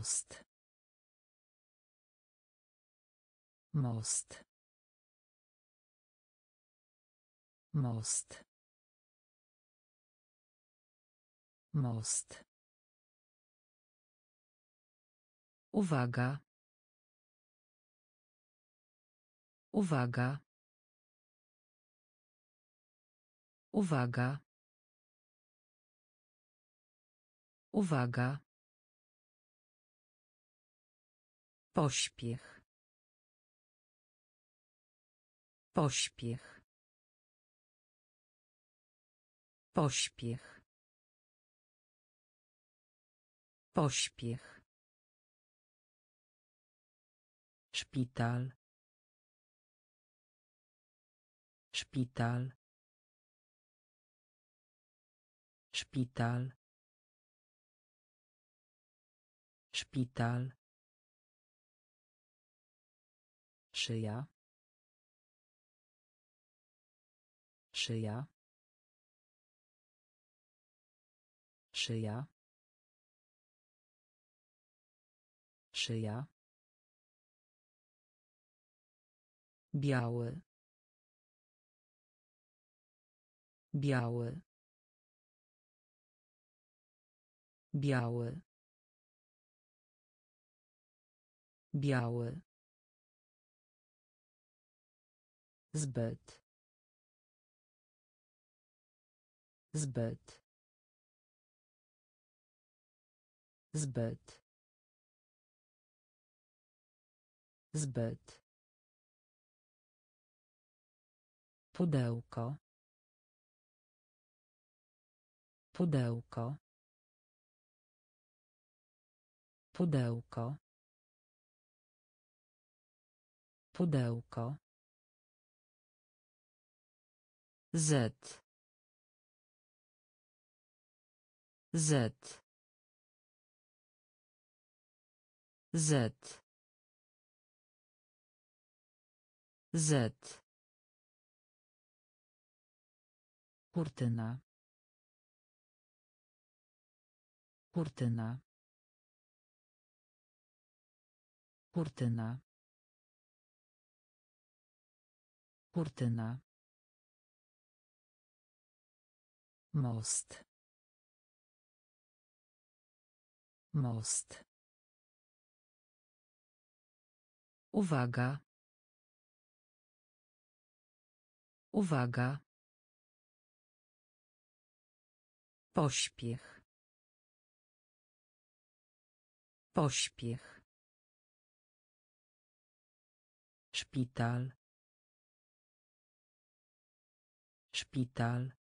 Most. Most. Most. Most. Uwaga. Uwaga. Uwaga. Uwaga. Pośpiech. Pośpiech. Pośpiech. Pośpiech. Szpital. Szpital. Szpital. Szpital. Szyja. Szyja. Szyja. Szyja. Biały. Biały. Biały. Biały. Zbyt. Zbyt. Zbyt. Zbyt. Pudełko. Pudełko. Pudełko. Pudełko. Z. Z. Z. Z. Kurtyna. Kurtyna. Kurtyna. Kurtyna. Most. Most. Uwaga. Uwaga. Pośpiech. Pośpiech. Szpital. Szpital.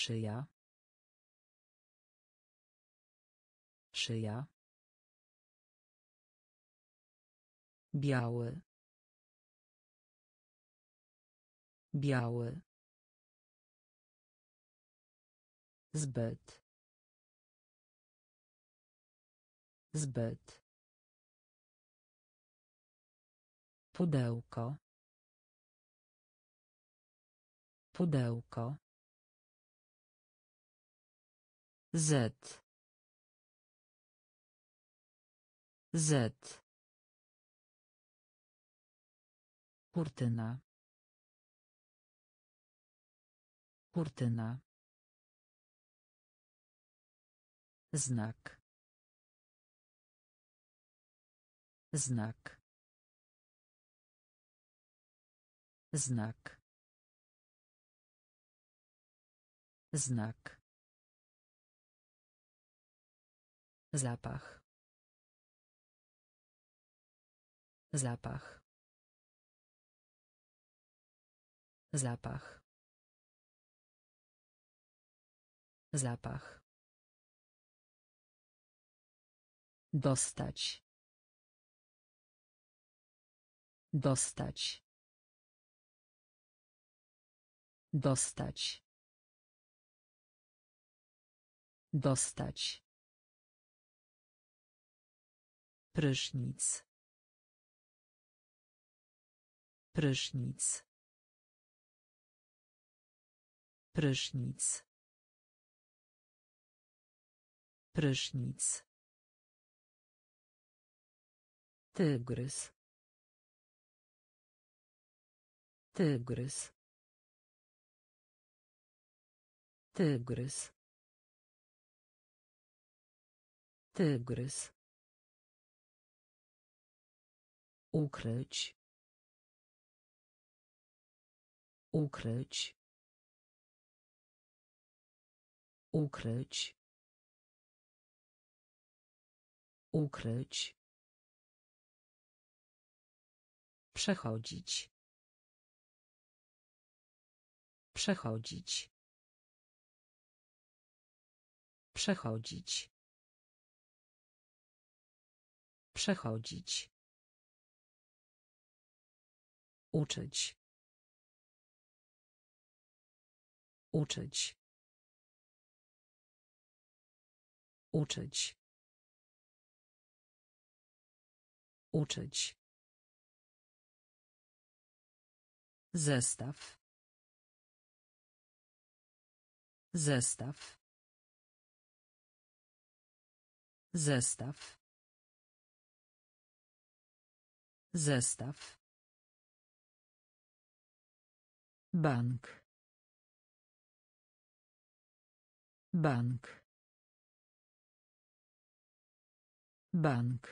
Szyja. Szyja. Biały. Biały. Zbyt. Zbyt. Pudełko. Pudełko. Z. Z. Kurtyna. Kurtyna. Znak. Znak. Znak. Znak. Zapach. Zapach. Zapach. Zapach. Dostać. Dostać. Dostać. Dostać. Prysznic. Prysznic. Prysznic. Prysznic. Tygrys. Tygrys. Tygrys. Tygrys. Ukryć. Ukryć. Ukryć. Ukryć. Przechodzić. Przechodzić. Przechodzić. Przechodzić. Uczyć. Uczyć. Uczyć. Uczyć. Zestaw. Zestaw. Zestaw. Zestaw. Bank. Bank. Bank.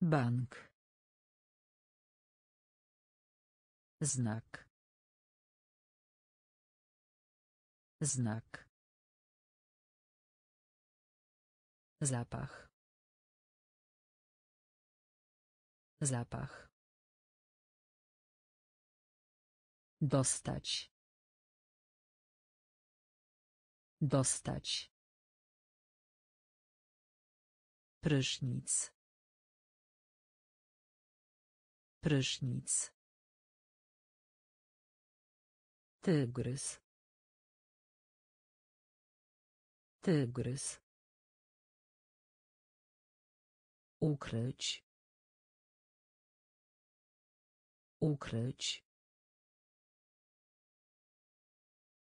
Bank. Znak. Znak. Zapach. Zapach. Dostać. Dostać. Prysznic. Prysznic. Tygrys. Tygrys. Ukryć. Ukryć.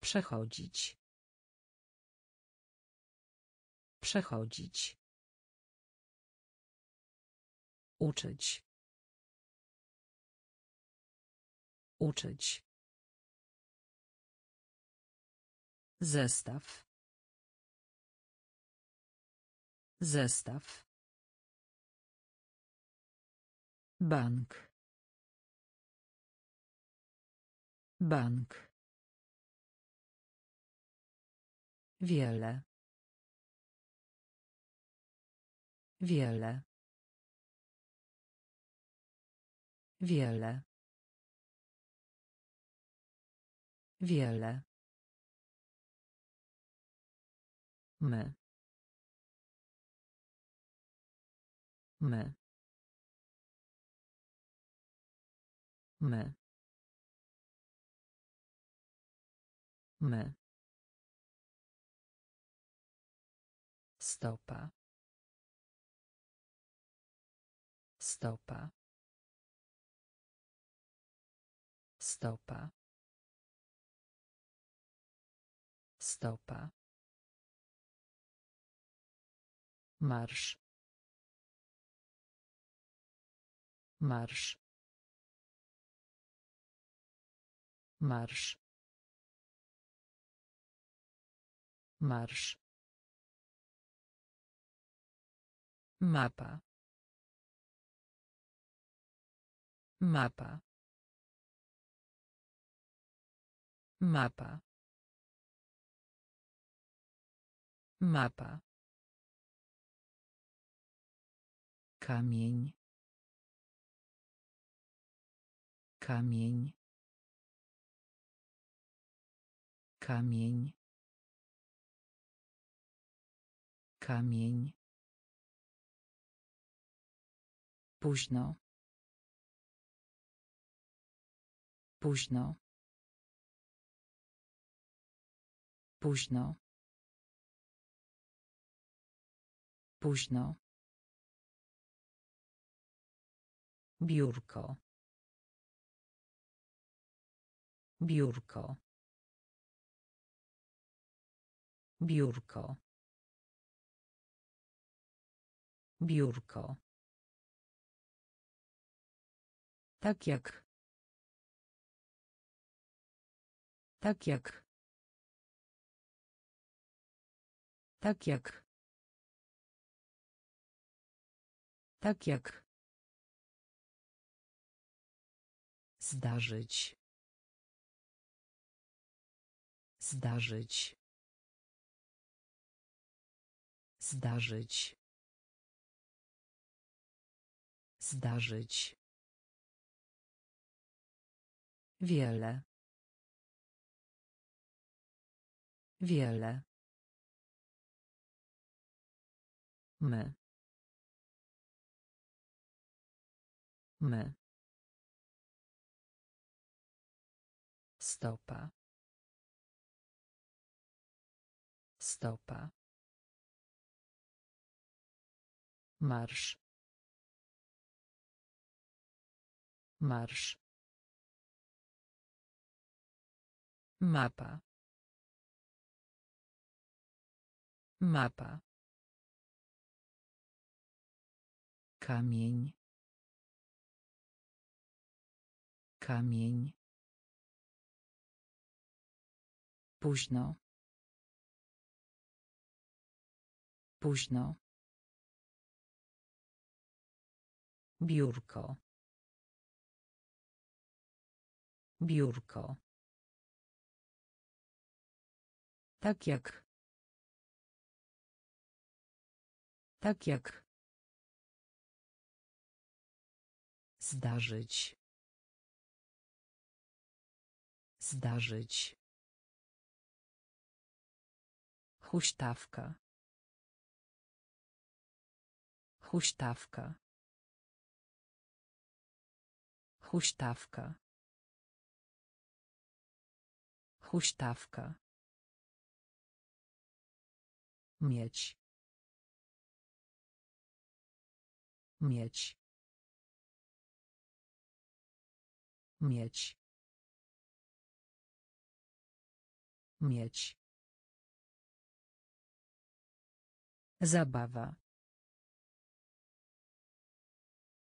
Przechodzić. Przechodzić. Uczyć. Uczyć. Zestaw. Zestaw. Bank. Bank. Wiele. Wiele. Wiele. Wiele. My. My. My. My. Stopa. Stopa. Stopa. Stopa. Marsz. Marsz. Marsz. Marsz. Mapa. Mapa. Mapa. Mapa. Kamień. Kamień. Kamień. Kamień. Późno. Późno. Późno. Późno. Biurko. Biurko. Biurko. Biurko. Tak jak. Tak jak. Tak jak. Tak jak. Zdarzyć. Zdarzyć. Zdarzyć. Zdarzyć. Wiele. Wiele. My. My. Stopa. Stopa. Marsz. Marsz. Mapa. Mapa. Kamień. Kamień. Późno. Późno. Biurko. Biurko. Tak jak. Tak jak. Zdarzyć. Zdarzyć. Huśtawka. Huśtawka. Huśtawka. Huśtawka. Mieć. Mieć. Mieć. Mieć. Zabawa.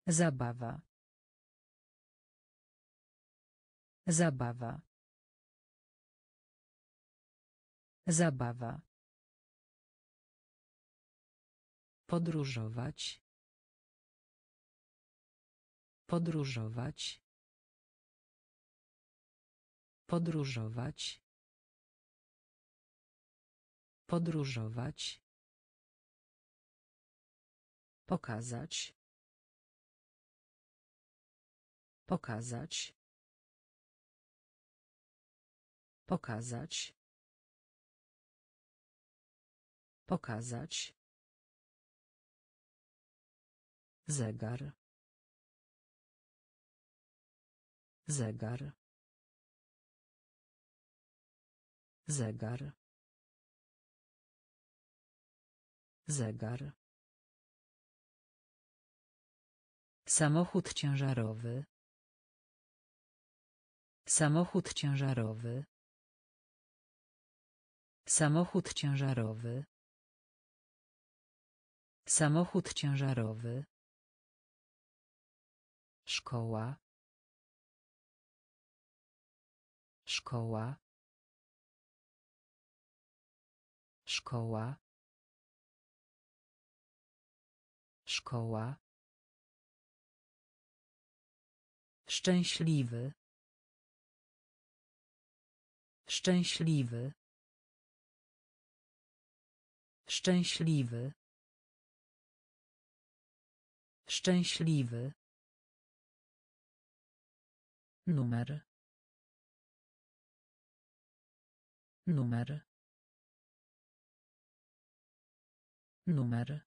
Zabawa. Zabawa. Zabawa. Podróżować. Podróżować. Podróżować. Podróżować. Pokazać. Pokazać. Pokazać. Pokazać. Zegar. Zegar. Zegar. Zegar. Samochód ciężarowy. Samochód ciężarowy. Samochód ciężarowy. Samochód ciężarowy. Szkoła. Szkoła. Szkoła. Szkoła. Szczęśliwy. Szczęśliwy. Szczęśliwy. Szczęśliwy. Numer. Numer. Numer.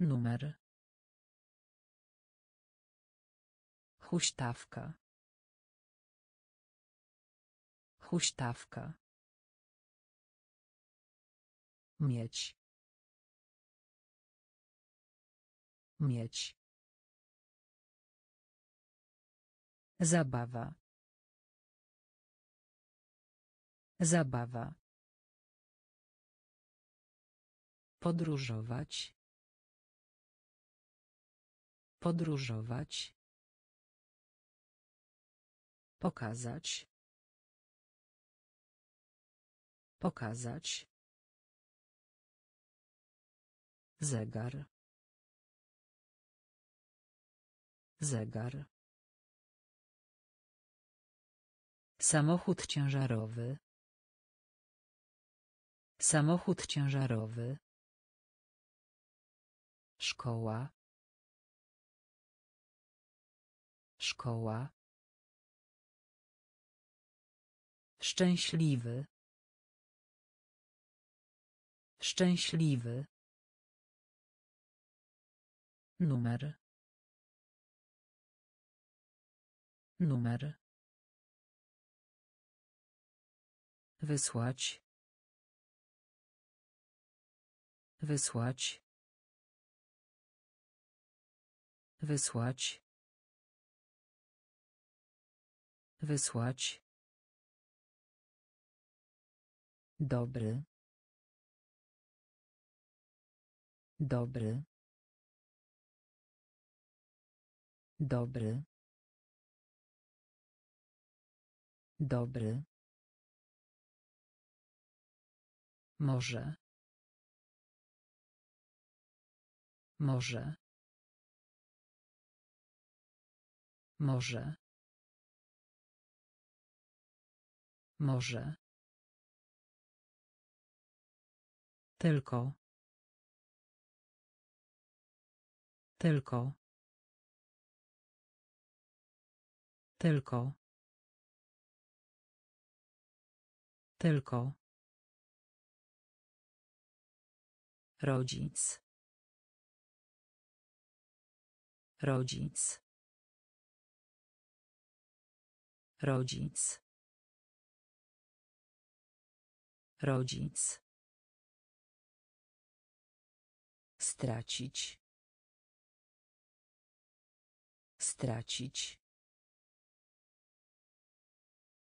Numer. Huśtawka. Huśtawka. Mieć. Mieć. Zabawa. Zabawa. Podróżować. Podróżować. Pokazać. Pokazać. Zegar. Zegar. Samochód ciężarowy. Samochód ciężarowy. Szkoła. Szkoła. Szczęśliwy. Szczęśliwy. Numer. Numer. Wysłać. Wysłać. Wysłać. Wysłać. Dobry. Dobry. Dobry. Dobry. Może. Może. Może. Może. Tylko. Tylko. Tylko. Tylko. Rodzic. Rodzic. Rodzic. Rodzic. Stracić. Stracić.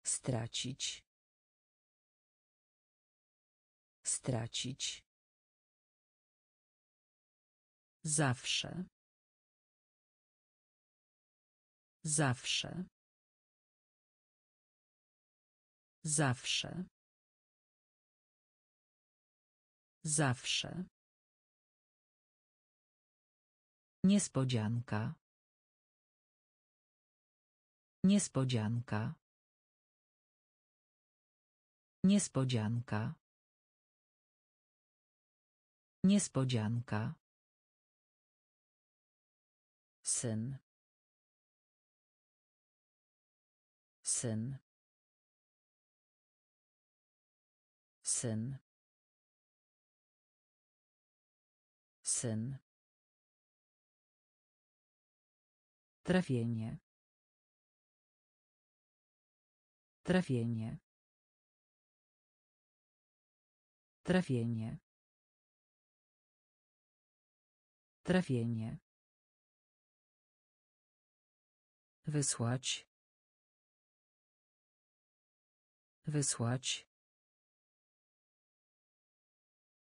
Stracić. Stracić. Zawsze. Zawsze. Zawsze. Zawsze. Niespodzianka. Niespodzianka. Niespodzianka. Niespodzianka. Syn. Syn. Syn. Syn. Trafienie. Trafienie. Trafienie. Trafienie. Wysłać. Wysłać.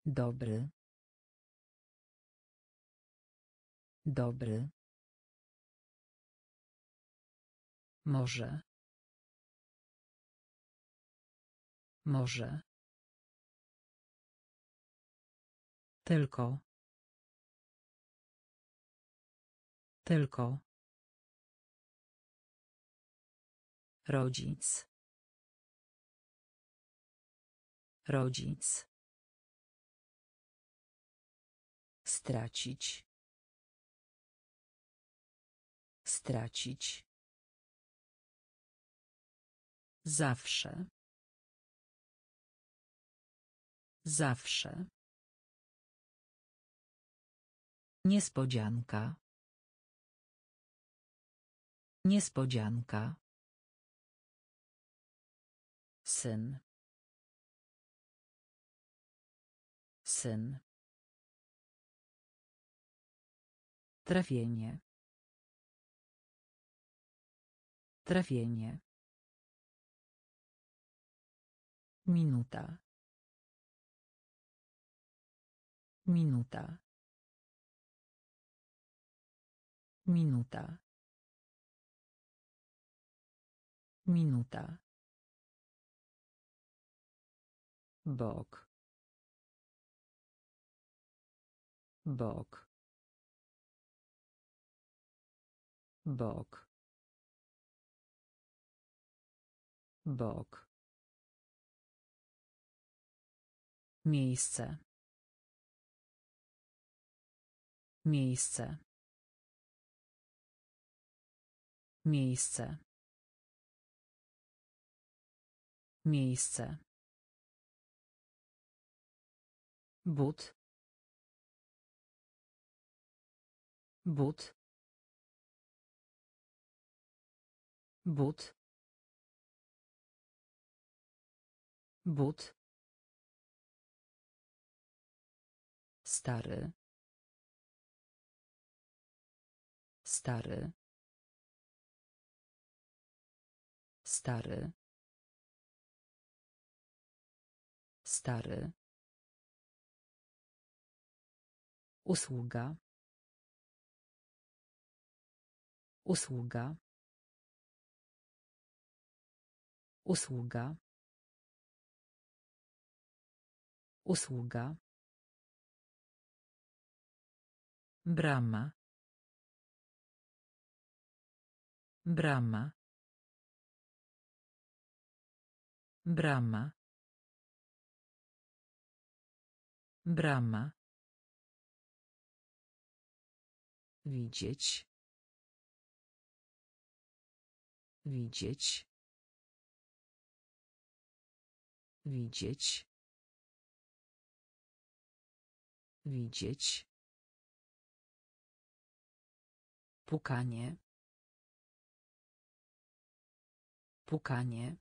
Dobry. Dobry. Może. Może. Tylko. Tylko. Rodzic. Rodzic. Stracić. Stracić. Zawsze. Zawsze. Niespodzianka. Niespodzianka. Syn. Syn. Trafienie. Trafienie. Minuta. Minuta. Minuta. Minuta. Bok bok bok bok. Miejsce. Miejsce. Miejsce. Miejsce but but but but. Stary. Stary. Stary. Stary Usługa. Usługa. Usługa. Usługa. Brama. Brama. Brama. Brama. Widzieć. Widzieć. Widzieć. Widzieć. Pukanie. Pukanie.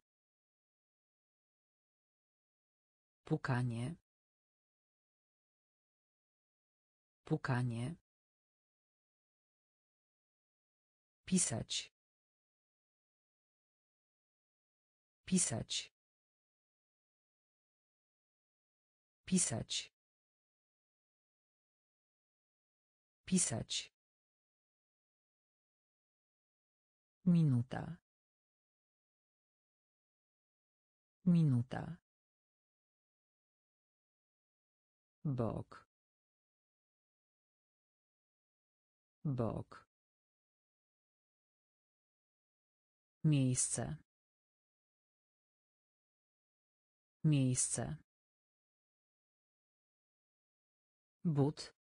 Pukanie. Pukanie. Pisać. Pisać. Pisać. Pisać. Minuta. Minuta. Bok. Bok. Miejsce. Miejsce. But.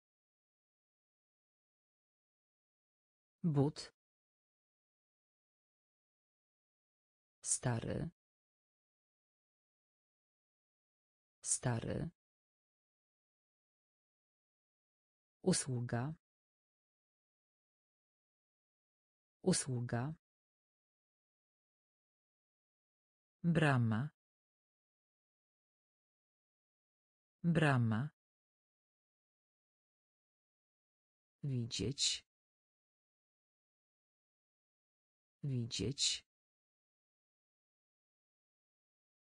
But. Stary. Stary. Usługa. Usługa. Brama. Brama. Widzieć. Widzieć.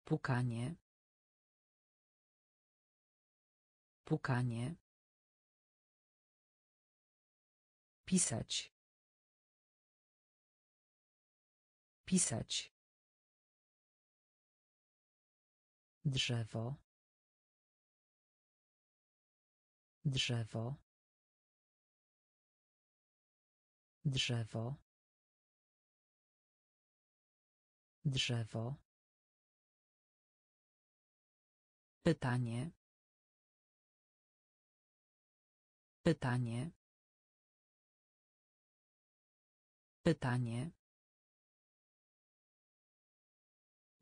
Pukanie. Pukanie. Pisać. Pisać. Drzewo. Drzewo. Drzewo. Drzewo. Pytanie. Pytanie. Pytanie.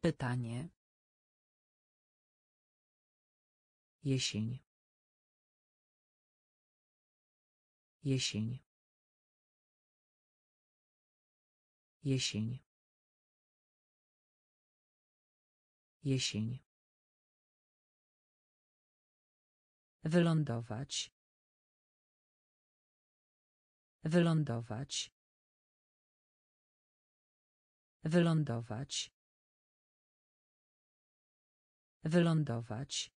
Pytanie. Jesień. Jesień. Jesień. Jesień. Wylądować. Wylądować. Wylądować. Wylądować.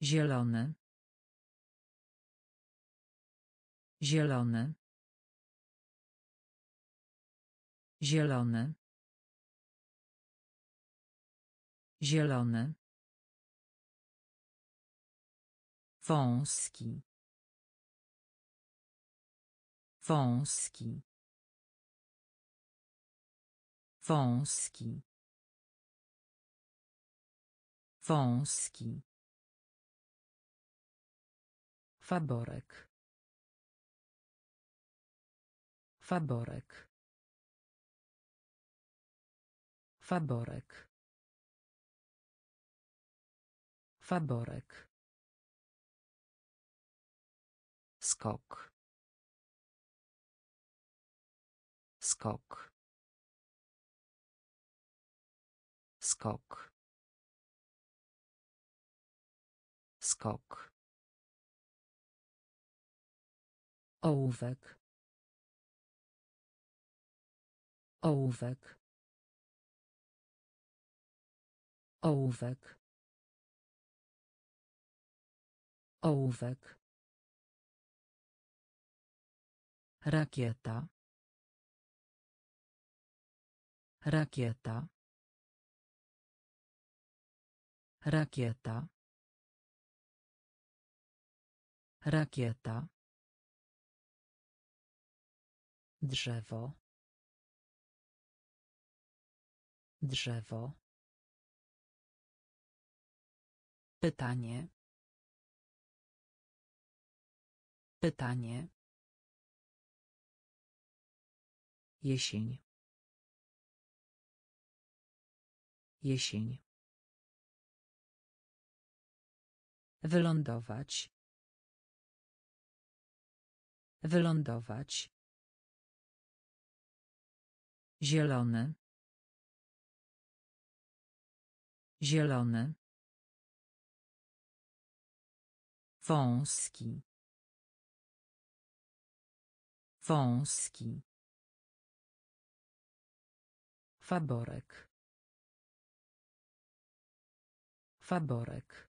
Zielony. Zielony. Zielony. Zielony. Wąski. Wąski. Wąski. Wąski. Faborek. Faborek. Faborek. Faborek. Skok. Skok. Skok. Skok. Ołówek. Ołówek. Ołówek. Ołówek. Rakieta. Rakieta. Rakieta. Rakieta. Drzewo. Drzewo. Pytanie. Pytanie. Jesień. Jesień. Wylądować. Wylądować. Zielony. Zielony. Wąski. Wąski. Faborek. Faborek.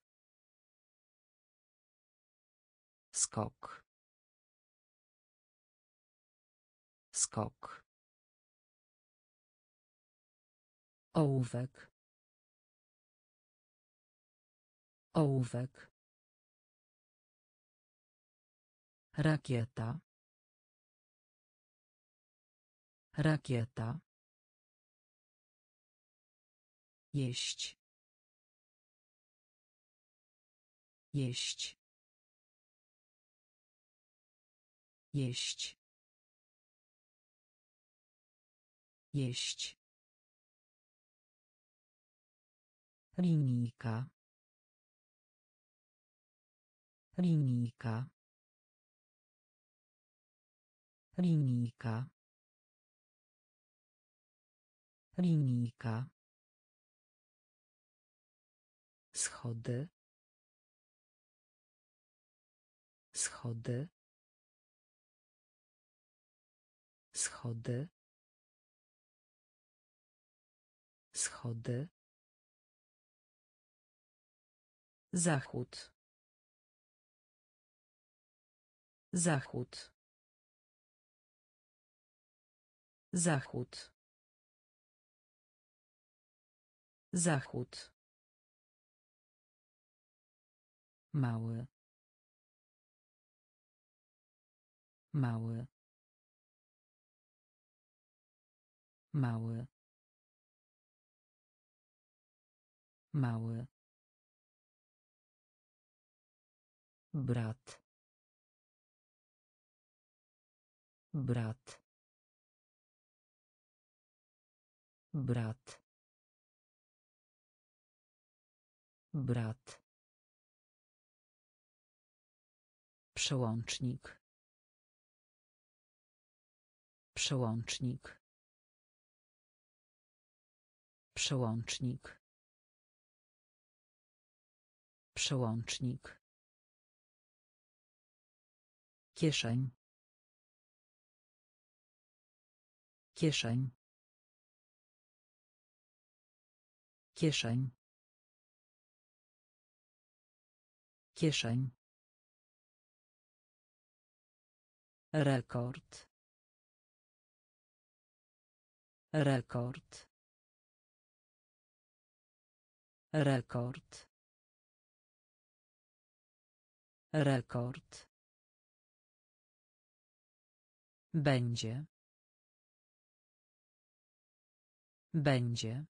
Skok. Skok. Ołówek. Ołówek. Rakieta. Rakieta. Jeść. Jeść. Jeść. Jeść. Linijka. Linijka. Linijka. Linijka. Schody. Schody. Schody. Schody. Zachód. Zachód. Zachód. Zachód. Mały. Mały. Mały. Mały. Brat. Brat. Brat. Brat. Przełącznik. Przełącznik. Przełącznik. Przełącznik. Kieszeń. Kieszeń. Kieszeń. Kieszeń. Rekord. Rekord. Rekord. Rekord. Będzie. Będzie.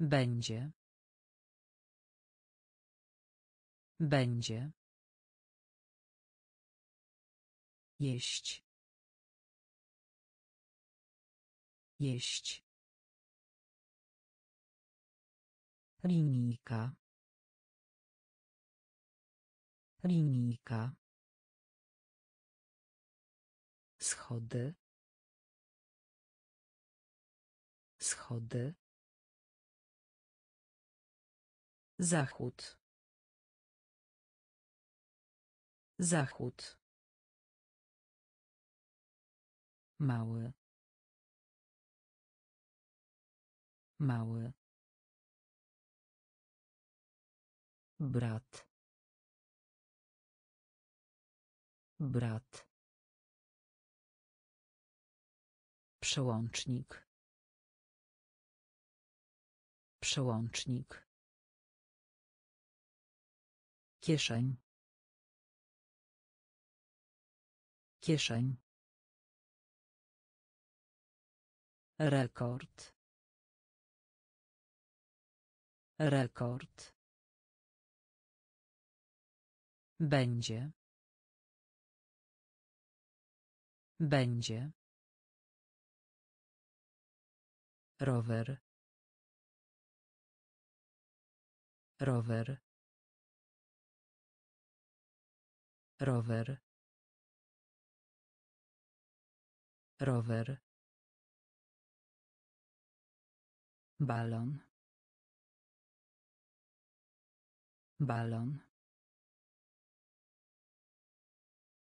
Będzie. Będzie. Jeść. Jeść. Linijka. Linijka. Schody. Schody. Zachód. Zachód. Mały. Mały. Brat. Brat. Przełącznik. Przełącznik. Kieszeń. Kieszeń. Rekord. Rekord. Będzie. Będzie. Rower. Rower. Rower. Rower. Balon. Balon.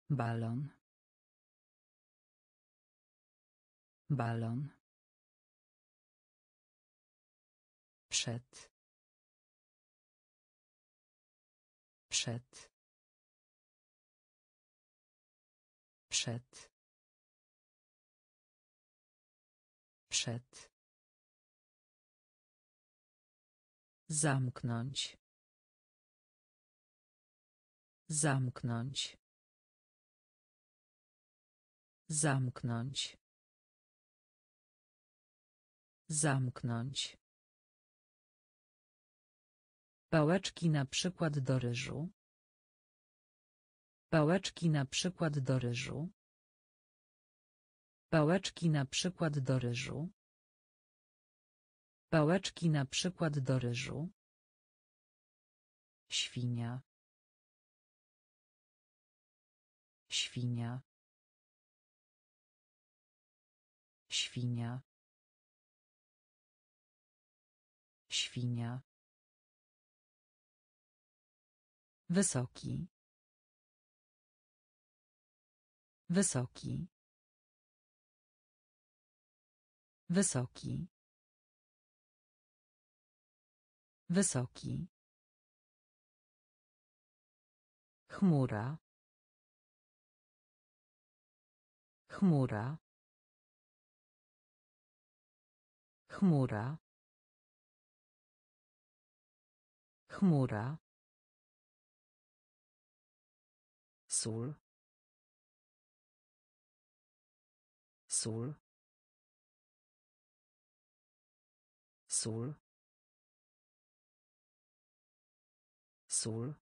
Balon. Balon. Przed. Przed. Przed. Przed. Zamknąć. Zamknąć. Zamknąć. Zamknąć. Pałeczki na przykład do ryżu. Pałeczki na przykład do ryżu. Pałeczki na przykład do ryżu. Pałeczki na przykład do ryżu. Świnia. Świnia. Świnia. Świnia. Wysoki. Wysoki. Wysoki. Wysoki. Chmura. Chmura. Chmura. Chmura. Sól. Sól. Sól. Sól.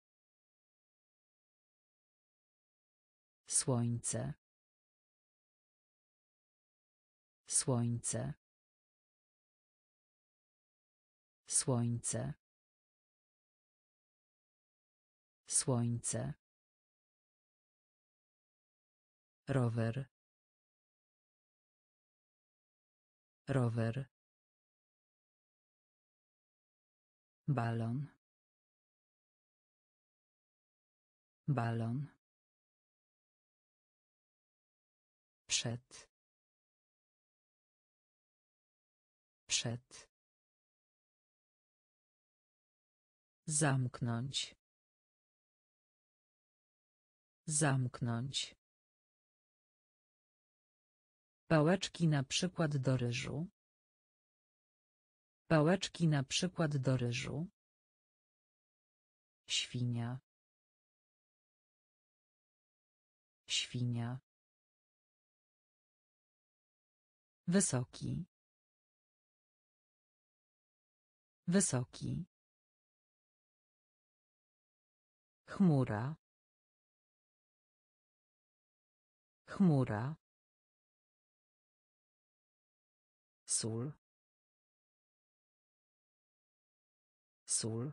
Słońce. Słońce. Słońce. Słońce. Rower. Rower. Balon. Balon. Przed. Przed. Zamknąć. Zamknąć. Pałeczki na przykład do ryżu. Pałeczki na przykład do ryżu. Świnia. Świnia. Wysoki. Wysoki. Chmura. Chmura. Sól. Sól.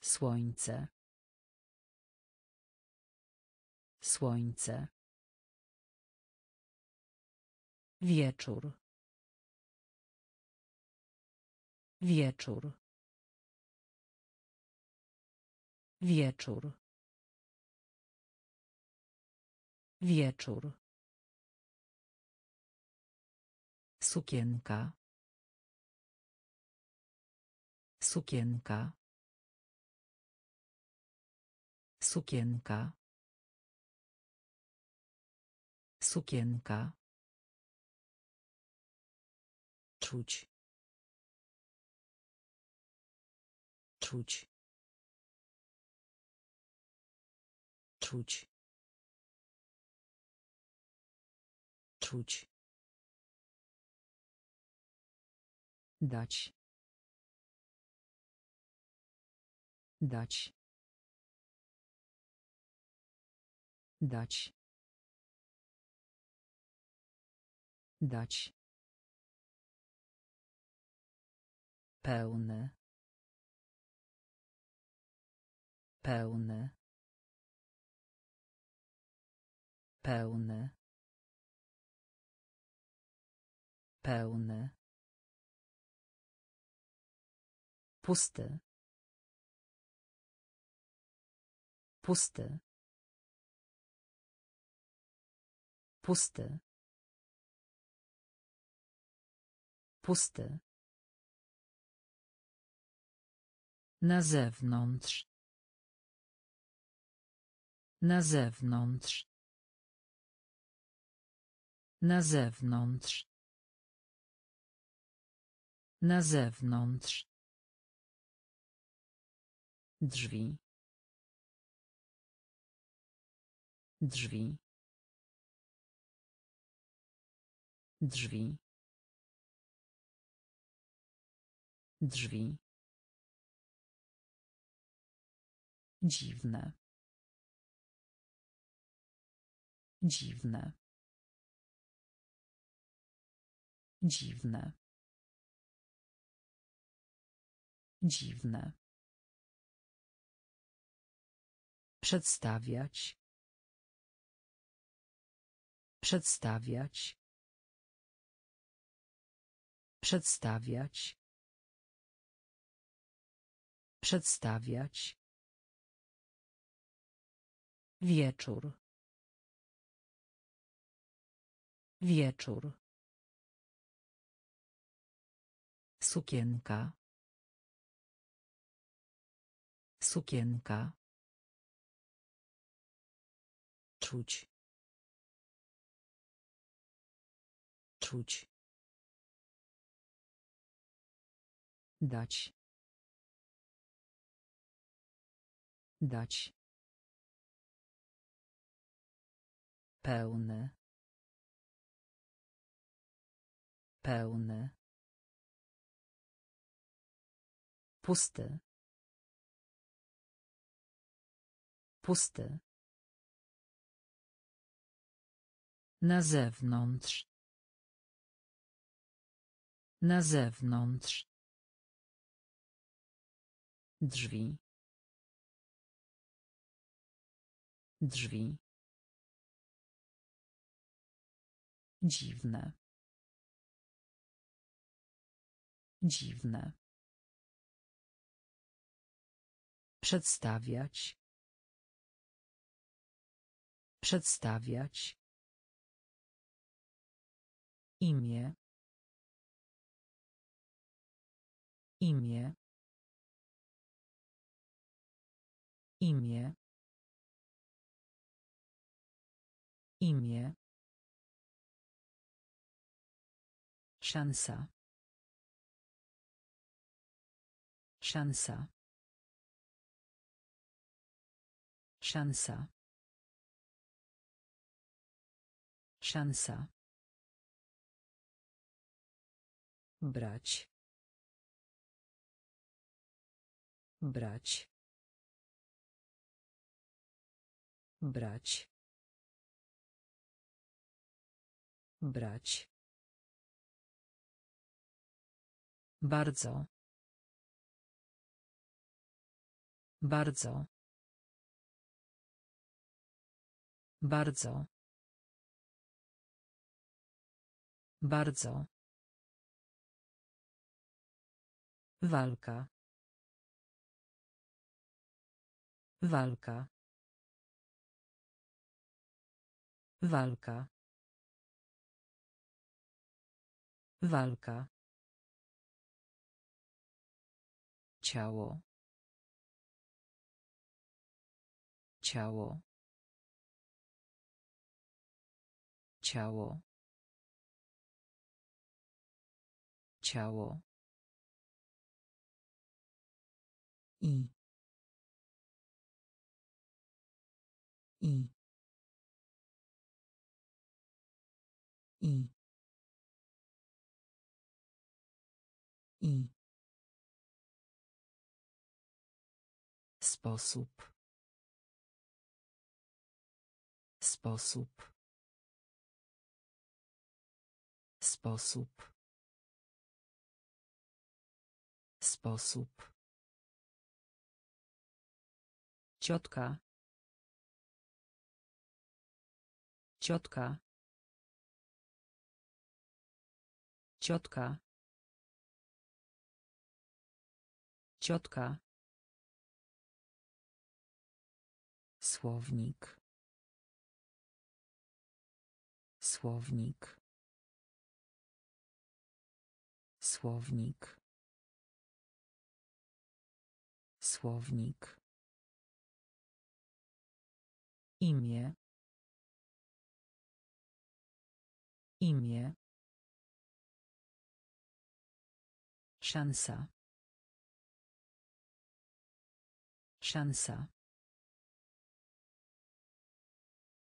Słońce. Słońce. Wieczór. Wieczór. Wieczór. Wieczór. Sukienka. Sukienka. Sukienka. Sukienka. Czuć. Czuć. Czuć. Czuć. Dać. Dać. Dać. Dać. Pełny. Pełny. Pełny. Pełny. Pusty. Pusty. Pusty. Pusty. Na zewnątrz. Na zewnątrz. Na zewnątrz. Na zewnątrz. Drzwi. Drzwi. Drzwi. Drzwi. Dziwne. Dziwne. Dziwne. Dziwne. Przedstawiać. Przedstawiać. Przedstawiać. Przedstawiać. Wieczór. Wieczór. Sukienka. Sukienka. Czuć. Czuć. Dać. Dać. Pełny. Pełny. Pusty. Pusty. Na zewnątrz. Na zewnątrz. Drzwi. Drzwi. Dziwne. Dziwne. Przedstawiać. Przedstawiać. Imię. Imię. Imię. Imię. Szansa. Szansa. Szansa. Szansa. Brać. Brać. Brać. Brać. Bardzo. Bardzo. Bardzo. Bardzo. Walka. Walka. Walka. Walka. Ciało. Ciało. Ciało. Ciało. I. I. I. I. Sposób. Sposób. Sposób. Sposób. Ciotka. Ciotka. Ciotka. Ciotka. Słownik. Słownik. Słownik. Słownik. Imię. Imię. Szansa. Szansa.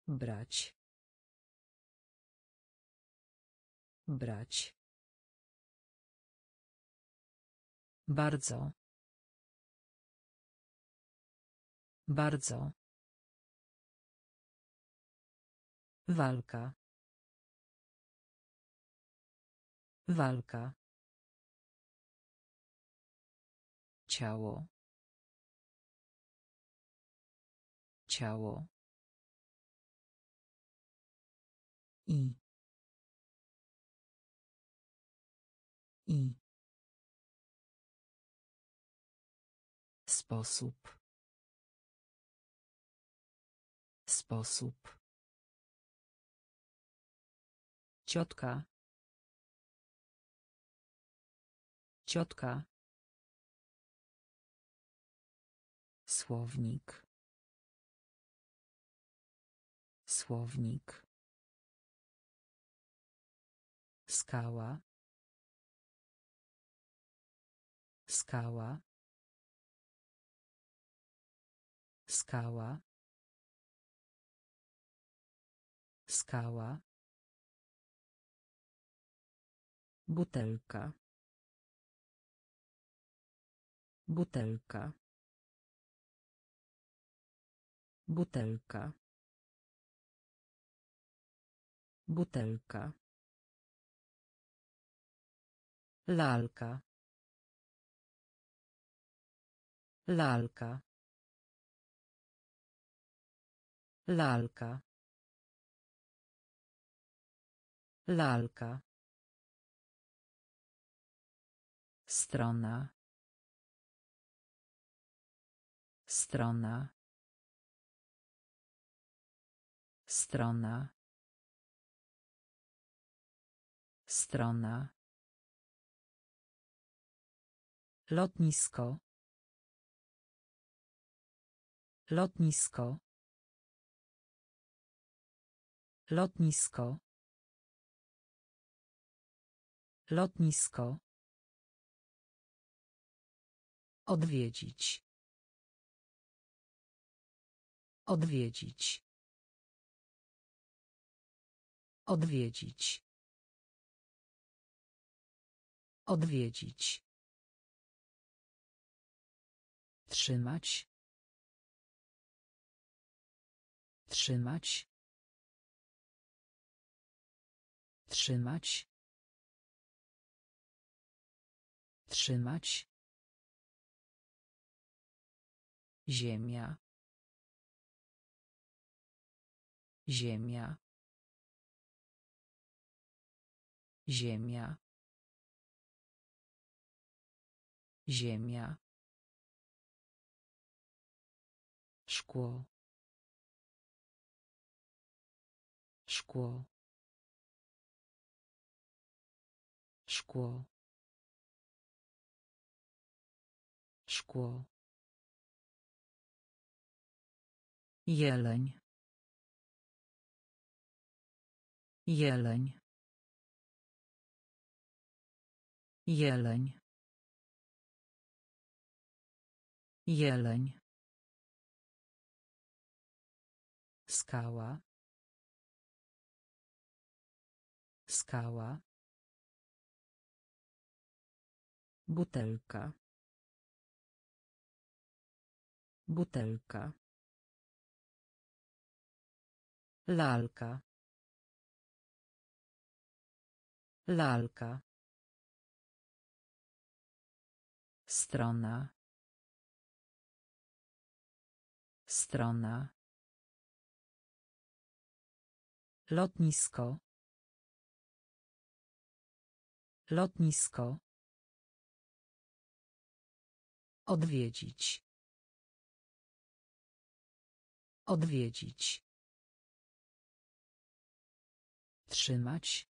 Brać. Brać. Bardzo. Bardzo. Walka. Walka. Ciało. Ciało. I. I. Sposób. Sposób. Ciotka. Ciotka. Słownik. Słownik. Skała. Skała. Skała. Skała. Butelka. Butelka. Butelka. Butelka. Lalka. Lalka. Lalka. Lalka. Strona. Strona. Strona. Strona. Lotnisko. Lotnisko. Lotnisko. Lotnisko. Odwiedzić. Odwiedzić. Odwiedzić. Odwiedzić. Trzymać. Trzymać. Trzymać. Trzymać. Ziemia. Ziemia. Ziemia. Ziemia. Szkło. Szkło. Szkło. Szkło. Jeleń. Jeleń. Jeleń. Jeleń. Skała. Skała. Butelka. Butelka. Lalka. Lalka. Strona. Strona. Lotnisko. Lotnisko. Odwiedzić. Odwiedzić. Trzymać.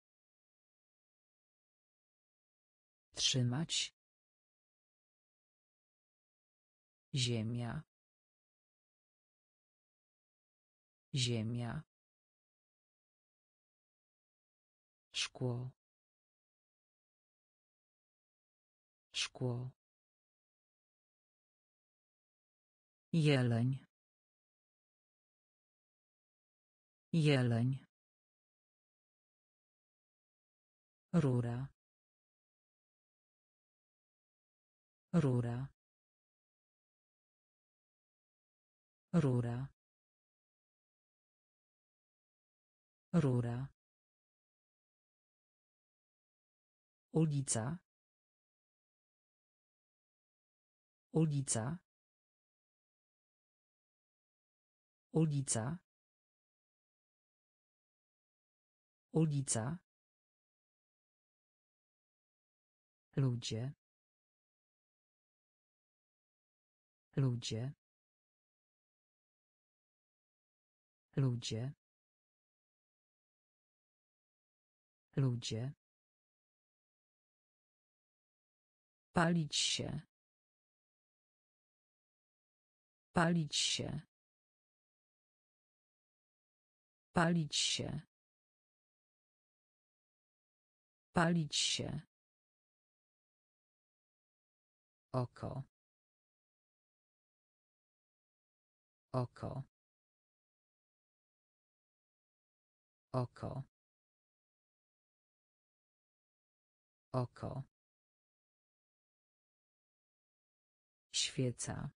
Trzymać. Ziemia. Ziemia. Szkło. Szkło. Jeleń. Jeleń. Rura. Rura. Rura. Rura. Ulica. Ulica. Ulica. Ulica. Ludzie. Ludzie. Ludzie. Ludzie. Palić się. Palić się. Palić się. Palić się. Oko. Oko. Oko. Oko. Świeca.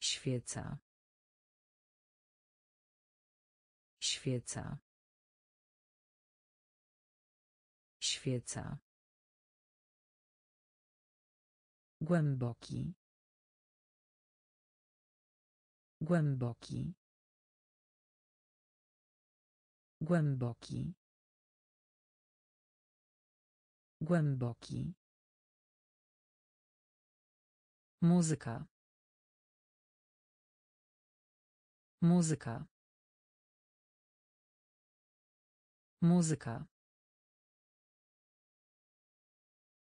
Świeca. Świeca. Świeca. Głęboki. Głęboki. Głęboki. Głęboki. Muzyka. Muzyka. Muzyka.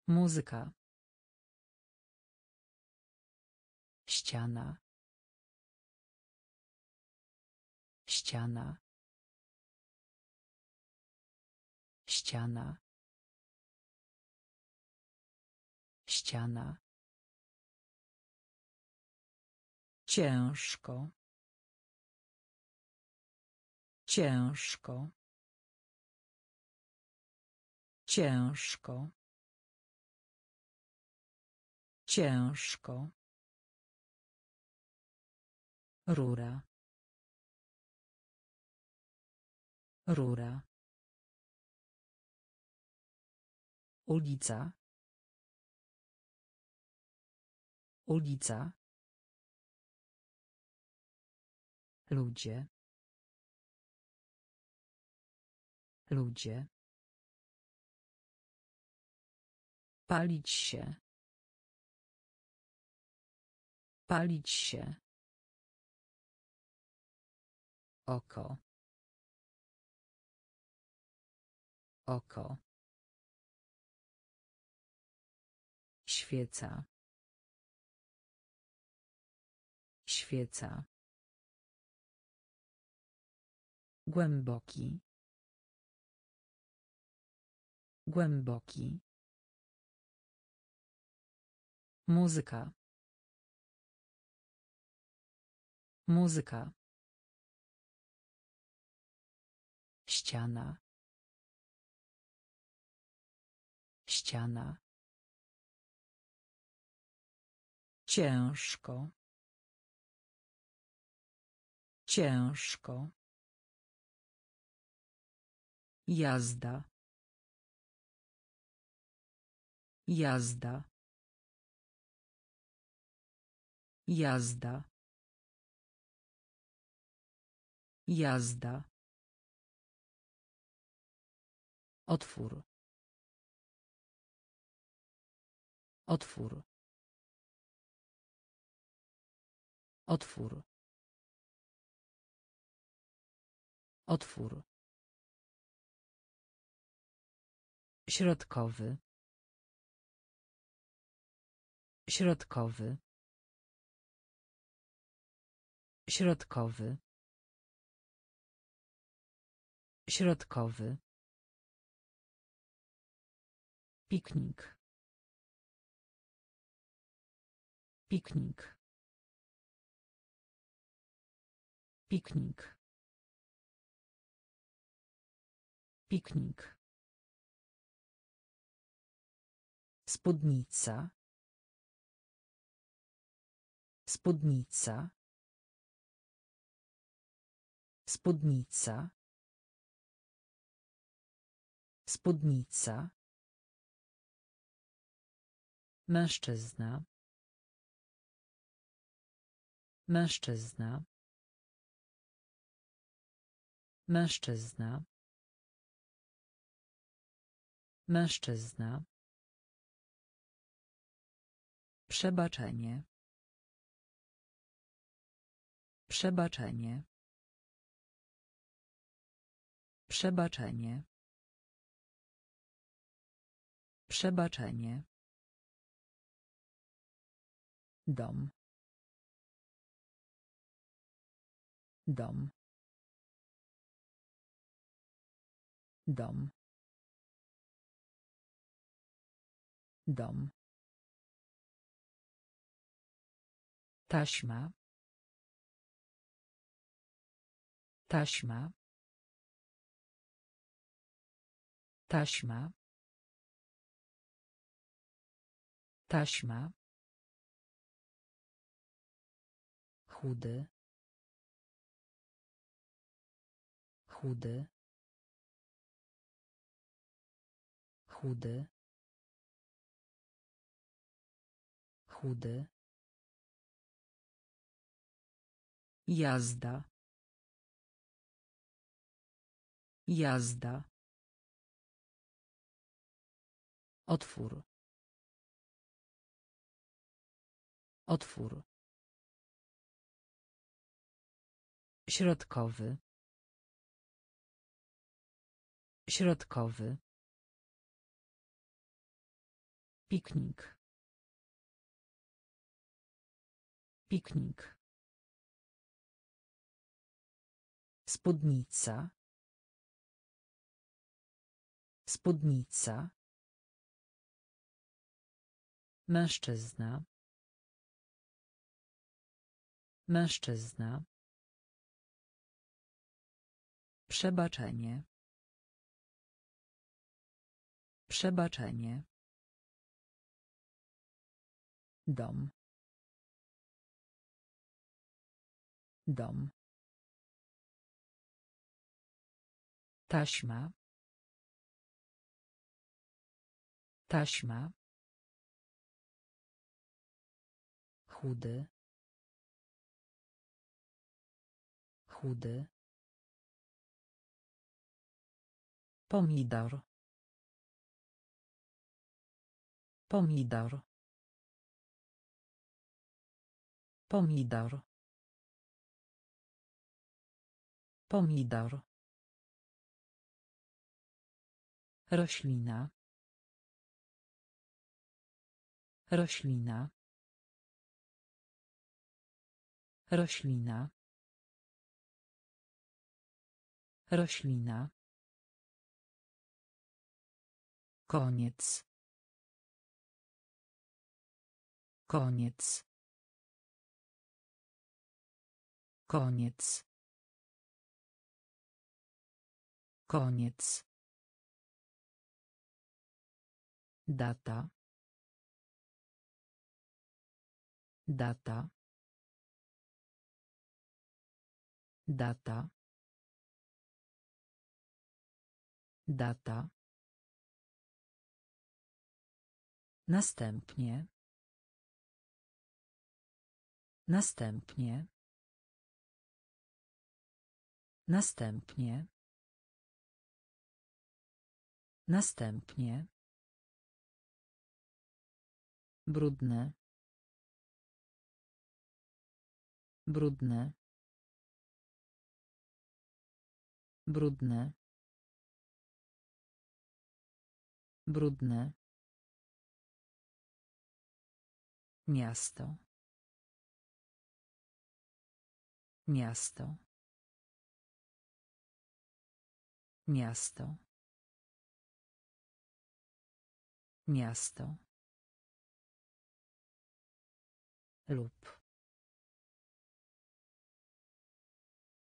Muzyka. Ściana. Ściana. Ściana. Ściana. Ciężko. Ciężko. Ciężko. Ciężko. Rura. Rura. Ulica. Ulica. Ludzie. Ludzie. Palić się. Palić się. Oko. Oko. Świeca. Świeca. Głęboki. Głęboki. Muzyka. Muzyka. Ściana. Ściana. Ciężko. Ciężko. Jazda. Jazda. Jazda. Jazda. Otwór. Otwór. Otwór. Otwór. Środkowy. Środkowy. Środkowy. Środkowy. Piknik. Piknik. Piknik. Piknik. Spódnica. Spódnica. Spódnica. Spódnica. Mężczyzna. Mężczyzna. Mężczyzna. Mężczyzna. Przebaczenie. Przebaczenie. Przebaczenie. Przebaczenie. Dom. Dom. Dom. Dom. Taśma. Taśma. Taśma. Taśma. Chudy. Chudy. Chudy. Chudy. Jazda. Jazda. Otwór. Otwór Środkowy. Środkowy. Piknik. Piknik. Spódnica. Spódnica. Mężczyzna. Mężczyzna. Przebaczenie. Przebaczenie. Dom. Dom. Taśma. Taśma. Chudy. Chudy. Pomidor. Pomidor. Pomidor. Pomidor. Roślina. Roślina. Roślina. Roślina. Koniec. Koniec. Koniec. Koniec. Data. Data. Data. Data. Następnie. Następnie. Następnie. Następnie. Brudne. Brudne. Brudne. Brudne. Miasto. Miasto. Miasto. Miasto. lub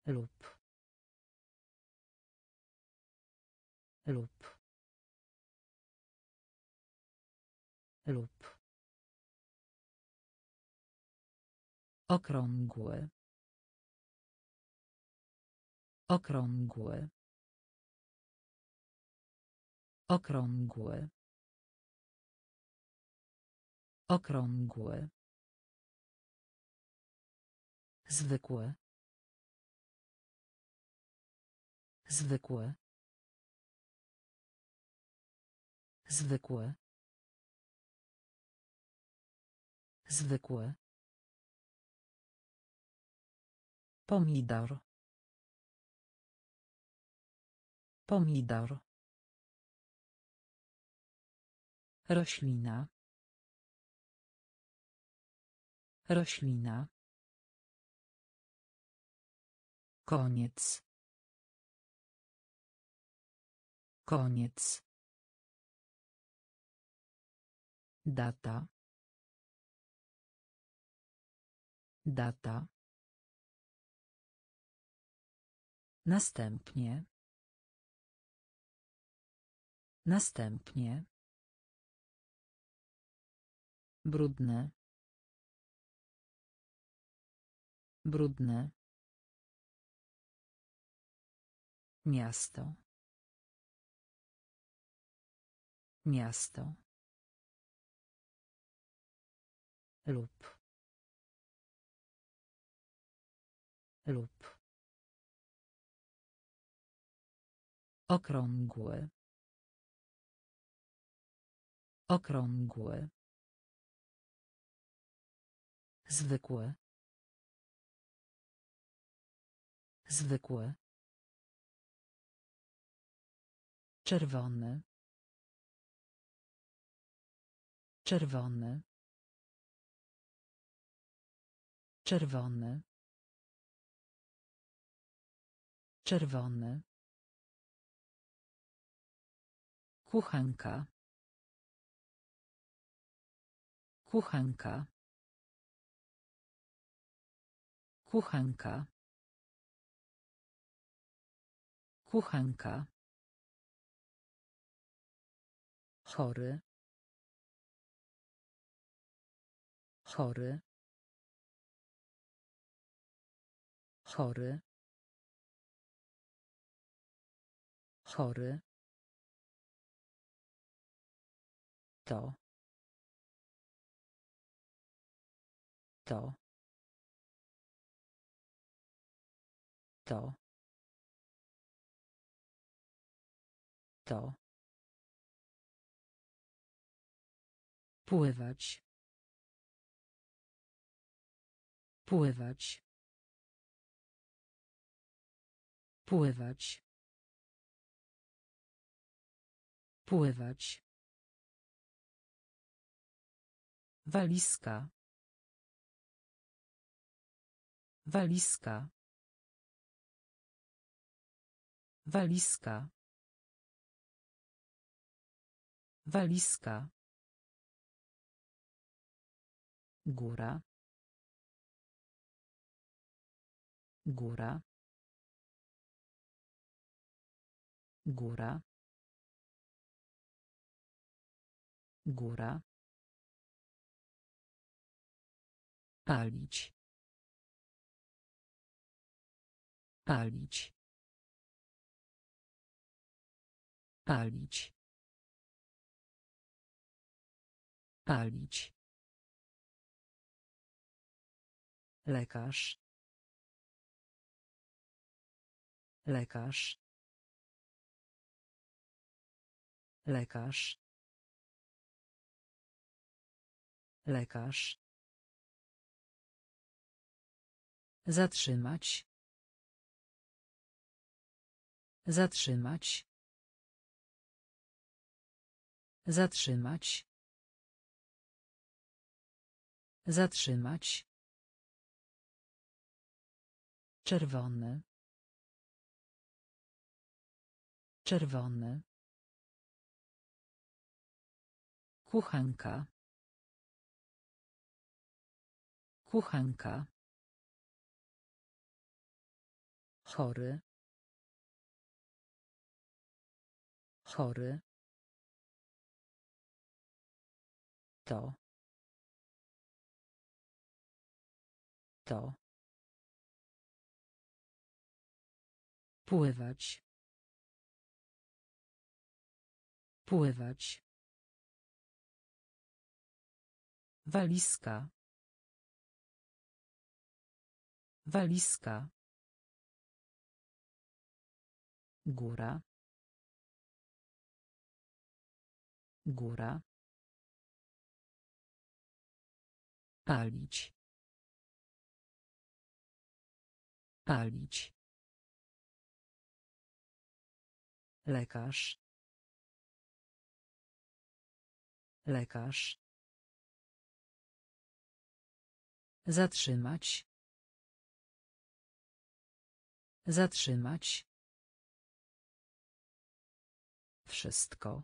lub lub lub okrągły okrągły okrągły okrągły Zwykłe. Zwykłe. Zwykłe. Zwykłe. Pomidor. Pomidor. Roślina. Roślina. Koniec. Koniec. Data. Data. Następnie. Następnie. Brudne. Brudne. Miasto. Miasto. lub lub okrągły okrągły zwykłe zwykłe Czerwony. Czerwony. Czerwony. Czerwony. Kuchenka. Kuchenka. Kuchenka. Kuchenka. Chory. Chory. Chory. Chory. To. To. To. To. Pływać. Pływać. Pływać. Pływać. Walizka. Walizka. Walizka. Walizka. Góra. Góra. Góra. Góra. Palić. Palić. Palić. Palić. Lekarz. Lekarz. Lekarz. Lekarz. Zatrzymać. Zatrzymać. Zatrzymać. Zatrzymać. Czerwony. Czerwony. Kuchenka. Kuchenka. Chory. Chory. To. To. Pływać. Pływać. Walizka. Walizka. Góra. Góra. Palić. Palić. Lekarz. Lekarz. Zatrzymać. Zatrzymać. Wszystko.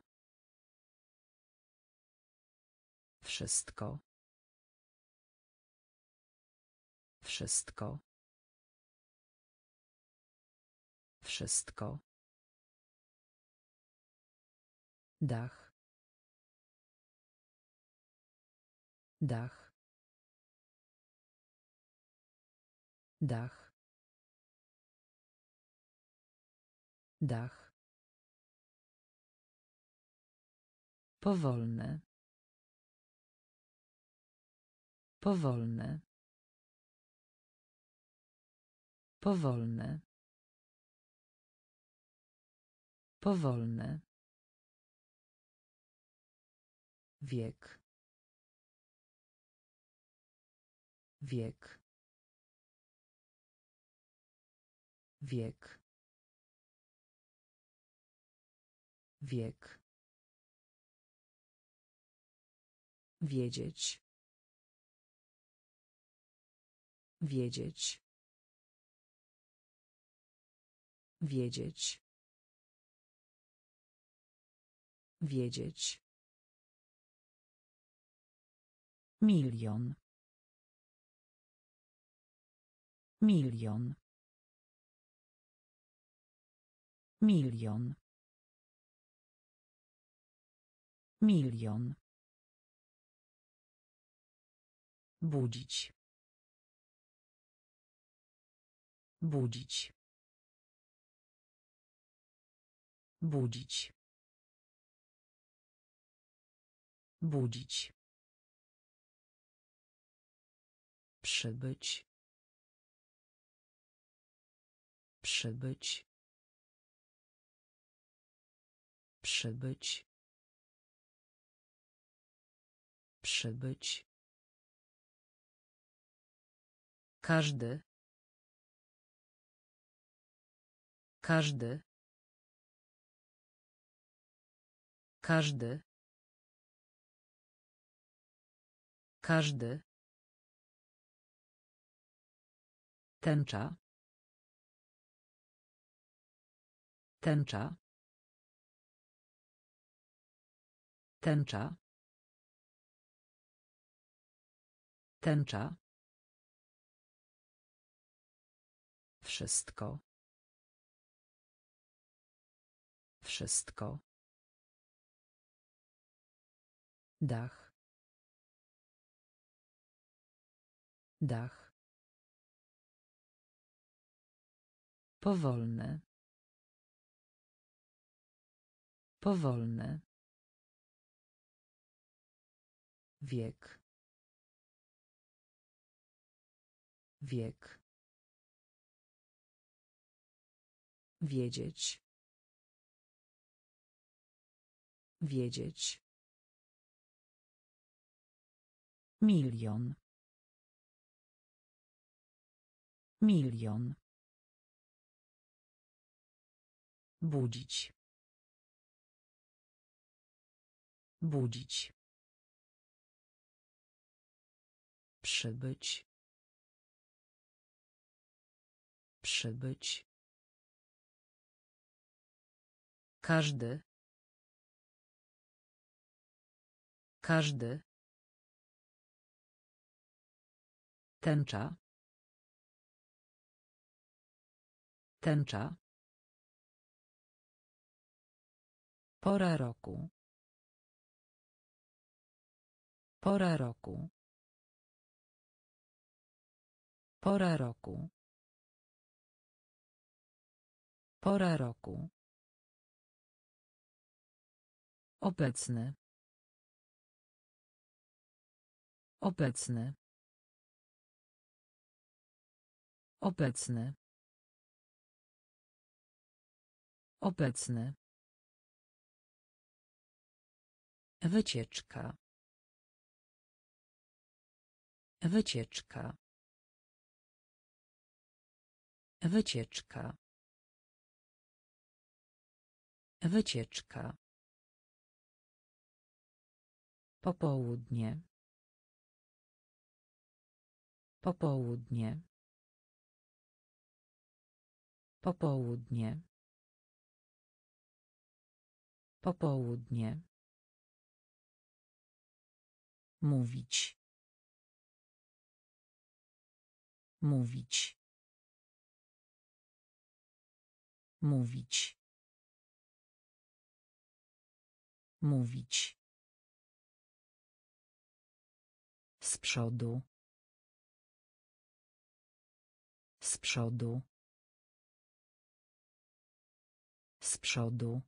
Wszystko. Wszystko. Wszystko. Dach. Dach. Dach. Dach. Powolne. Powolne. Powolne. Powolne. Wiek. Wiek. Wiek. Wiek. Wiedzieć. Wiedzieć. Wiedzieć. Wiedzieć. Milion. Milion. Milion. Milion. Budzić. Budzić. Budzić. Budzić. Przybyć. Przybyć. Przybyć. Przybyć. Każdy. Każdy. Każdy. Każdy. Tęcza. Tęcza. Tęcza. Tęcza. Wszystko. Wszystko. Dach. Dach. Powolne. Powolne. Wiek. Wiek. Wiedzieć. Wiedzieć. Milion. Milion. Budzić. Budzić. Przybyć. Przybyć. Każdy. Każdy. Tęcza. Tęcza. Pora roku. Pora roku. Pora roku. Pora roku. Obecny. Obecny. Obecny. Obecny. Wycieczka. Wycieczka. Wycieczka. Wycieczka. Popołudnie. Popołudnie. Popołudnie. Popołudnie. Mówić. Mówić. Mówić. Mówić. Z przodu. Z przodu. Z przodu.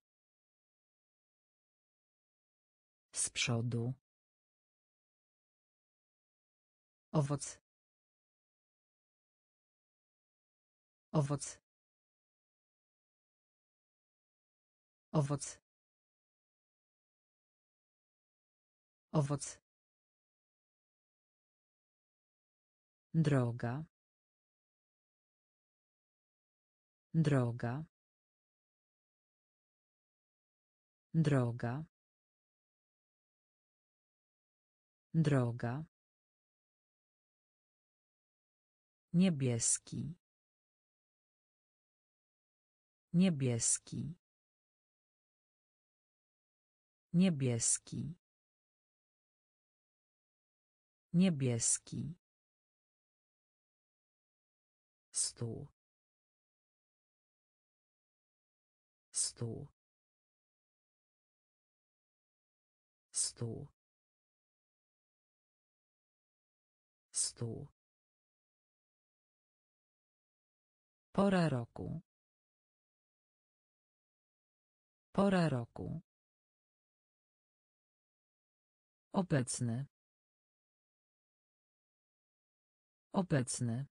Z przodu. Owoc. Owoc. Owoc. Owoc. Droga. Droga. Droga. Droga. Niebieski. Niebieski. Niebieski. Niebieski. Stół. Stół. Stół. Stół. Pora roku. Pora roku. Obecny. Obecny.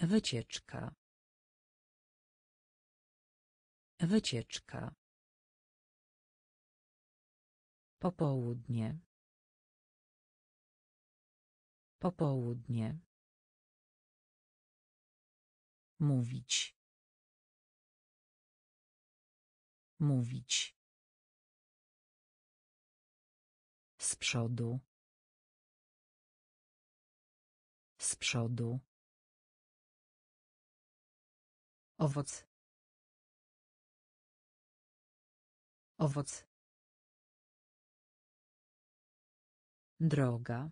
Wycieczka. Wycieczka. Popołudnie. Popołudnie. Mówić. Mówić. Z przodu. Z przodu. Owoc. Owoc. Droga.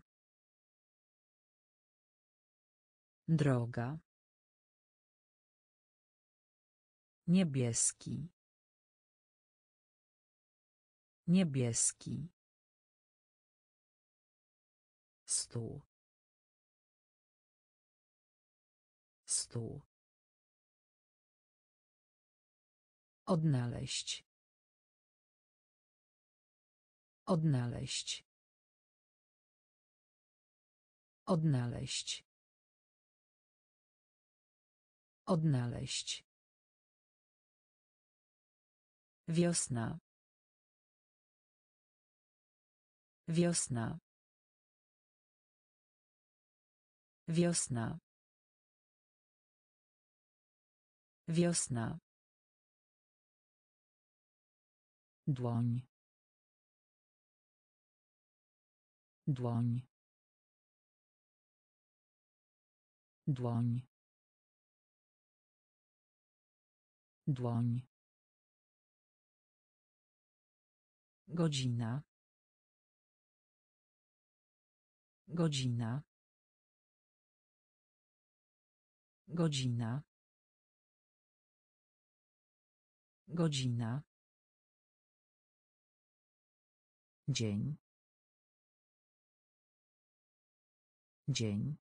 Droga. Niebieski. Niebieski. Stół. Stół. Odnaleźć. Odnaleźć. Odnaleźć. Odnaleźć. Wiosna. Wiosna. Wiosna. Wiosna. Dłoń. Dłoń. Dłoń. Dłoń. Godzina. Godzina. Godzina. Godzina. Dzień. Dzień.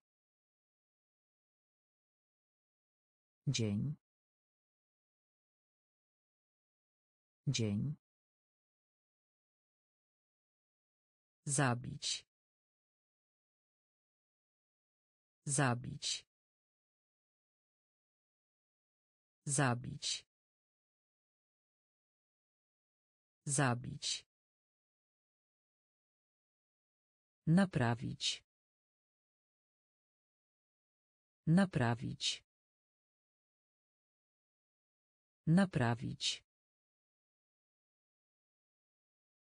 Dzień. Dzień. Zabić. Zabić. Zabić. Zabić. Naprawić. Naprawić. Naprawić.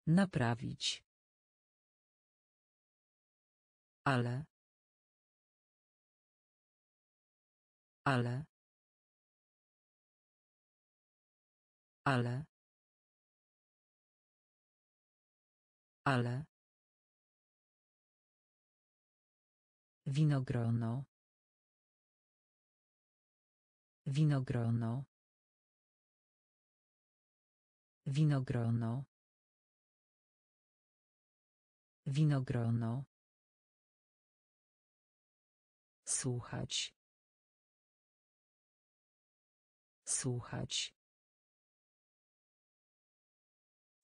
Naprawić. Ale. Ale. Ale. Ale. Winogrono. Winogrono. Winogrono. Winogrono. Słuchać. Słuchać.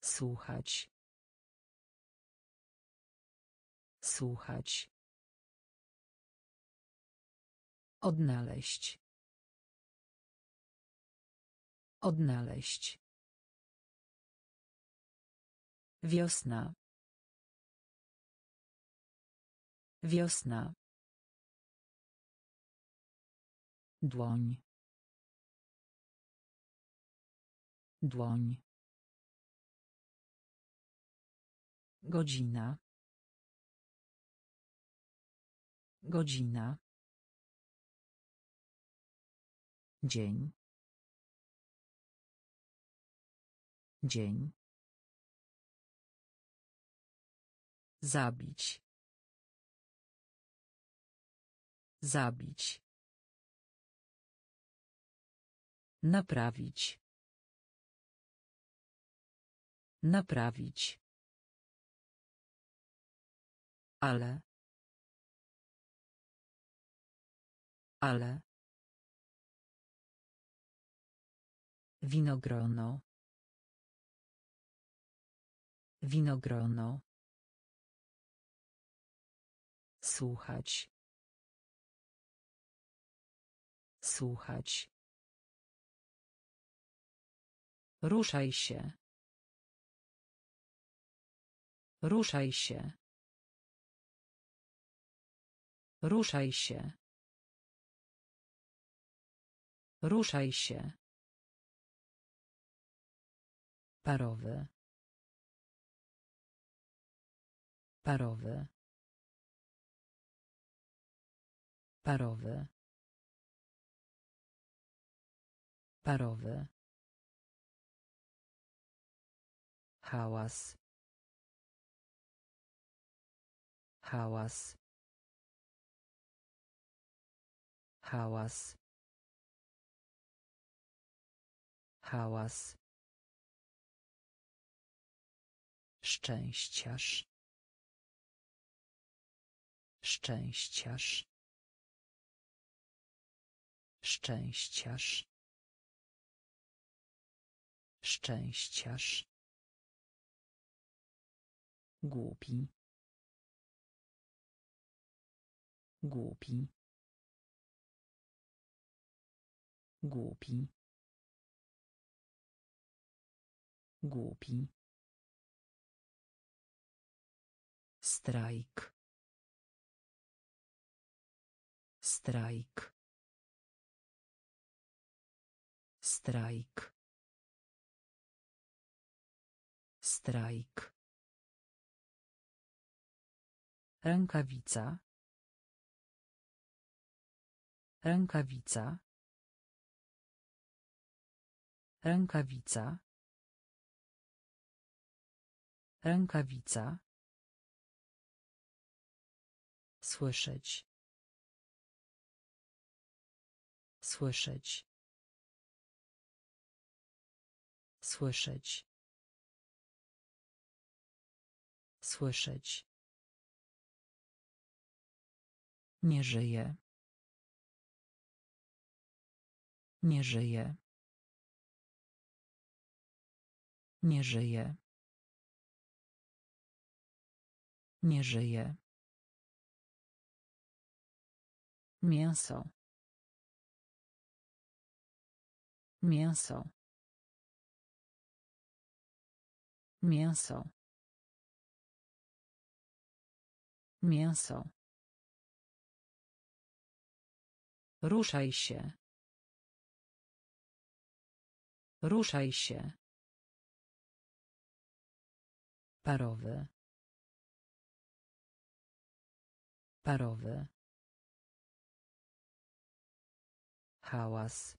Słuchać. Słuchać. Odnaleźć. Odnaleźć. Wiosna. Wiosna. Dłoń. Dłoń. Godzina. Godzina. Dzień. Dzień. Zabić. Zabić. Naprawić. Naprawić. Ale. Ale. Winogrono. Winogrono. Słuchać. Słuchać. Ruszaj się. Ruszaj się. Ruszaj się. Ruszaj się. Parowy. Parowy. Parowy. Parowy. Hałas. Hałas. Hałas. Hałas. Szczęściarz. Szczęściarz. Szczęściarz. Szczęściarz. Głupi. Głupi. Głupi. Głupi. Strajk. Strajk. Strajk. Strajk. Rękawica. Rękawica. Rękawica. Rękawica. Słyszeć. Słyszeć. Słyszeć. Słyszeć. Nie żyje. Nie żyje. Nie żyje. Nie żyje. Mięso. Mięso. Mięso. Mięso. Ruszaj się. Ruszaj się. Parowy. Parowy. Hałas.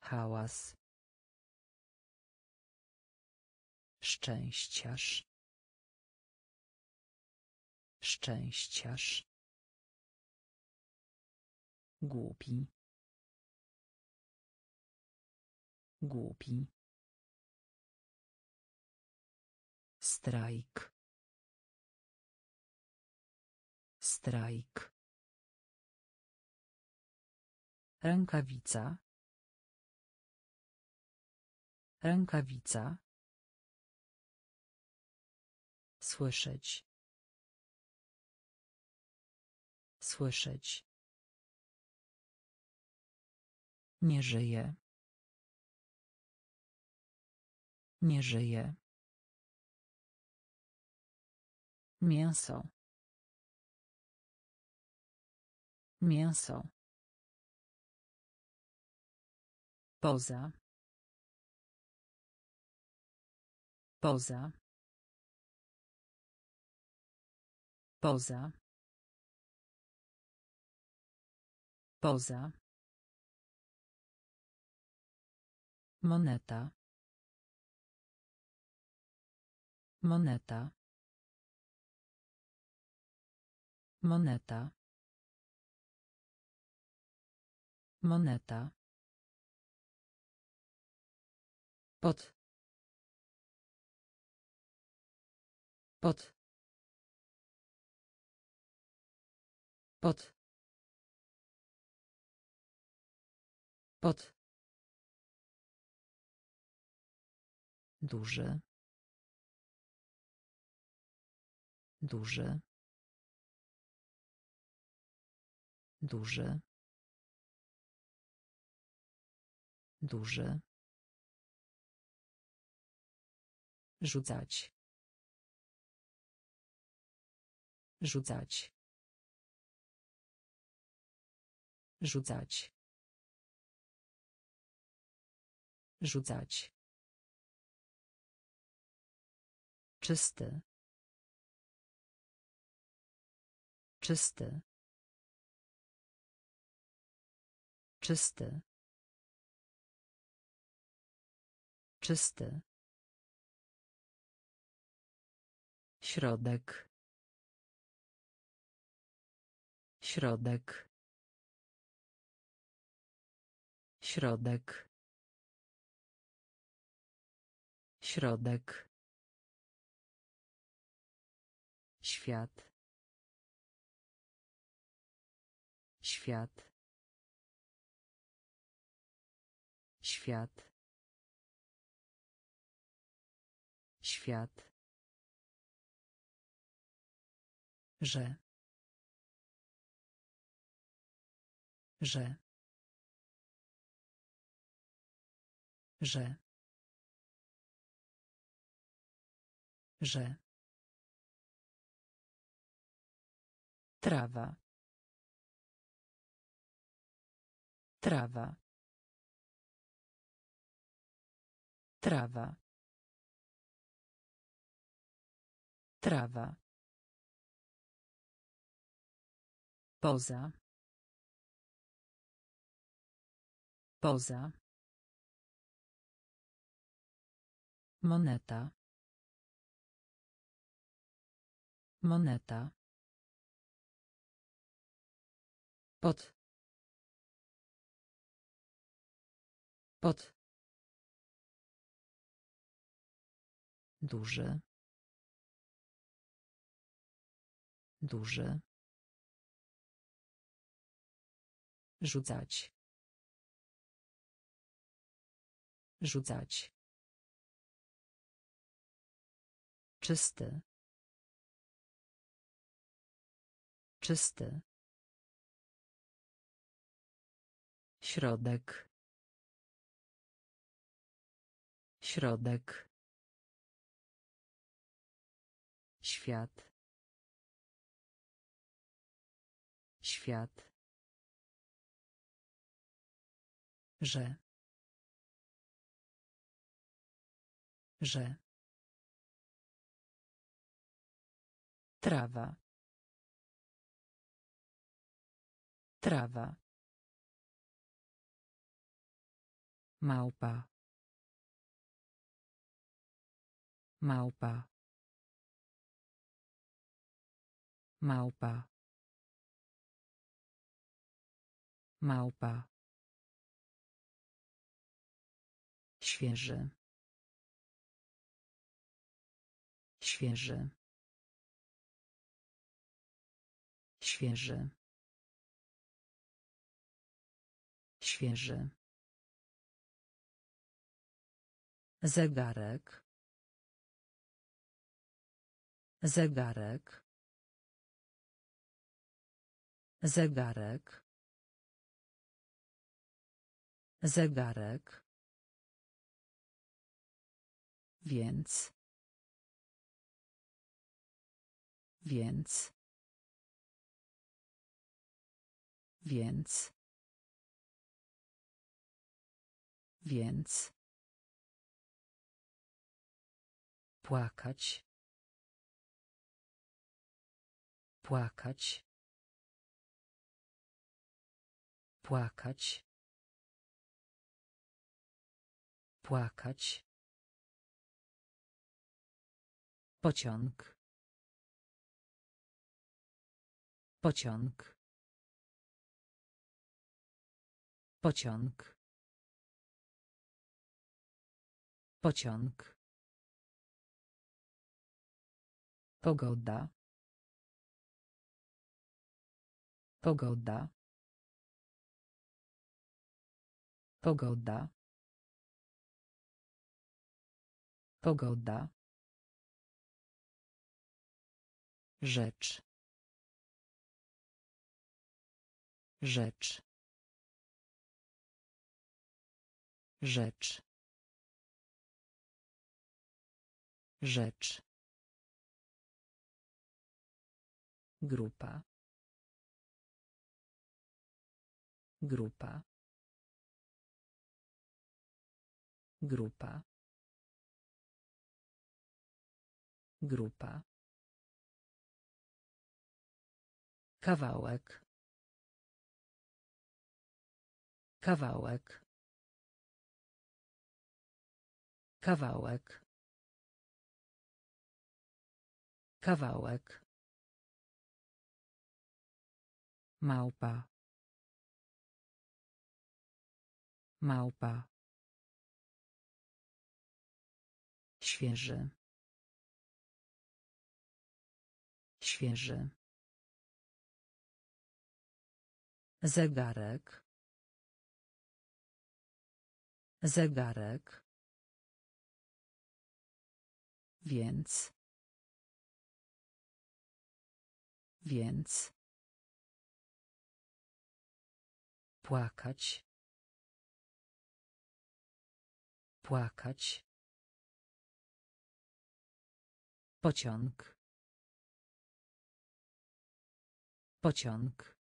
Hałas. Szczęściarz. Szczęściarz. Głupi. Głupi. Strajk. Strajk. Rękawica. Rękawica. Słyszeć. Słyszeć. Nie żyje. Nie żyje. Mięso. Mięso. Poza. Poza. Poza. Poza. Moneta. Moneta. Moneta. Moneta. Pod. Pod. Pod. Pod. Duży. Duży. Duży. Duży. Rzucać. Rzucać. Rzucać. Rzucać. Czysty. Czysty. Czysty. Czysty. Środek. Środek. Środek. Środek. Świat. Świat. Świat. Świat. Że że że że. Trawa. Trawa. Trawa. Trawa Poza. Poza. Moneta. Moneta. Pod. Pod. Duży. Duży. Rzucać. Rzucać. Czysty. Czysty. Środek. Środek. Świat. Świat. Że że trawa trawa małpa małpa małpa małpa Świeży. Świeży. Świeży. Świeży. Zegarek. Zegarek. Zegarek. Zegarek. Więc. Więc. Więc. Więc. Płakać. Płakać. Płakać. Płakać. Pociąg. Pociąg. Pociąg. Pociąg. Pogoda. Pogoda. Pogoda. Pogoda. Rzecz. Rzecz. Rzecz. Rzecz. Grupa. Grupa. Grupa. Grupa. Kawałek. Kawałek. Kawałek. Kawałek. Małpa. Małpa. Świeży. Świeży. Zegarek. Zegarek. Więc. Więc. Płakać. Płakać. Pociąg. Pociąg.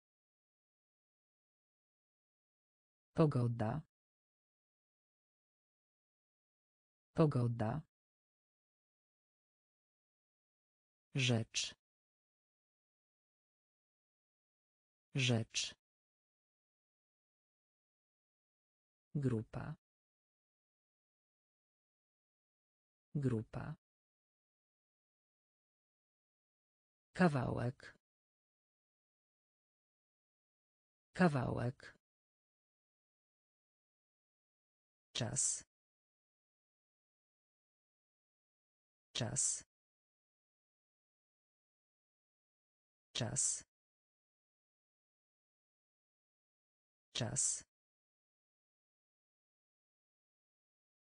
Pogoda. Pogoda. Rzecz. Rzecz. Grupa. Grupa. Kawałek. Kawałek. Czas. Czas. Czas. Czas.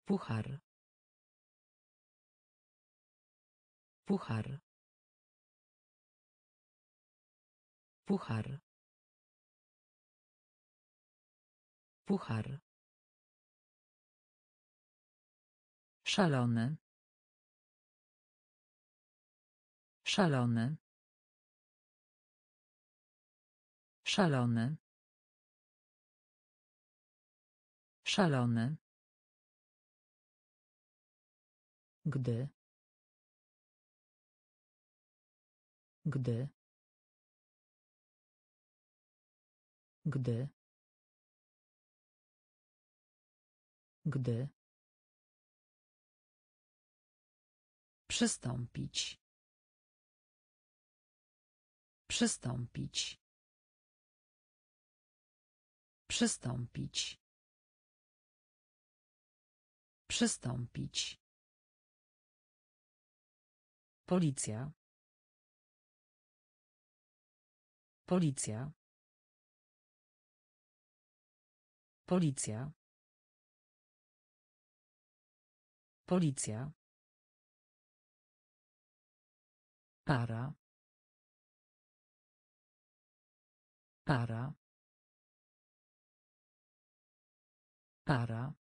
Puchar. Puchar. Puchar. Puchar. Szalony. Szalony. Szalony. Szalony. Gdy. Gdy. Gdy. Gdy. Przystąpić. Przystąpić. Przystąpić. Przystąpić. Policja. Policja. Policja. Policja. Para. Para. Para.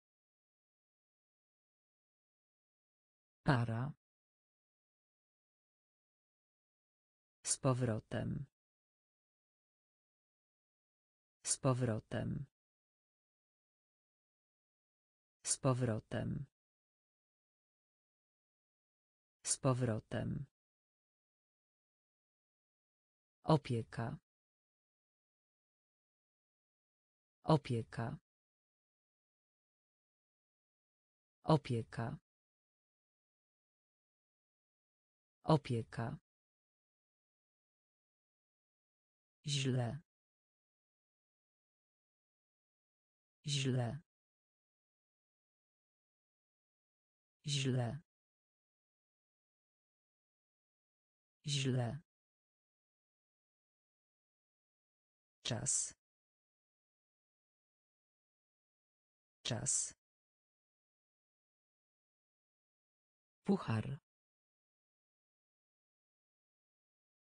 Para. Z powrotem. Z powrotem. Z powrotem. Z powrotem. Opieka. Opieka. Opieka. Opieka. Źle. Źle. Źle. Źle. Czas. Czas. Puchar.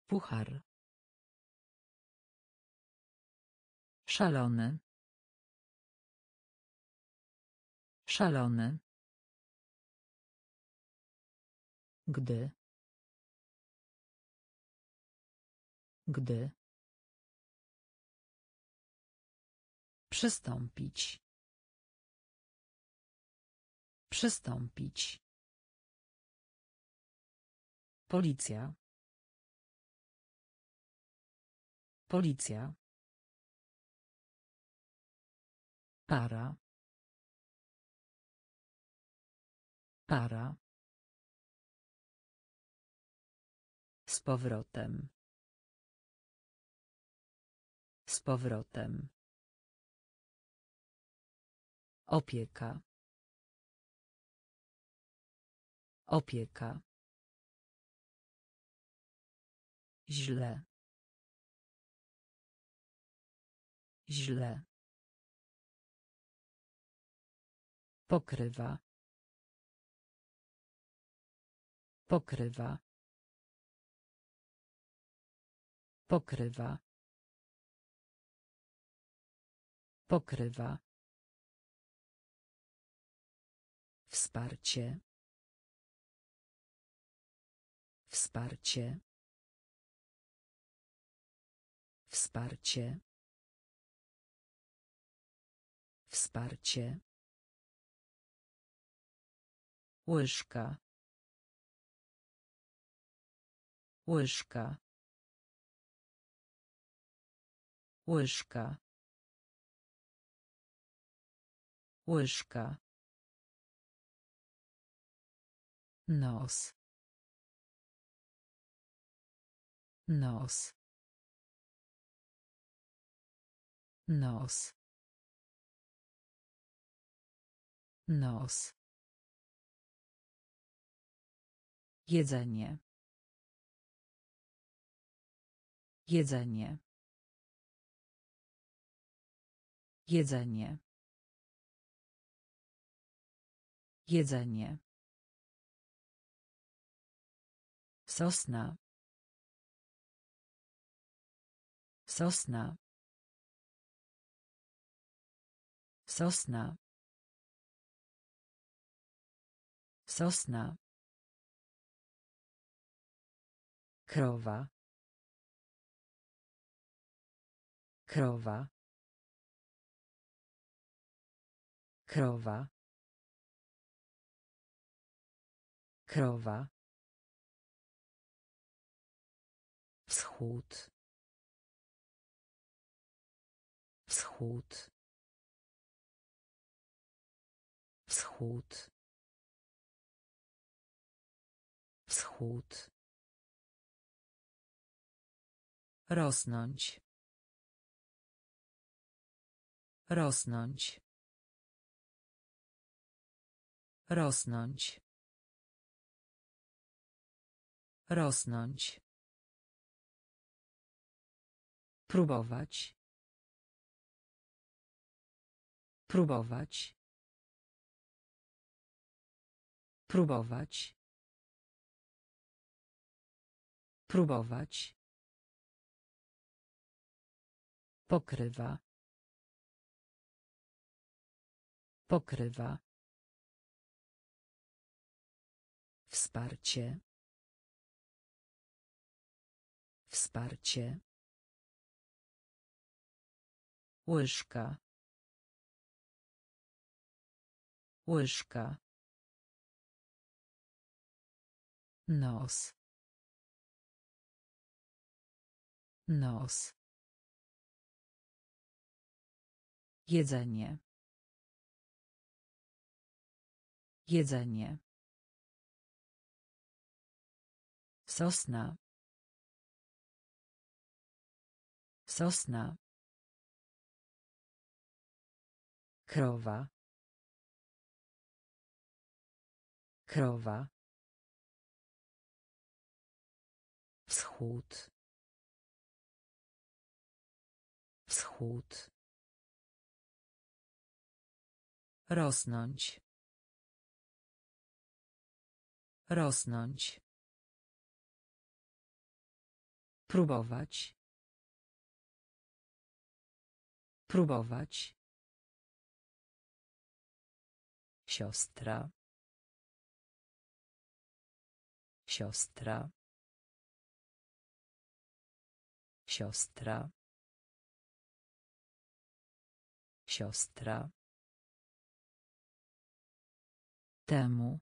Puchar. Szalony. Szalony. Gdy. Gdy. Przystąpić. Przystąpić. Policja. Policja. Para. Para. Z powrotem. Z powrotem. Opieka. Opieka. Źle. Źle. Pokrywa. Pokrywa. Pokrywa. Pokrywa. Wsparcie. Wsparcie. Wsparcie. Wsparcie. Łyżka. Łyżka. Łyżka. Łyżka. Nos. Nos. Nos. Nos. Jedzenie. Jedzenie. Jedzenie. Jedzenie. Sosna. Sosna. Sosna. Sosna. Krowa. Krowa. Krowa. Krowa. Wschód. Wschód. Wschód. Wschód. Rosnąć. Rosnąć. Rosnąć. Rosnąć. Próbować. Próbować. Próbować. Próbować. Pokrywa. Pokrywa. Wsparcie. Wsparcie. Łyżka. łyżka. Nos. Nos. Jedzenie. Jedzenie. Sosna. Sosna krowa krowa wschód wschód rosnąć rosnąć próbować próbować siostra. Siostra. Siostra. Siostra. Temu.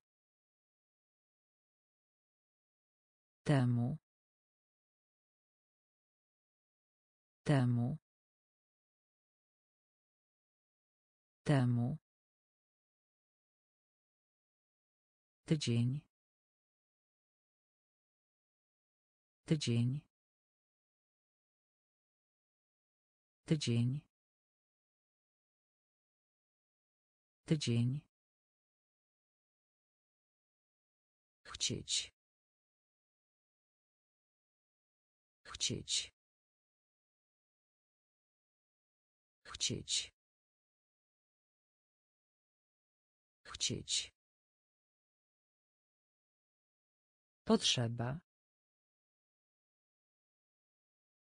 Temu. Temu. Temu tydzień. Tydzień. Tydzień. Tydzień. Chcieć. Chcieć. Chcieć. Chcieć potrzeba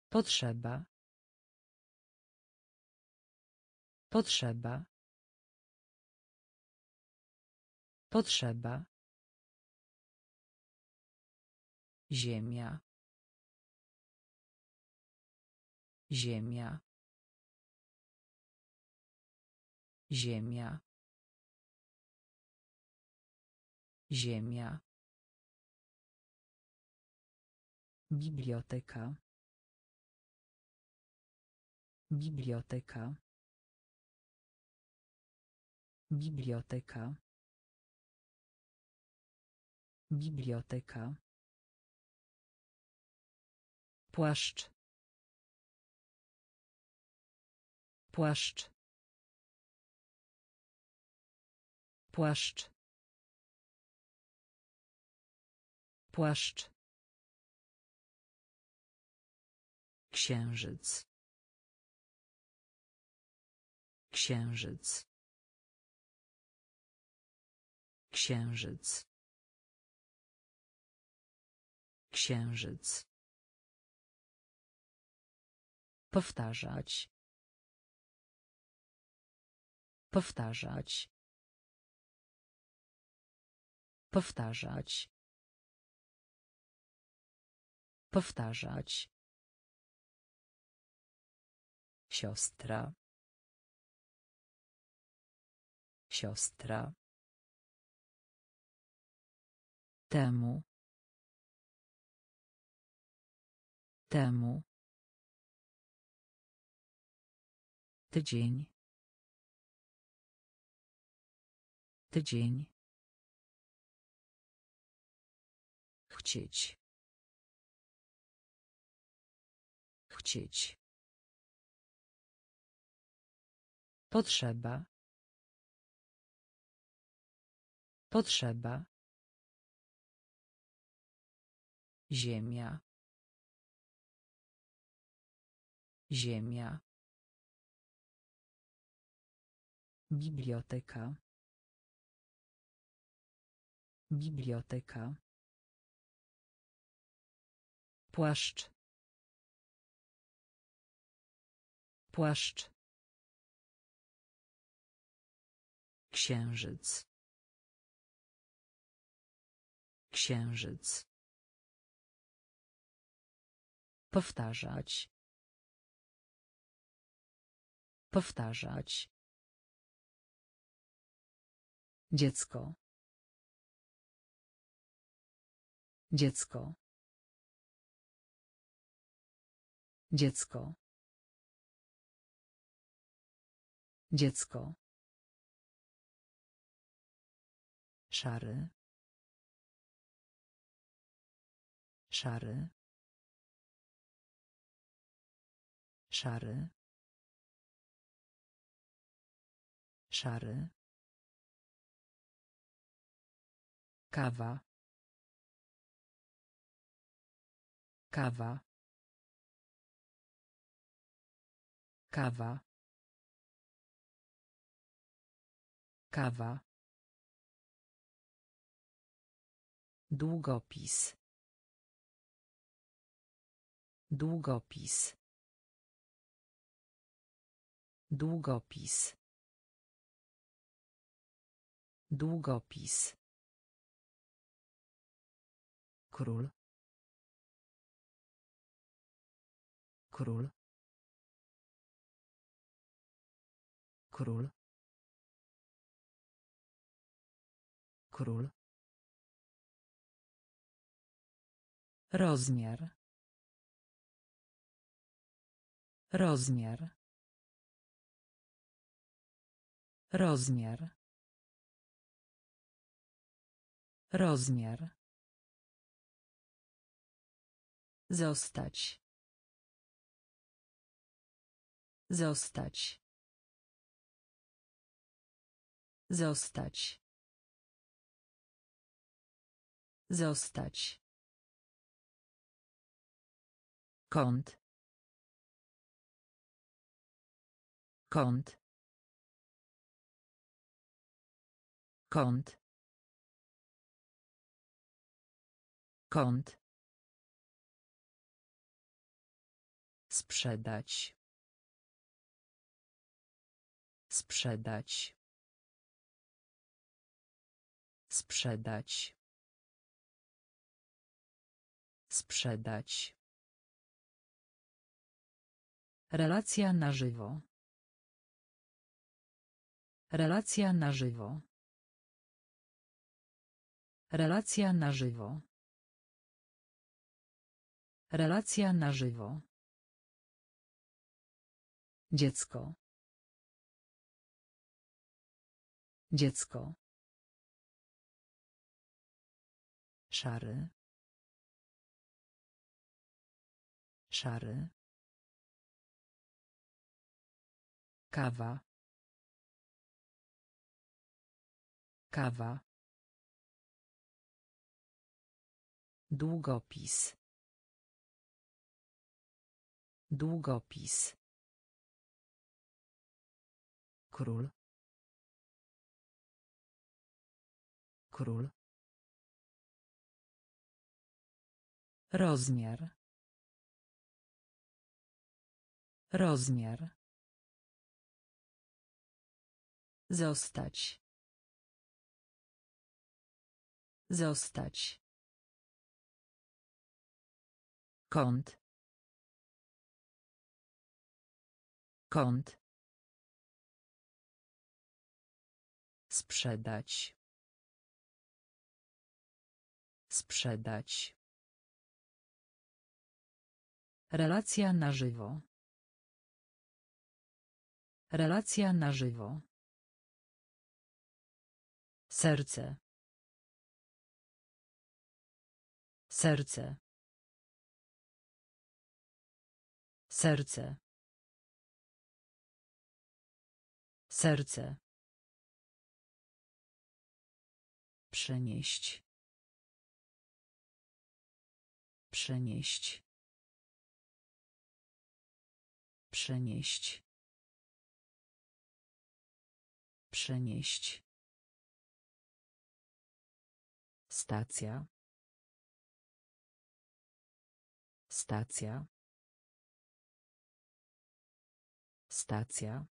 potrzeba potrzeba potrzeba Ziemia. Ziemia. Ziemia. Ziemia. Biblioteka. Biblioteka. Biblioteka. Biblioteka. Płaszcz. Płaszcz. Płaszcz. Płaszcz. Księżyc. Księżyc. Księżyc. Księżyc. Powtarzać. Powtarzać. Powtarzać. Powtarzać. Siostra. Siostra. Temu. Temu. Tydzień. Tydzień. Chcieć. Chcieć. Potrzeba. Potrzeba. Ziemia. Ziemia. Biblioteka. Biblioteka. Płaszcz. Płaszcz. Księżyc. Księżyc. Powtarzać. Powtarzać. Dziecko. Dziecko. Dziecko. Dziecko. Szary. Szary. Szary. Szary. Kawa. Kawa. Kawa. Kawa. Długopis. Długopis. Długopis. Długopis. Król. Król. Król. Król. Rozmiar. Rozmiar. Rozmiar. Rozmiar. Zostać. Zostać. Zostać. Zostać. Kąt. Kąt. Kąt. Kąt. Sprzedać. Sprzedać. Sprzedać. Sprzedać. Relacja na żywo. Relacja na żywo. Relacja na żywo. Relacja na żywo. Dziecko. Dziecko. Szary. Szary. Kawa. Kawa. Długopis. Długopis. Król. Król. Rozmiar. Rozmiar. Zostać. Zostać. Kąt. Kąt. Sprzedać. Sprzedać. Relacja na żywo. Relacja na żywo. Serce. Serce. Serce. Serce. Przenieść. Przenieść. Przenieść. Przenieść. Stacja. Stacja. Stacja.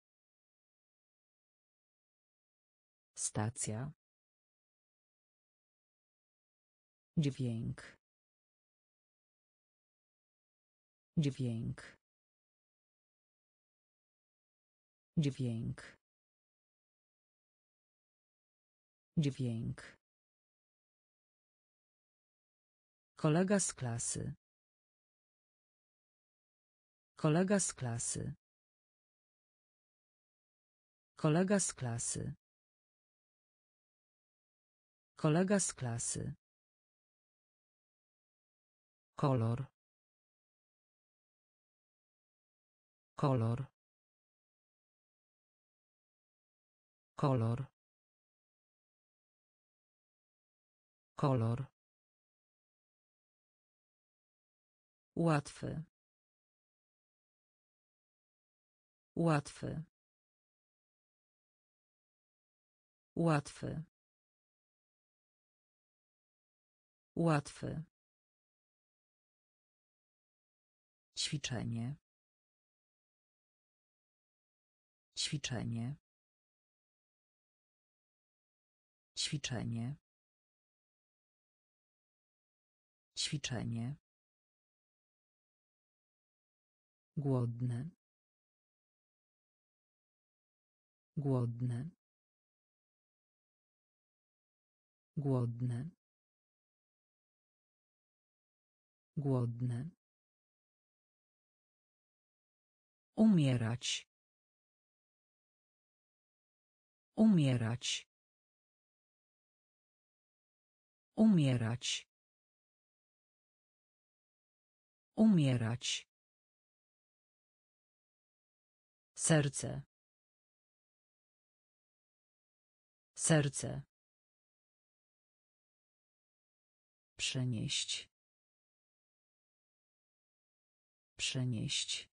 Stacja. Dźwięk. Dźwięk. Dźwięk. Dźwięk. Kolega z klasy. Kolega z klasy. Kolega z klasy. Kolega z klasy. Kolor. Kolor. Kolor. Kolor. Łatwy. Łatwy. Łatwy. Łatwy. Ćwiczenie. Ćwiczenie. Ćwiczenie. Ćwiczenie. Głodny. Głodny. Głodny. Głodny. Umierać. Umierać. Umierać. Umierać. Serce. Serce. Przenieść. Przenieść.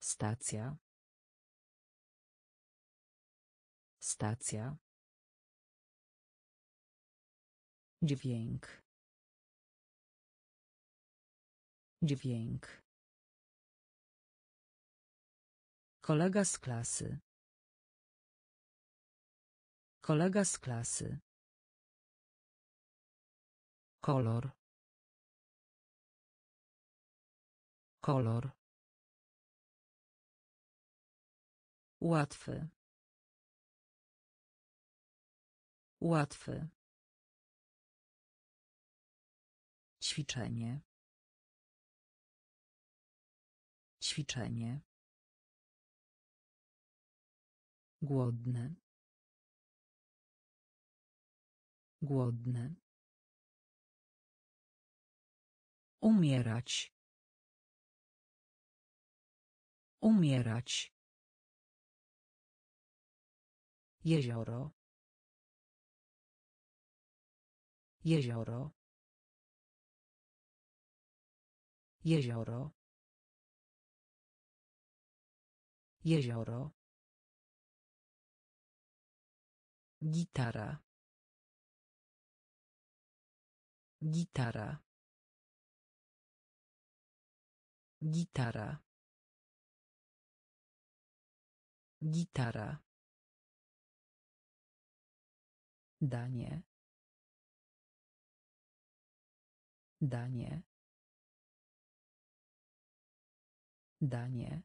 Stacja. Stacja. Dźwięk. Dźwięk. Kolega z klasy. Kolega z klasy. Kolor. Kolor. Łatwy. Łatwy. Ćwiczenie. Ćwiczenie. Głodny. Głodny. Umierać. Umierać. Jezioro. Jezioro. Jezioro. Jezioro. Gitara. Gitara. Gitara. Gitara. Danie. Danie. Danie.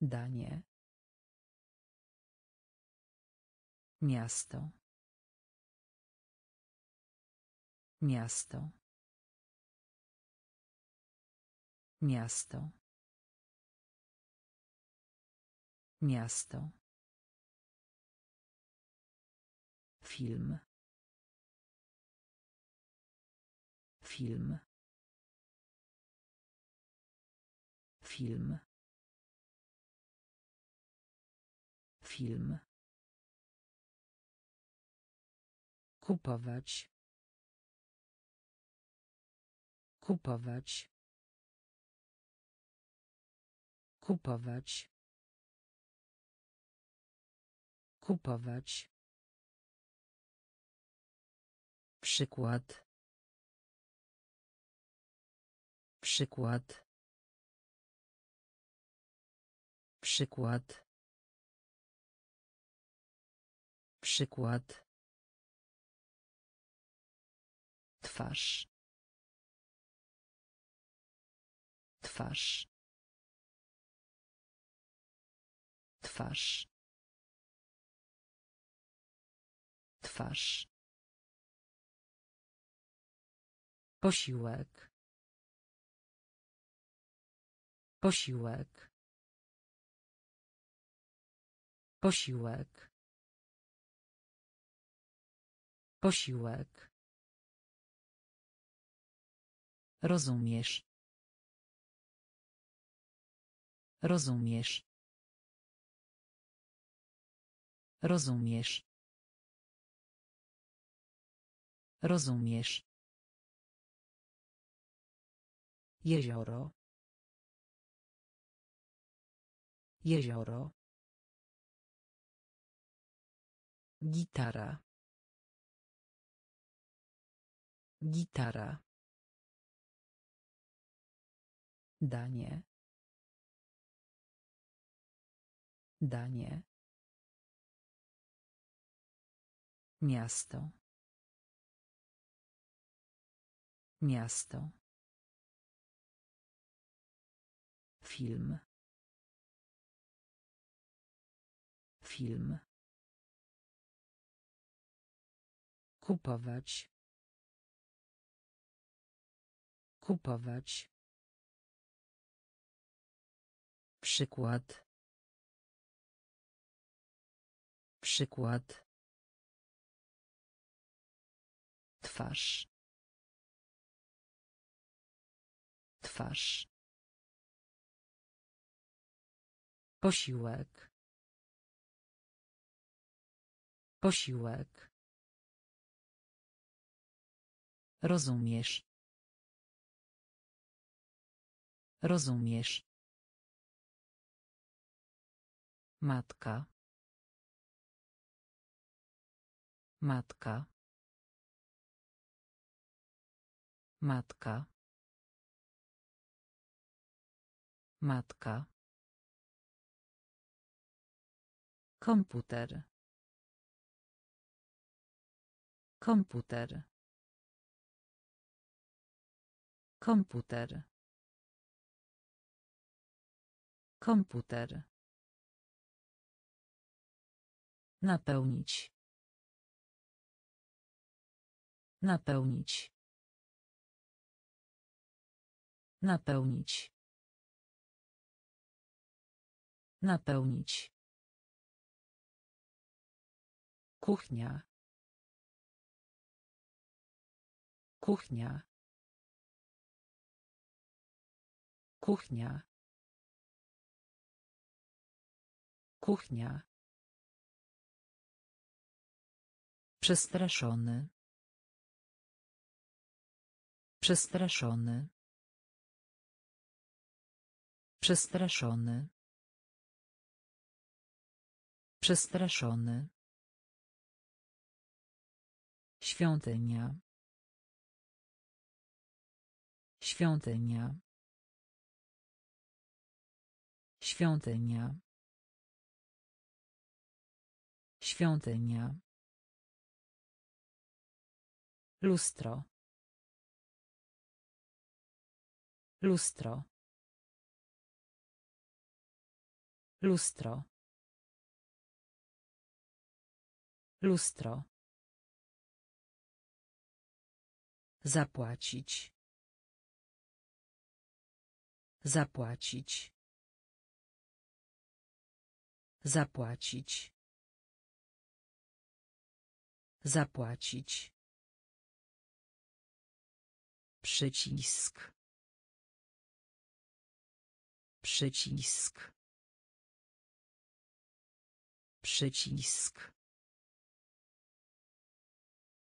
Danie. Miasto. Miasto. Miasto. Miasto. Film. Film. Film. Film. Kupować. Kupować. Kupować. Kupować. Przykład. Przykład. Przykład. Przykład. Twarz. Twarz. Twarz. Twarz. Posiłek. Posiłek. Posiłek. Posiłek. Rozumiesz. Rozumiesz. Rozumiesz. Rozumiesz. Jezioro. Jezioro. Gitara. Gitara. Danie. Danie. Miasto. Miasto. Film. Film. Kupować. Kupować. Przykład. Przykład. Twarz. Twarz. Posiłek. Posiłek. Rozumiesz. Rozumiesz. Matka. Matka. Matka. Matka. Komputer. Komputer. Komputer. Komputer. Napełnić. Napełnić. Napełnić. Napełnić. Kuchnia. Kuchnia. Kuchnia. Kuchnia. Przestraszony. Przestraszony. Przestraszony. Przestraszony. Świątynia. Świątynia. Świątynia. Świątynia. Lustro. Lustro. Lustro. Lustro. Zapłacić. Zapłacić. Zapłacić. Zapłacić. Przycisk. Przycisk. Przycisk.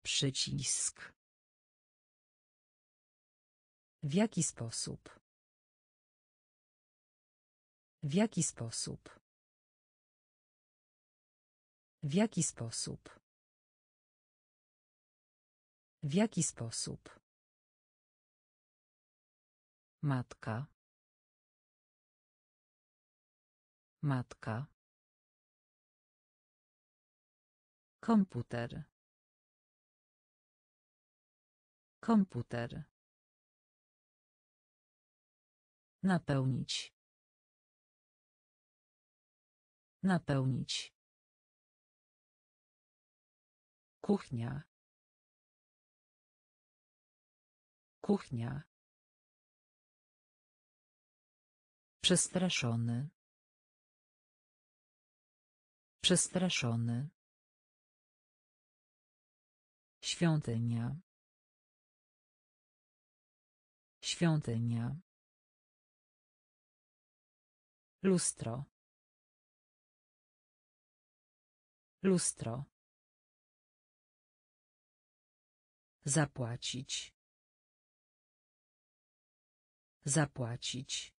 Przycisk. W jaki sposób? W jaki sposób? W jaki sposób? W jaki sposób? Matka. Matka. Komputer. Komputer. Napełnić. Napełnić. Kuchnia. Kuchnia. Przestraszony. Przestraszony. Świątynia. Świątynia. Lustro. Lustro. Zapłacić. Zapłacić.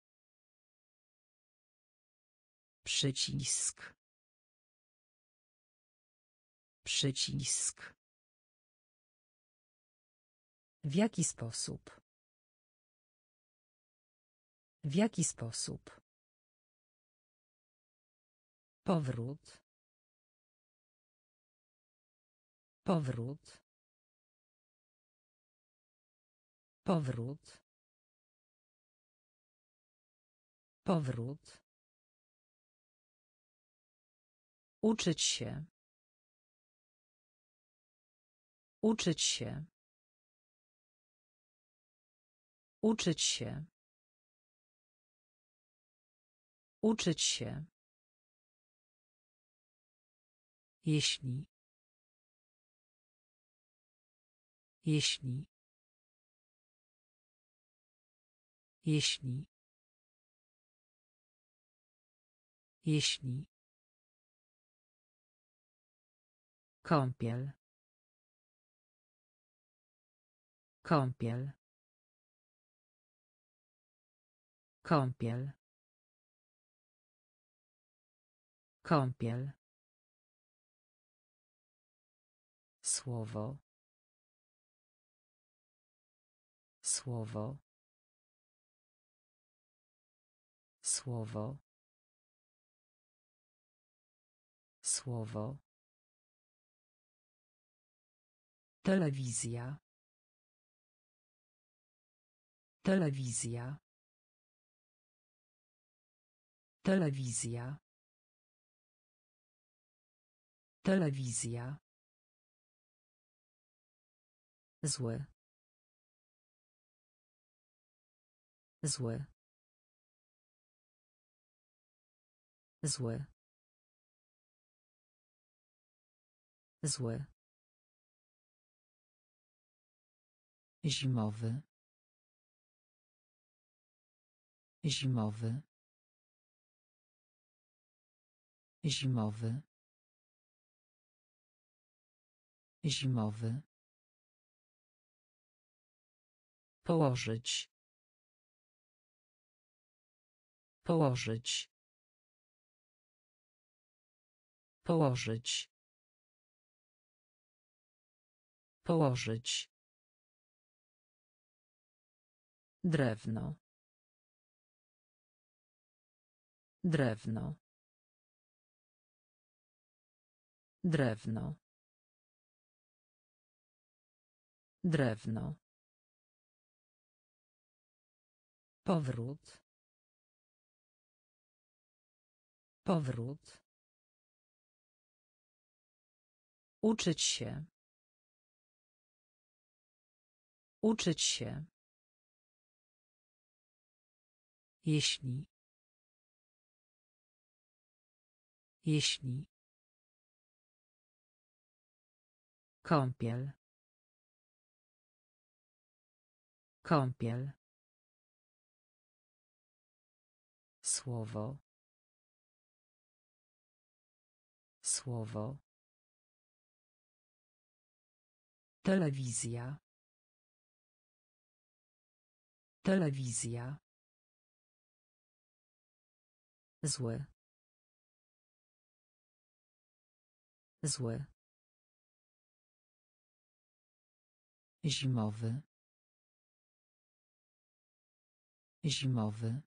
Przycisk. Przycisk. W jaki sposób? W jaki sposób? Powrót. Powrót. Powrót. Powrót. Uczyć się. Uczyć się. Uczyć się. Uczyć się. Jeśli. Jeśli. Jeśli. Jeśli. Kąpiel. Kąpiel. Kąpiel. Kąpiel. Słowo. Słowo. Słowo. Słowo. Telewizja. Telewizja. Telewizja. Telewizja. Zły. Zły. Zły. Zły. Zimowy. Zimowy. Zimowy. Zimowy. Położyć. Położyć. Położyć. Położyć. Drewno. Drewno. Drewno. Drewno. Powrót. Powrót. Uczyć się. Uczyć się. Jeśli. Jeśli. Kąpiel. Kąpiel. Słowo. Słowo. Telewizja. Telewizja. Zły. Zły. Zimowy. Zimowy.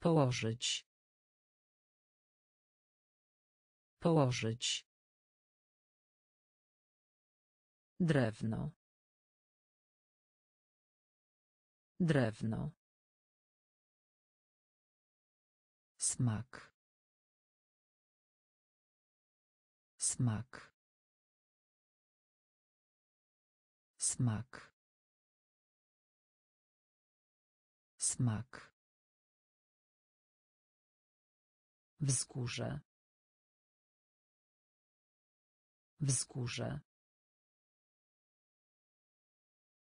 Położyć. Położyć. Drewno. Drewno. Smak. Smak. Smak. Smak. Wzgórze. Wzgórze.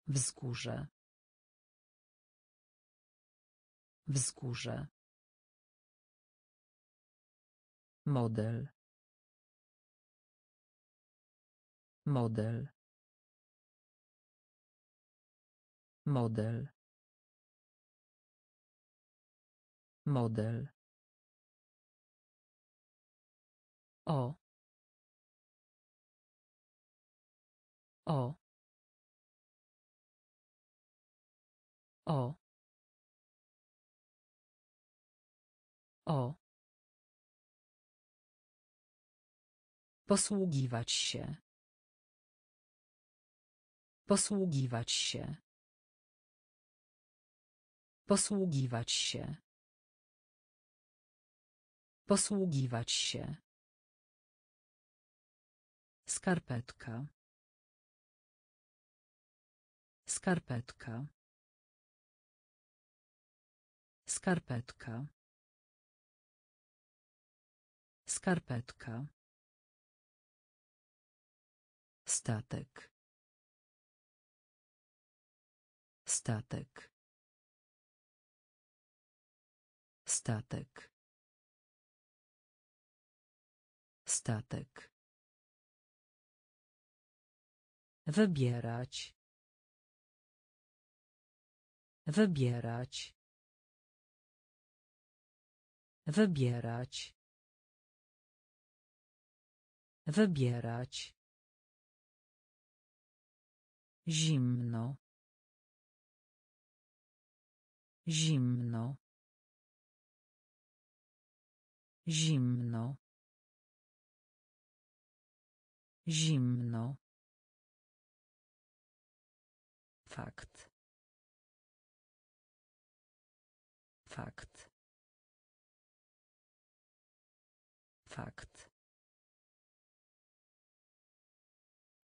Wzgórze. Wzgórze. Model. Model. Model. Model. O. O. O. O. Posługiwać się. Posługiwać się. Posługiwać się. Posługiwać się. Skarpetka. Skarpetka. Skarpetka. Skarpetka. Statek. Statek. Statek. Statek. Wybierać. Wybierać. Wybierać. Wybierać. Zimno. Zimno. Zimno. Zimno. Fakt. Fakt. Fakt.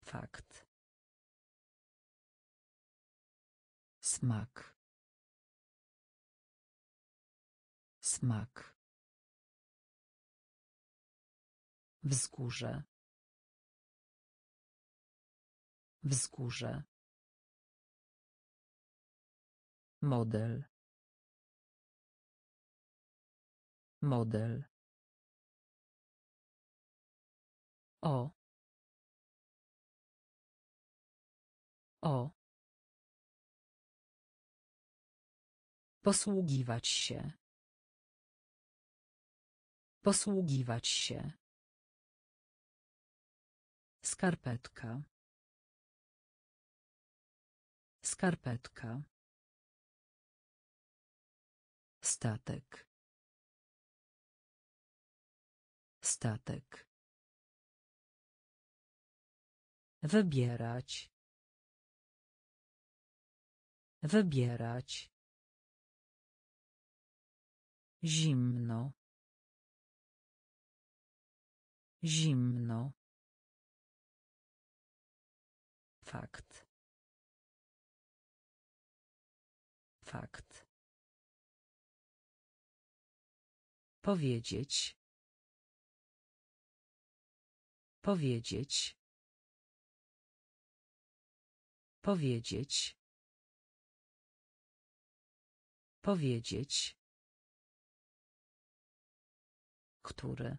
Fakt. Smak. Smak. Wzgórze. Wzgórze. Model. Model. O. O. Posługiwać się. Posługiwać się. Skarpetka. Skarpetka. Statek. Statek. Wybierać. Wybierać. Zimno. Zimno. Fakt. Fakt. Powiedzieć. Powiedzieć. Powiedzieć. Powiedzieć. Który.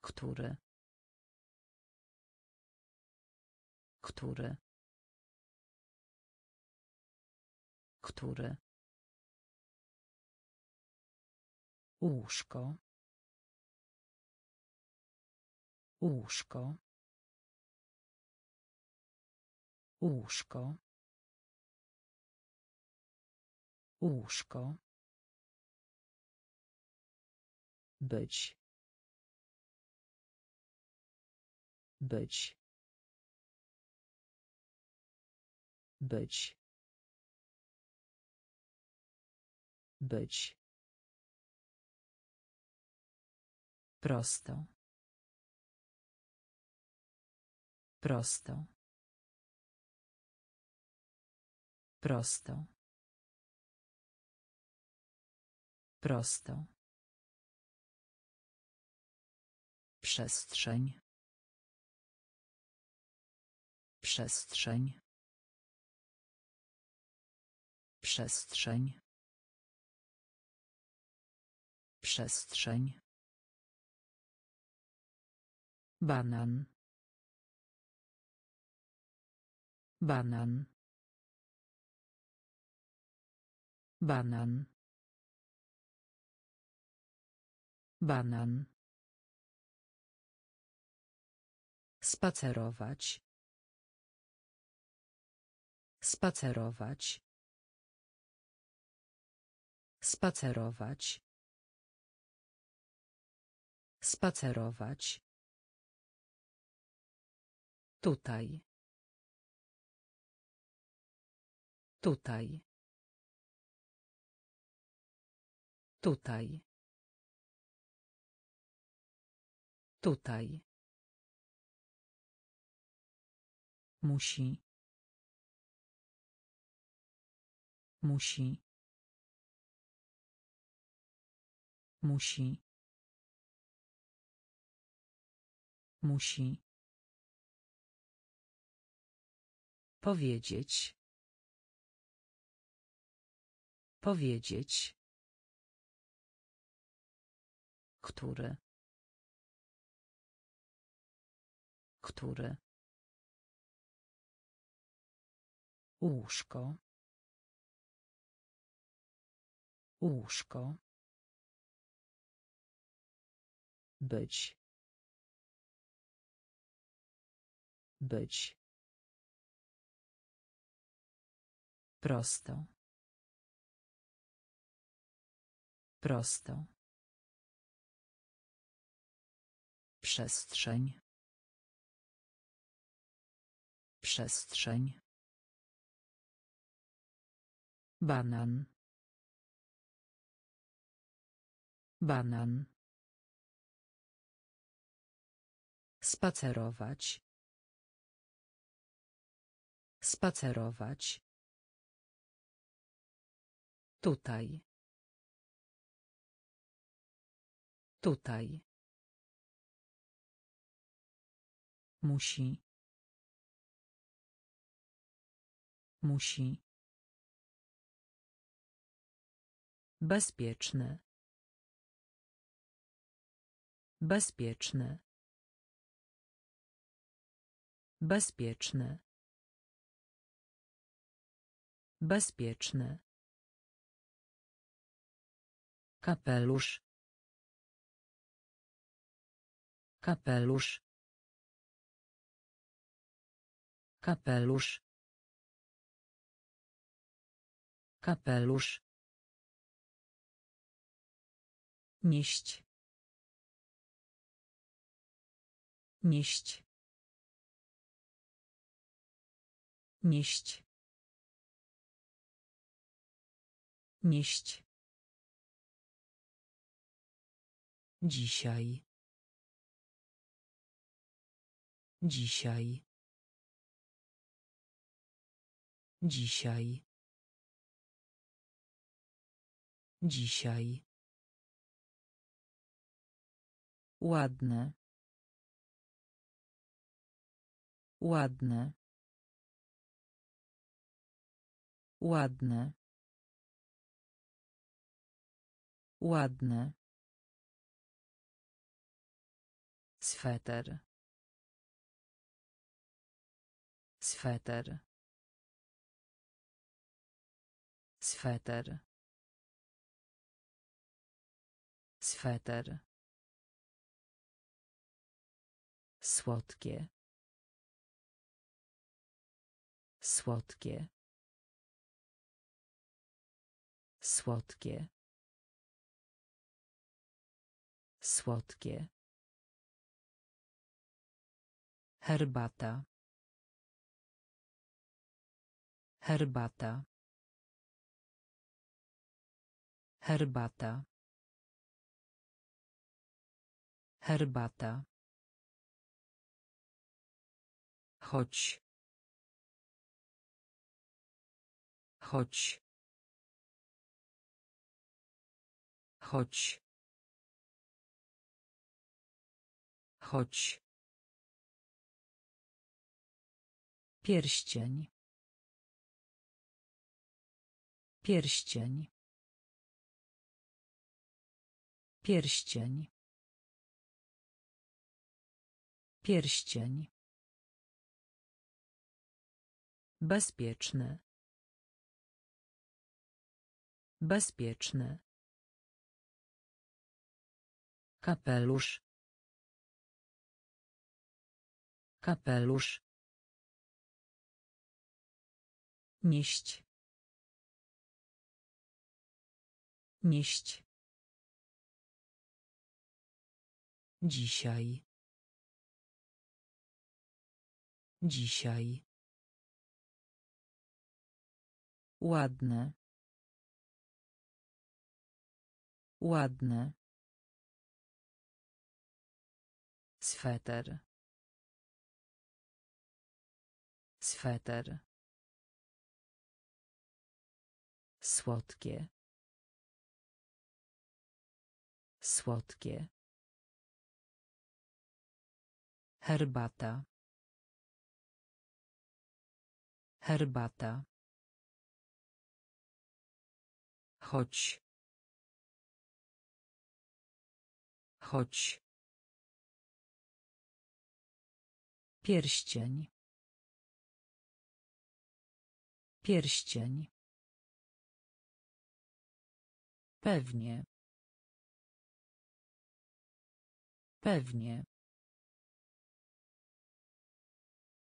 Który. Który. Który. Łóżko. Łóżko. Łóżko. Łóżko. Być. Być. Być. Być. Prosto. Prosto. Prosto. Prosto. Przestrzeń. Przestrzeń. Przestrzeń. Przestrzeń. Banan. Banan. Banan. Banan. Spacerować. Spacerować. Spacerować. Spacerować. Tutaj. Tutaj. Tutaj. Tutaj. Musi. Musi. Musi. Musi. Powiedzieć. Powiedzieć. Który. Który. Łóżko. Łóżko. Być. Być. Prosto. Prosto. Przestrzeń. Przestrzeń. Banan. Banan. Spacerować. Spacerować. Tutaj. Tutaj. Musi. Musi. Bezpieczny. Bezpieczny. Bezpieczny. Bezpieczny. Kapelusz. Kapelusz. Kapelusz. Kapelusz. Nieść. Nieść. Nieść. Nieść. Dzisiaj. Dzisiaj. Dzisiaj. Dzisiaj. Ładne. Ładne. Ładne. Ładne. Sweter. Sweter. Sweter. Sweter. Słodkie. Słodkie. Słodkie. Słodkie. Herbata. Herbata. Herbata. Herbata. Chodź. Chodź. Chodź. Chodź. Pierścień. Pierścień. Pierścień. Pierścień. Bezpieczny. Bezpieczny. Kapelusz. Kapelusz. Nieść. Nieść. Dzisiaj. Dzisiaj. Ładne. Ładne. Sweter. Sweter. Słodkie. Słodkie. Herbata. Herbata. Chodź. Chodź. Pierścień. Pierścień. Pewnie. Pewnie.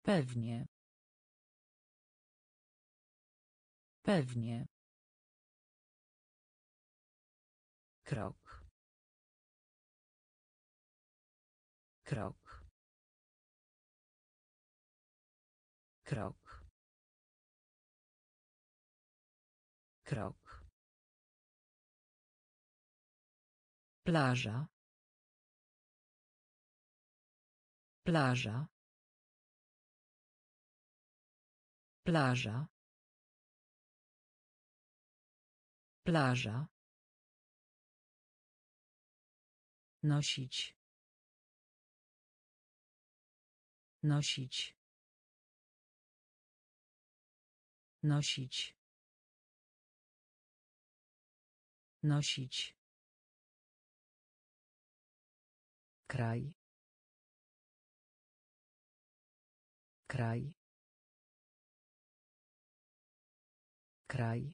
Pewnie. Pewnie. Krok. Krok. Krok. Krok. Plaża. Plaża. Plaża. Plaża. Nosić. Nosić. Nosić. Nosić. Kraj. Kraj. Kraj.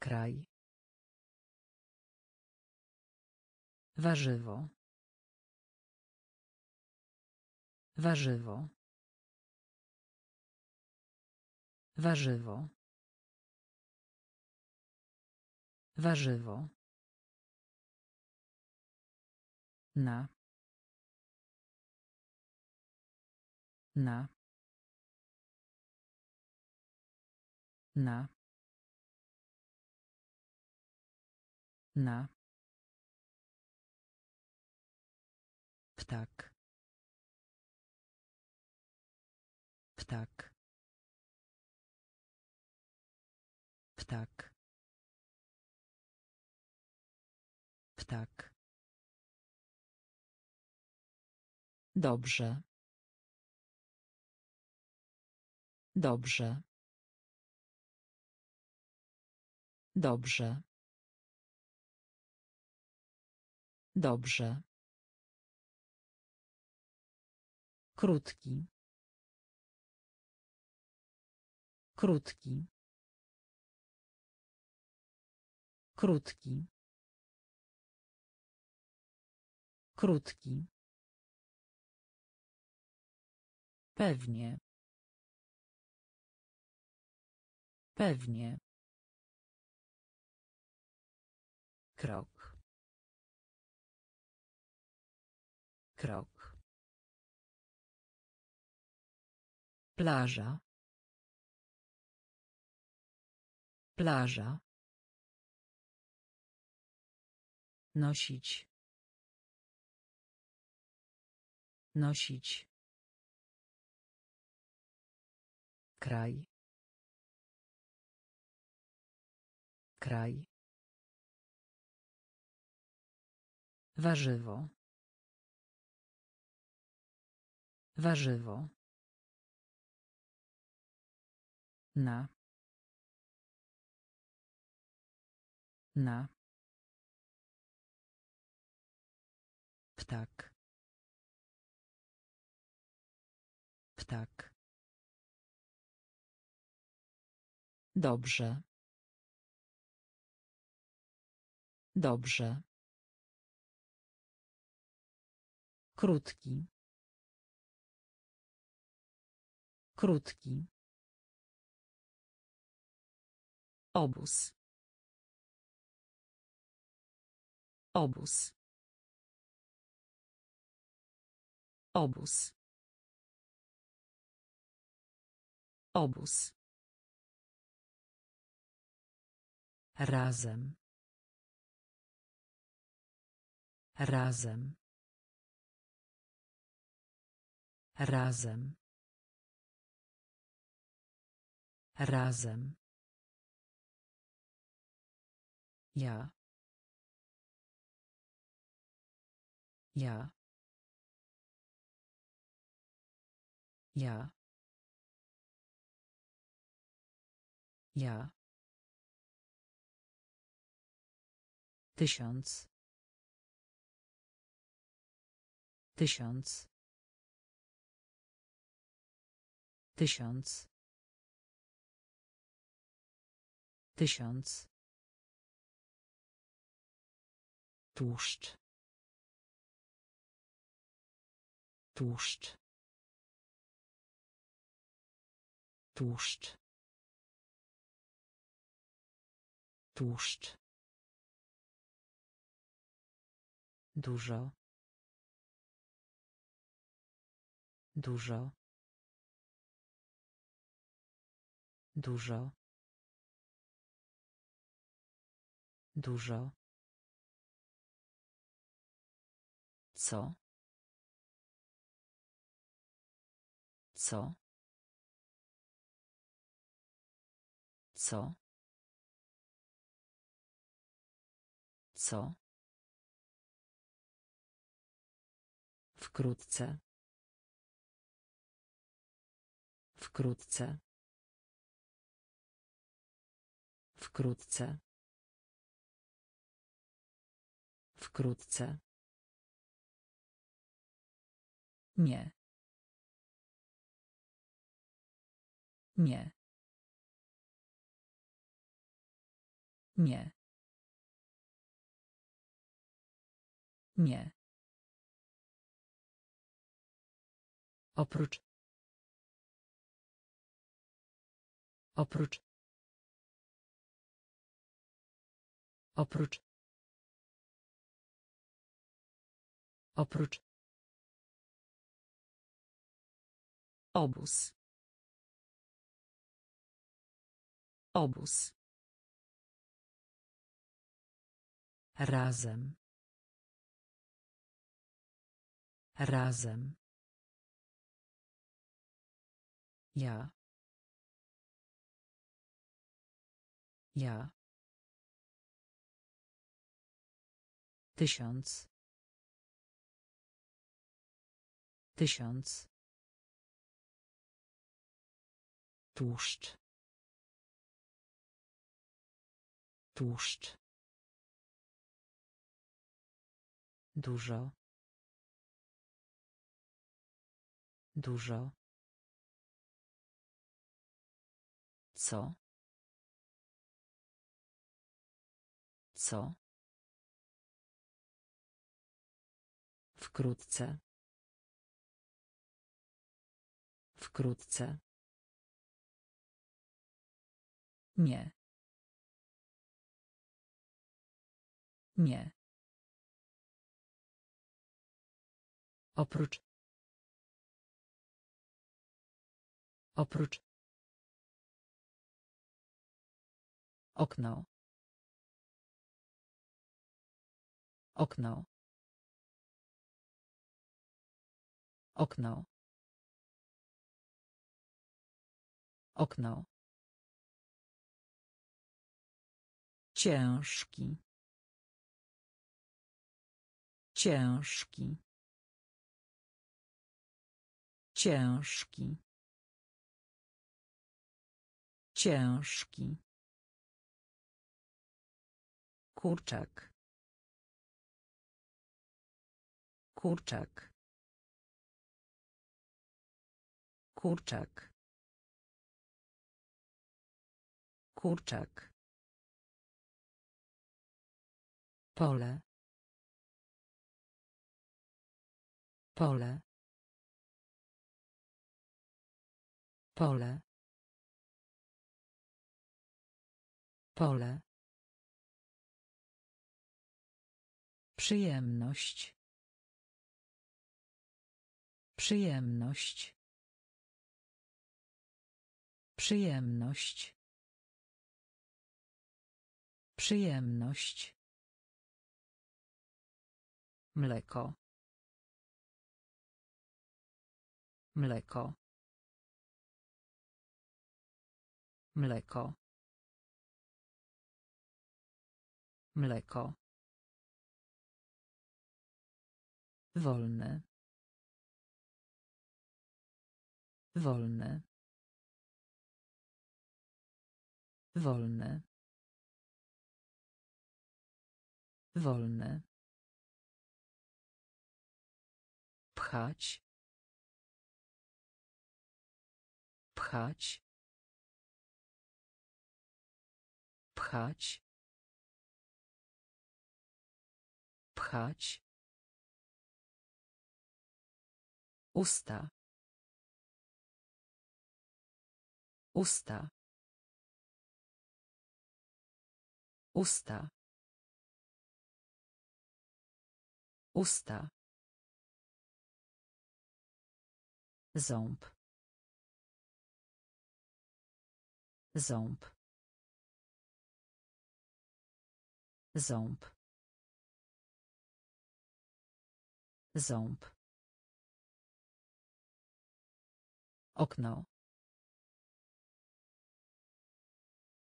Kraj. Warzywo. Warzywo. Warzywo. Warzywo. Na. Na. Na. Na. Ptak. Ptak. Ptak. Ptak. Dobrze. Dobrze. Dobrze. Dobrze. Krótki. Krótki. Krótki. Krótki. Pewnie. Pewnie. Krok. Krok. Plaża. Plaża. Nosić. Nosić. Kraj. Kraj. Warzywo. Warzywo. Na. Na. Ptak. Ptak. Dobrze. Dobrze. Krótki. Krótki. Obóz. Obóz. Obóz. Obóz. Razem. Razem. Razem. Razem. Ja. Ja. Ja. Ja. Tysiąc. Tysiąc. Tysiąc. Tysiąc. Tłuszcz. Tłuszcz. Tłuszcz. Tłuszcz. Dużo. Dużo. Dużo. Dużo. Co? Co? Co? Co? Wkrótce. Wkrótce. Wkrótce. Wkrótce. Nie. Nie. Nie. Nie. Oprócz. Oprócz. Oprócz. Oprócz. Obóz. Obóz. Razem. Razem. Ja. Ja. Tysiąc. Tysiąc. Tłuszcz. Tłuszcz. Dużo. Dużo. Co? Co? Wkrótce. Wkrótce. Nie. Nie. Oprócz. Oprócz. Okno. Okno. Okno. Okno. Ciężki. Ciężki. Ciężki. Ciężki. Kurczak. Kurczak. Kurczak. Kurczak. Pole. Pole. Pole. Pole. Przyjemność. Przyjemność. Przyjemność. Przyjemność. Mleko. Mleko. Mleko. Mleko. Wolny. Wolny. Wolny. Wolny. Pchać. Pchać. Pchać. Pchać. Usta. Usta. Usta. Usta. Ząb. Ząb. Ząb. Ząb. Okno.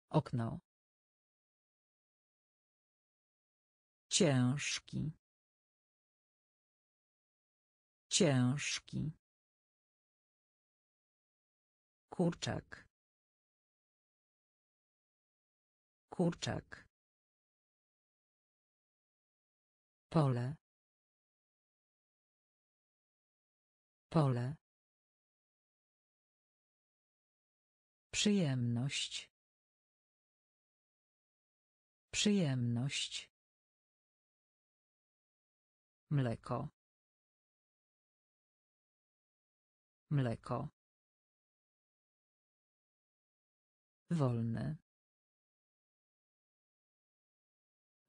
Okno. Ciężki. Ciężki. Kurczak. Kurczak. Pole. Pole. Przyjemność. Przyjemność. Mleko. Mleko. Wolny.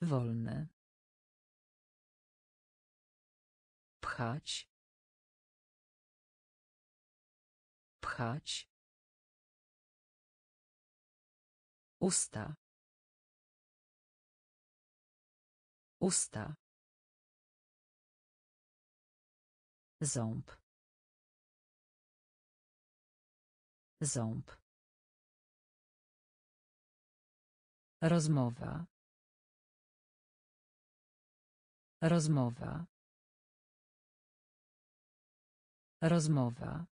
Wolny. Pchać. Pchać. Usta. Usta. Ząb. Ząb. Rozmowa. Rozmowa. Rozmowa.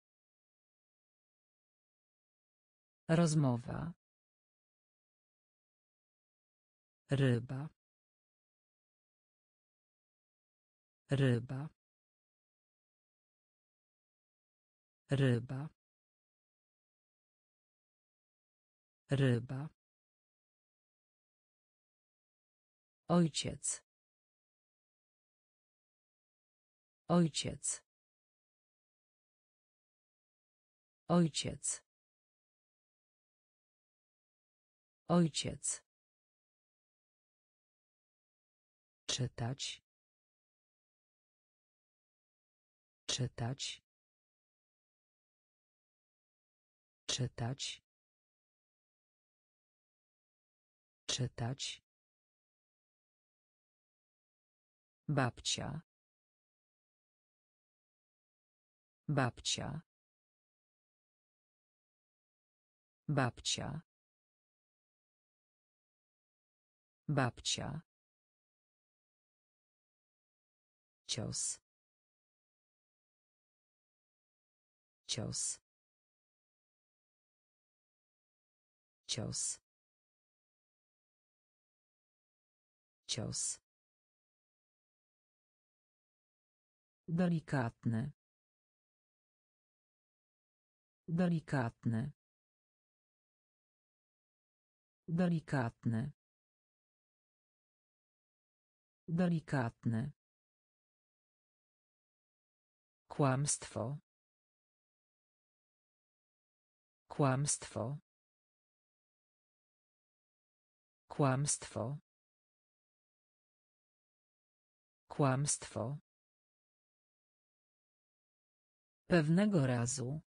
Rozmowa. Ryba. Ryba. Ryba. Ryba. Ojciec. Ojciec. Ojciec. Ojciec. Czytać. Czytać. Czytać. Czytać. Babcia. Babcia. Babcia. Babcia. Cios. Cios. Cios. Cios. Delikatny. Delikatny. Delikatny. Delikatny. Kłamstwo. Kłamstwo. Kłamstwo. Kłamstwo. Pewnego razu.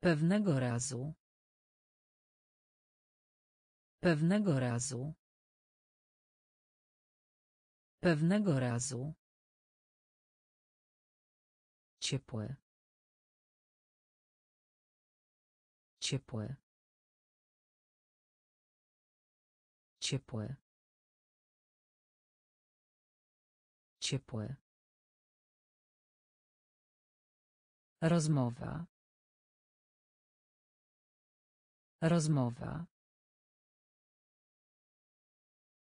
Pewnego razu. Pewnego razu. Pewnego razu. Ciepłe. Ciepłe. Ciepłe. Ciepłe. Rozmowa. Rozmowa.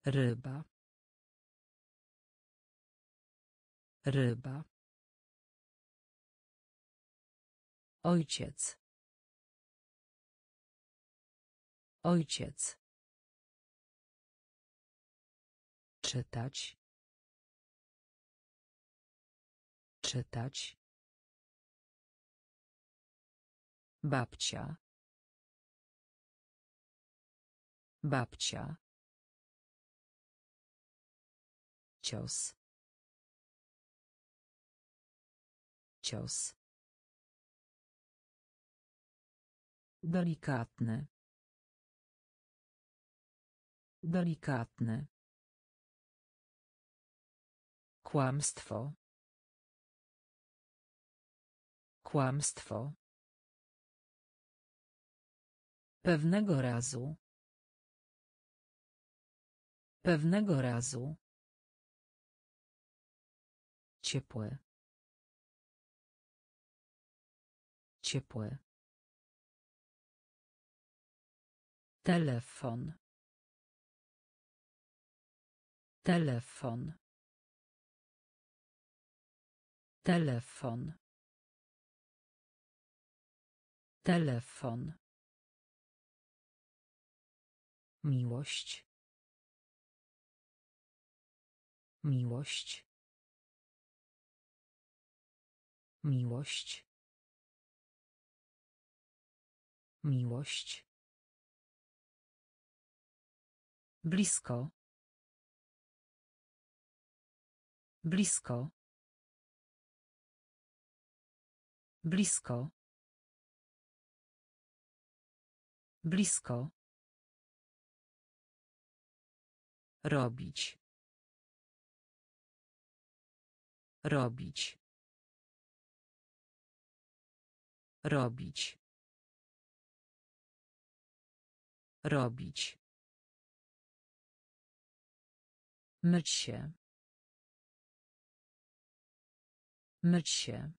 Ryba. Ryba. Ojciec. Ojciec. Czytać. Czytać. Babcia. Babcia. Cios. Cios. Delikatny. Delikatny. Kłamstwo. Kłamstwo. Pewnego razu. Pewnego razu. Ciepłe. Ciepłe. Telefon. Telefon. Telefon. Telefon. Miłość. Miłość. Miłość. Miłość. Blisko. Blisko. Blisko. Blisko. Robić. Robić. Robić. Robić. Myć się. Myć się.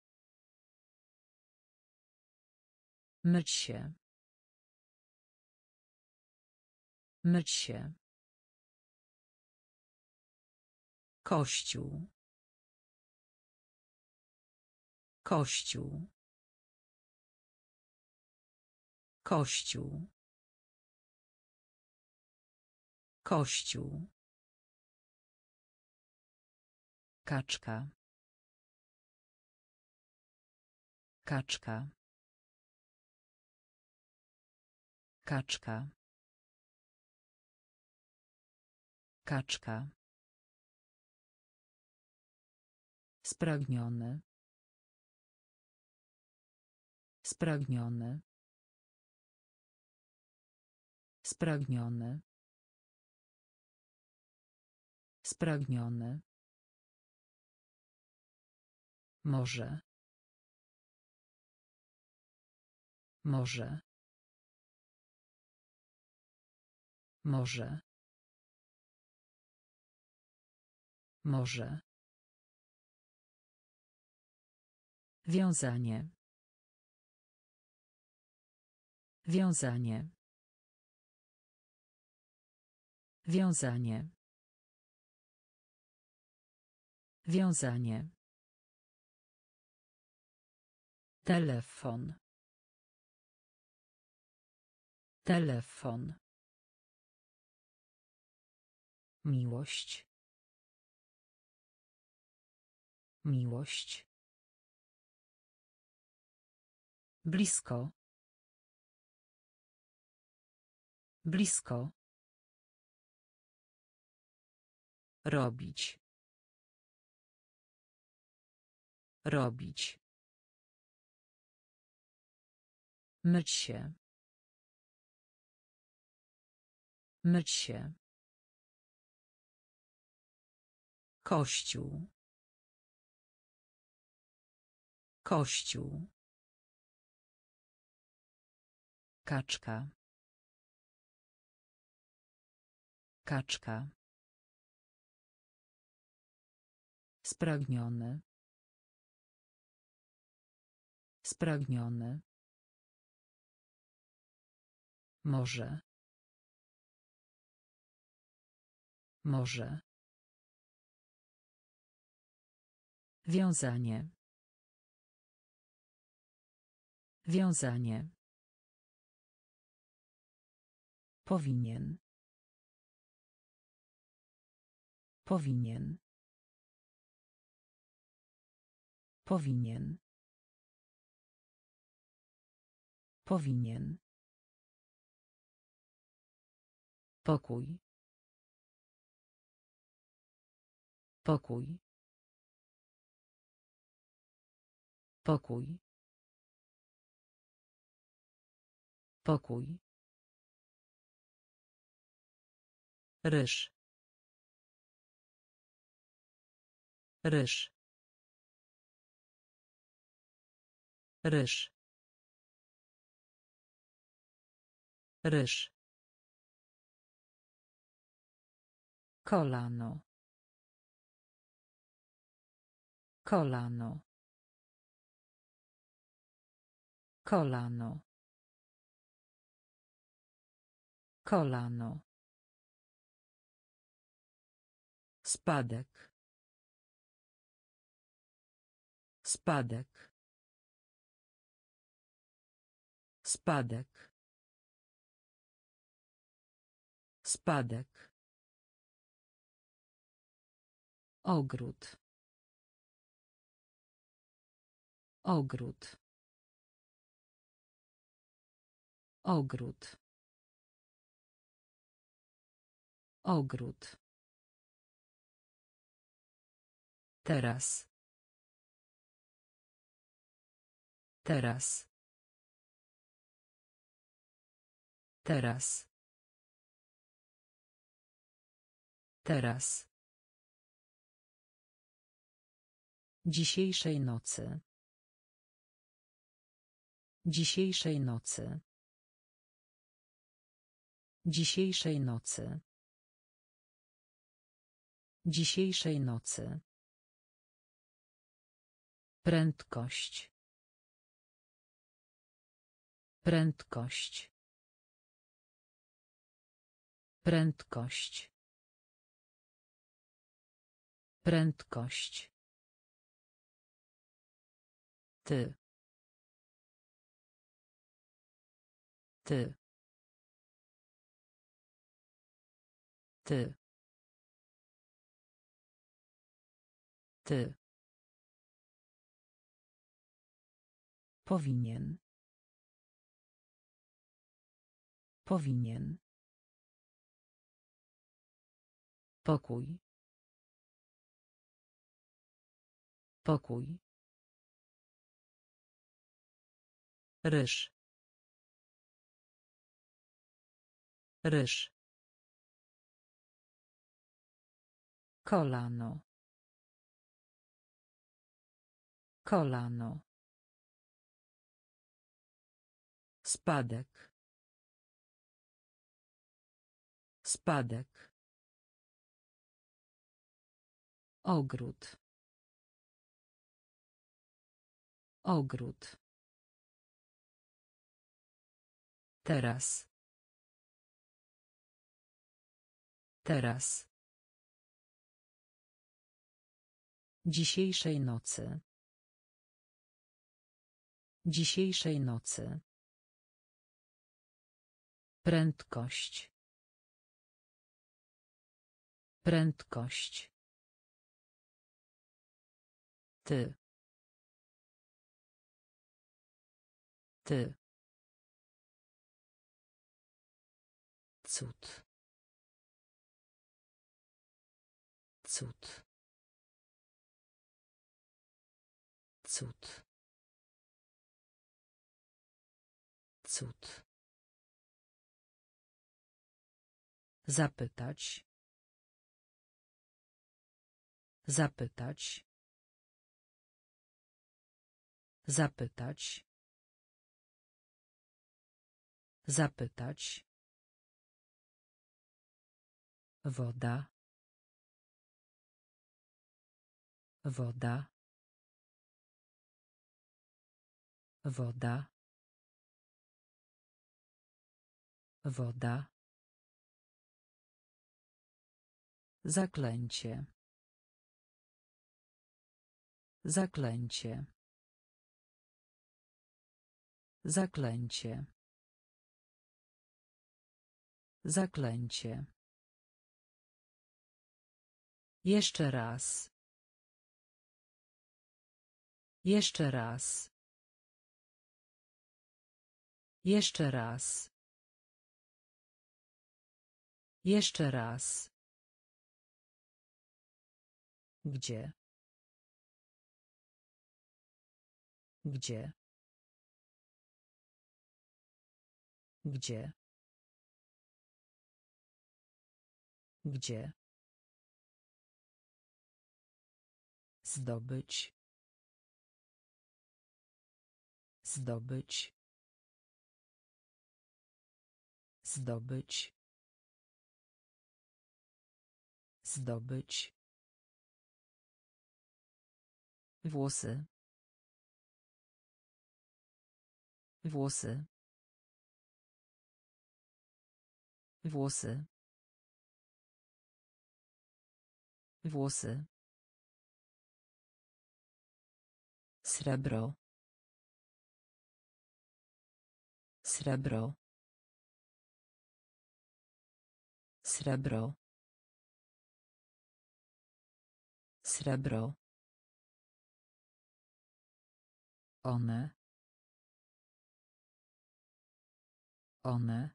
Myć się. Myć się. Kościół. Kościół. Kościół. Kościół. Kaczka. Kaczka. Kaczka. Kaczka. Spragniony. Spragniony. Spragniony. Spragniony. Może. Może. Może. Może. Wiązanie. Wiązanie. Wiązanie. Wiązanie. Telefon. Telefon. Miłość. Miłość. Blisko. Blisko. Robić. Robić. Myć się. Myć się. Kościół. Kościół. Kaczka. Kaczka. Spragniony. Spragniony. Może. Może. Wiązanie. Wiązanie. Powinien. Powinien. Powinien. Powinien. Pokój. Pokój. Pokój. Pokój. Ryż. Ryż. Ryż. Ryż. Kolano. Kolano. Kolano. Kolano. Spadek. Spadek. Spadek. Spadek. Ogród. Ogród. Ogród. Ogród. Teraz. Teraz. Teraz. Teraz. Dzisiejszej nocy. Dzisiejszej nocy. Dzisiejszej nocy. Dzisiejszej nocy. Prędkość. Prędkość. Prędkość. Prędkość. Ty. Ty. Ty. Ty. Powinien. Powinien. Pokój. Pokój. Ryż. ryż kolano kolano spadek spadek ogród ogród Teraz. Teraz. Dzisiejszej nocy. Dzisiejszej nocy. Prędkość. Prędkość. Ty. Ty. Cud. Cud. Cud. Cud. Zapytać. Zapytać. Zapytać. Zapytać. Woda. Woda. Woda. Woda. Zaklęcie. Zaklęcie. Zaklęcie. Zaklęcie. Jeszcze raz. Jeszcze raz. Jeszcze raz. Jeszcze raz. Gdzie? Gdzie? Gdzie? Gdzie? Zdobyć. Zdobyć. Zdobyć. Zdobyć. Włosy. Włosy. Włosy. Włosy. Srebro. Srebro. Srebro. Srebro. One. One.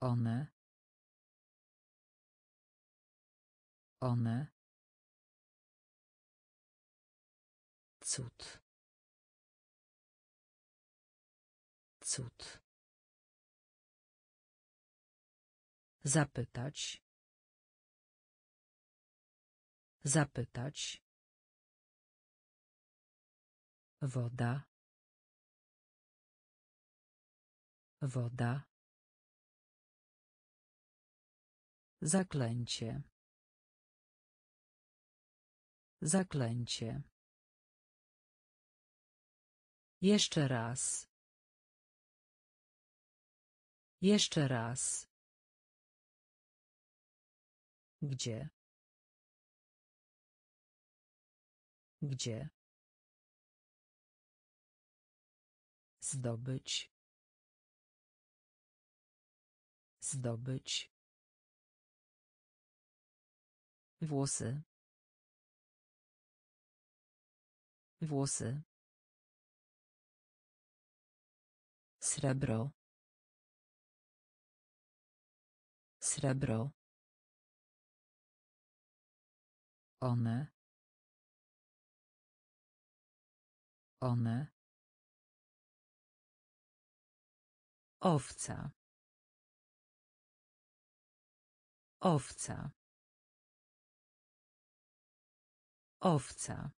One. One. Cud. Cud. Zapytać. Zapytać. Woda. Woda. Zaklęcie. Zaklęcie. Jeszcze raz. Jeszcze raz. Gdzie? Gdzie? Zdobyć. Zdobyć. Włosy. Włosy. Srebro. Srebro. One. One. Owca. Owca. Owca.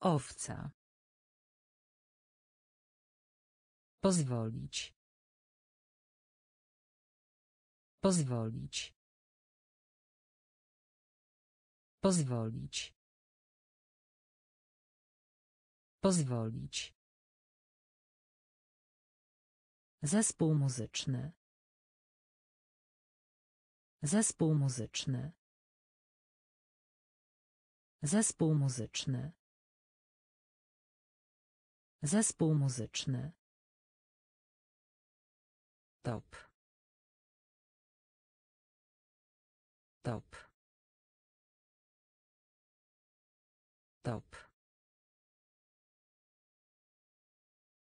Owca. Pozwolić. Pozwolić. Pozwolić. Pozwolić. Zespół muzyczny. Zespół muzyczny. Zespół muzyczny. Zespół muzyczny. Top. Top. Top.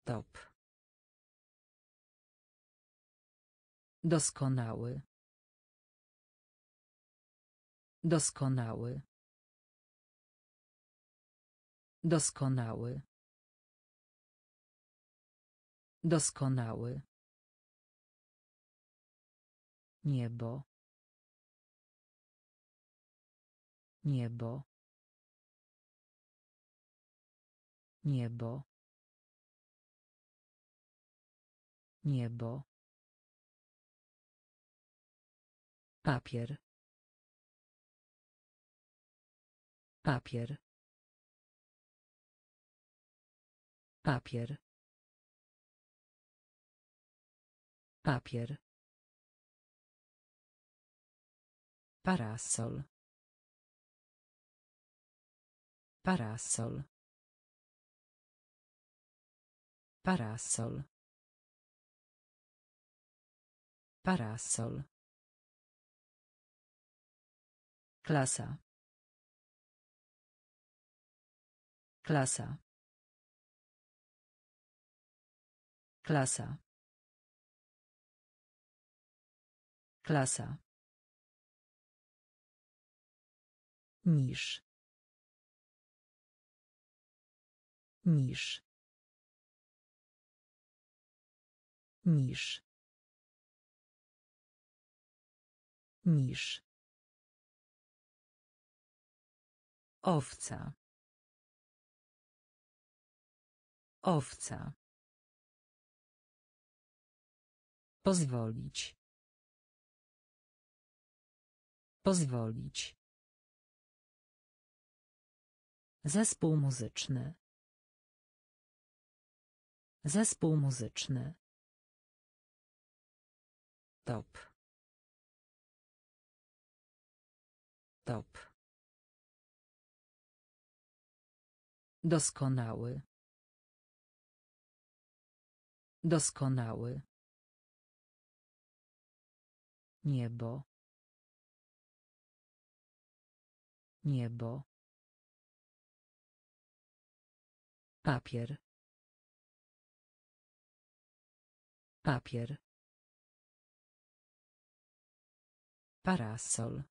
Top. Doskonały. Doskonały. Doskonały. Doskonały. Niebo. Niebo. Niebo. Niebo. Papier. Papier. Papier. Papier. Parasol. Parasol. Parasol. Parasol. Klasa. Klasa. Klasa. Klasa. Niż. Niż. Niż. Niż. Owca. Owca. Pozwolić. Pozwolić. Zespół muzyczny. Zespół muzyczny. Top. Top. Doskonały. Doskonały. Niebo. Niebo. Papier. Papier. Parasol.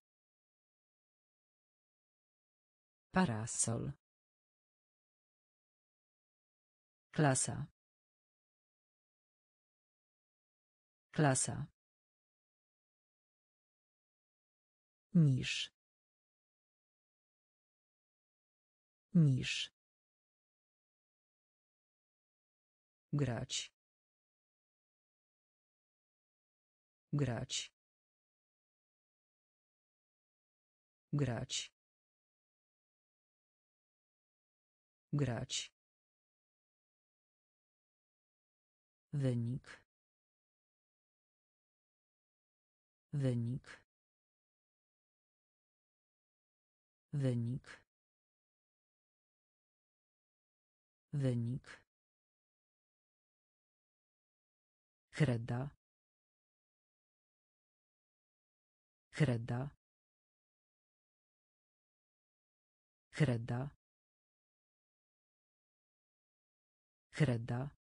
Parasol. Klasa. Klasa. Niż. Niż. Grać. Grać. Grać. Grać. Wynik. Wynik. Wynik. Wynik. Kreda. Kreda. Kreda. Kreda.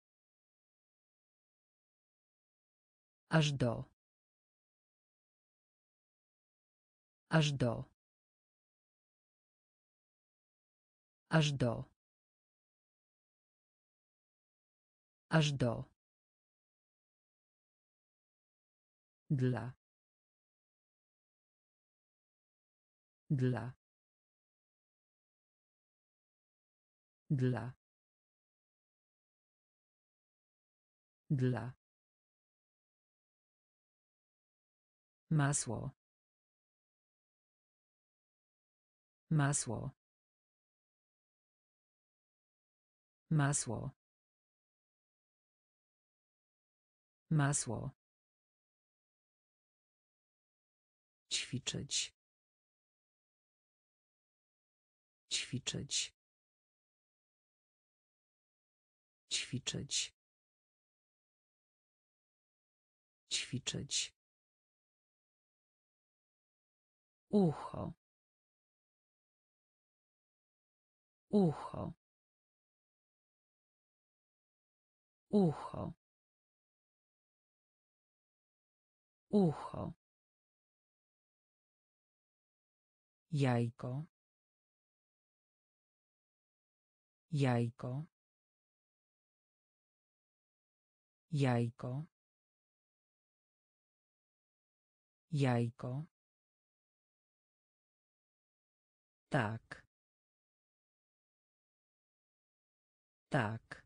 Aż do. Aż do. Aż do. Aż do. Dla. Dla. Dla. Dla. Masło. Masło. Masło. Masło. Ćwiczyć. Ćwiczyć. Ćwiczyć. Ćwiczyć. Ucho. Ucho. Ucho. Ucho. Jajko. Jajko. Jajko. Jajko. Tak. Tak.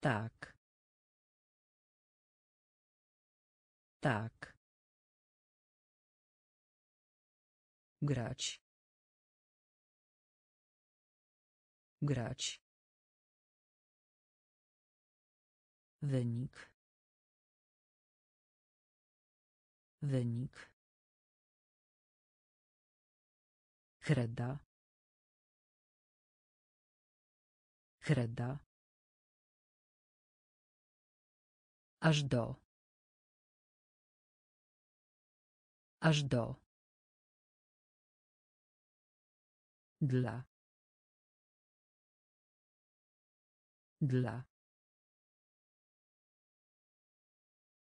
Tak. Tak. Grać. Grać. Wynik. Wynik. Kreda. Kreda. Aż do. Aż do. Dla. Dla.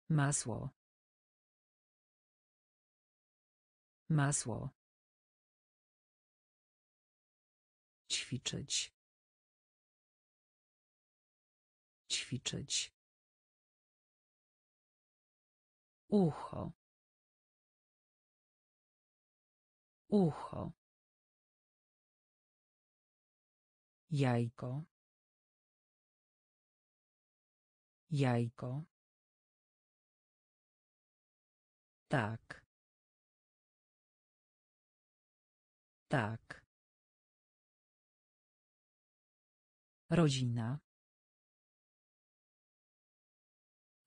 Masło. Masło. Ćwiczyć. Ćwiczyć. Ucho. Ucho. Jajko. Jajko. Tak. Tak. Rodzina.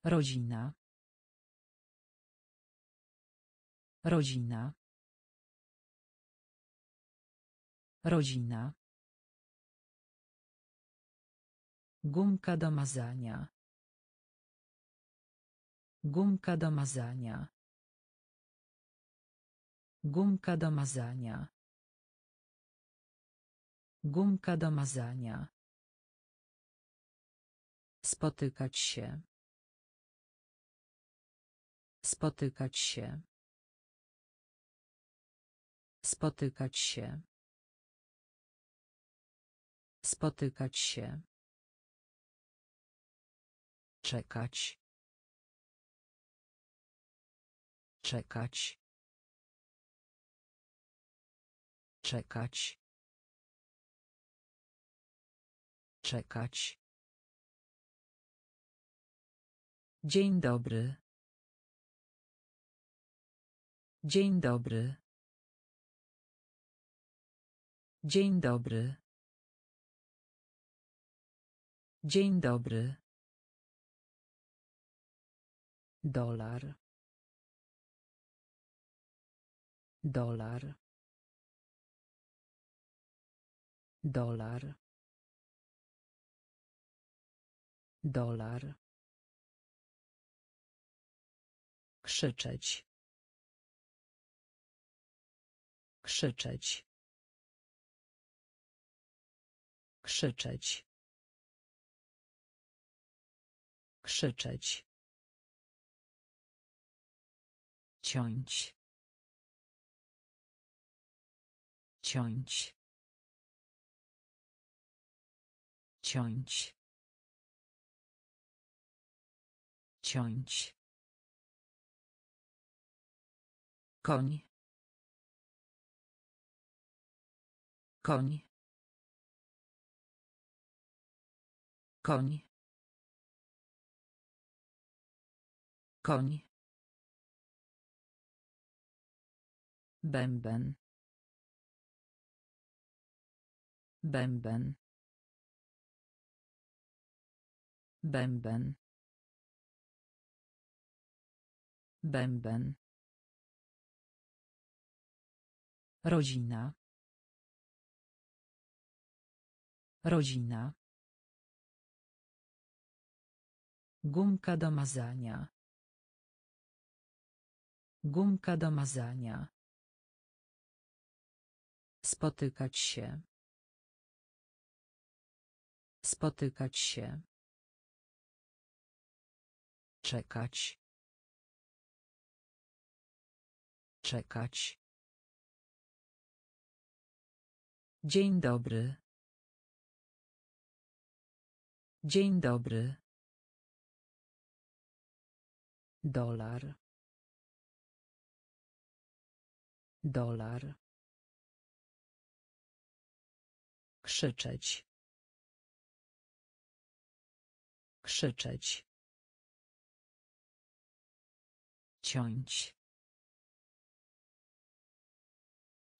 Rodzina. Rodzina. Rodzina. Gumka do mazania. Gumka do mazania. Gumka do mazania. Gumka do mazania. Spotykać się. Spotykać się. Spotykać się. Spotykać się. Czekać. Czekać. Czekać. Czekać. Dzień dobry. Dzień dobry. Dzień dobry. Dzień dobry. Dolar. Dolar. Dolar. Dolar. Krzyczeć. Krzyczeć. Krzyczeć. Krzyczeć. Ciąć. Ciąć. ciąć ciąć koń. Koń. Koń. Koń. Bęben. Bęben. Bęben. Bęben rodzina. Rodzina. Gumka do mazania. Gumka do mazania. Spotykać się. Spotykać się. Czekać. Czekać Dzień dobry. Dzień dobry. Dolar. Dolar. Krzyczeć. Krzyczeć. Ciąć.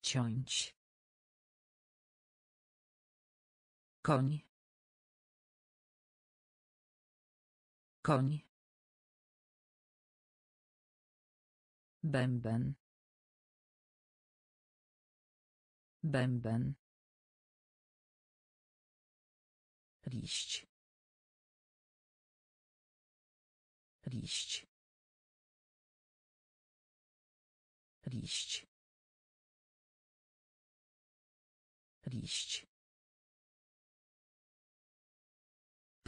Ciąć. Koń. Koń. Bęben. Bęben. Liść. Liść. Liść. Liść.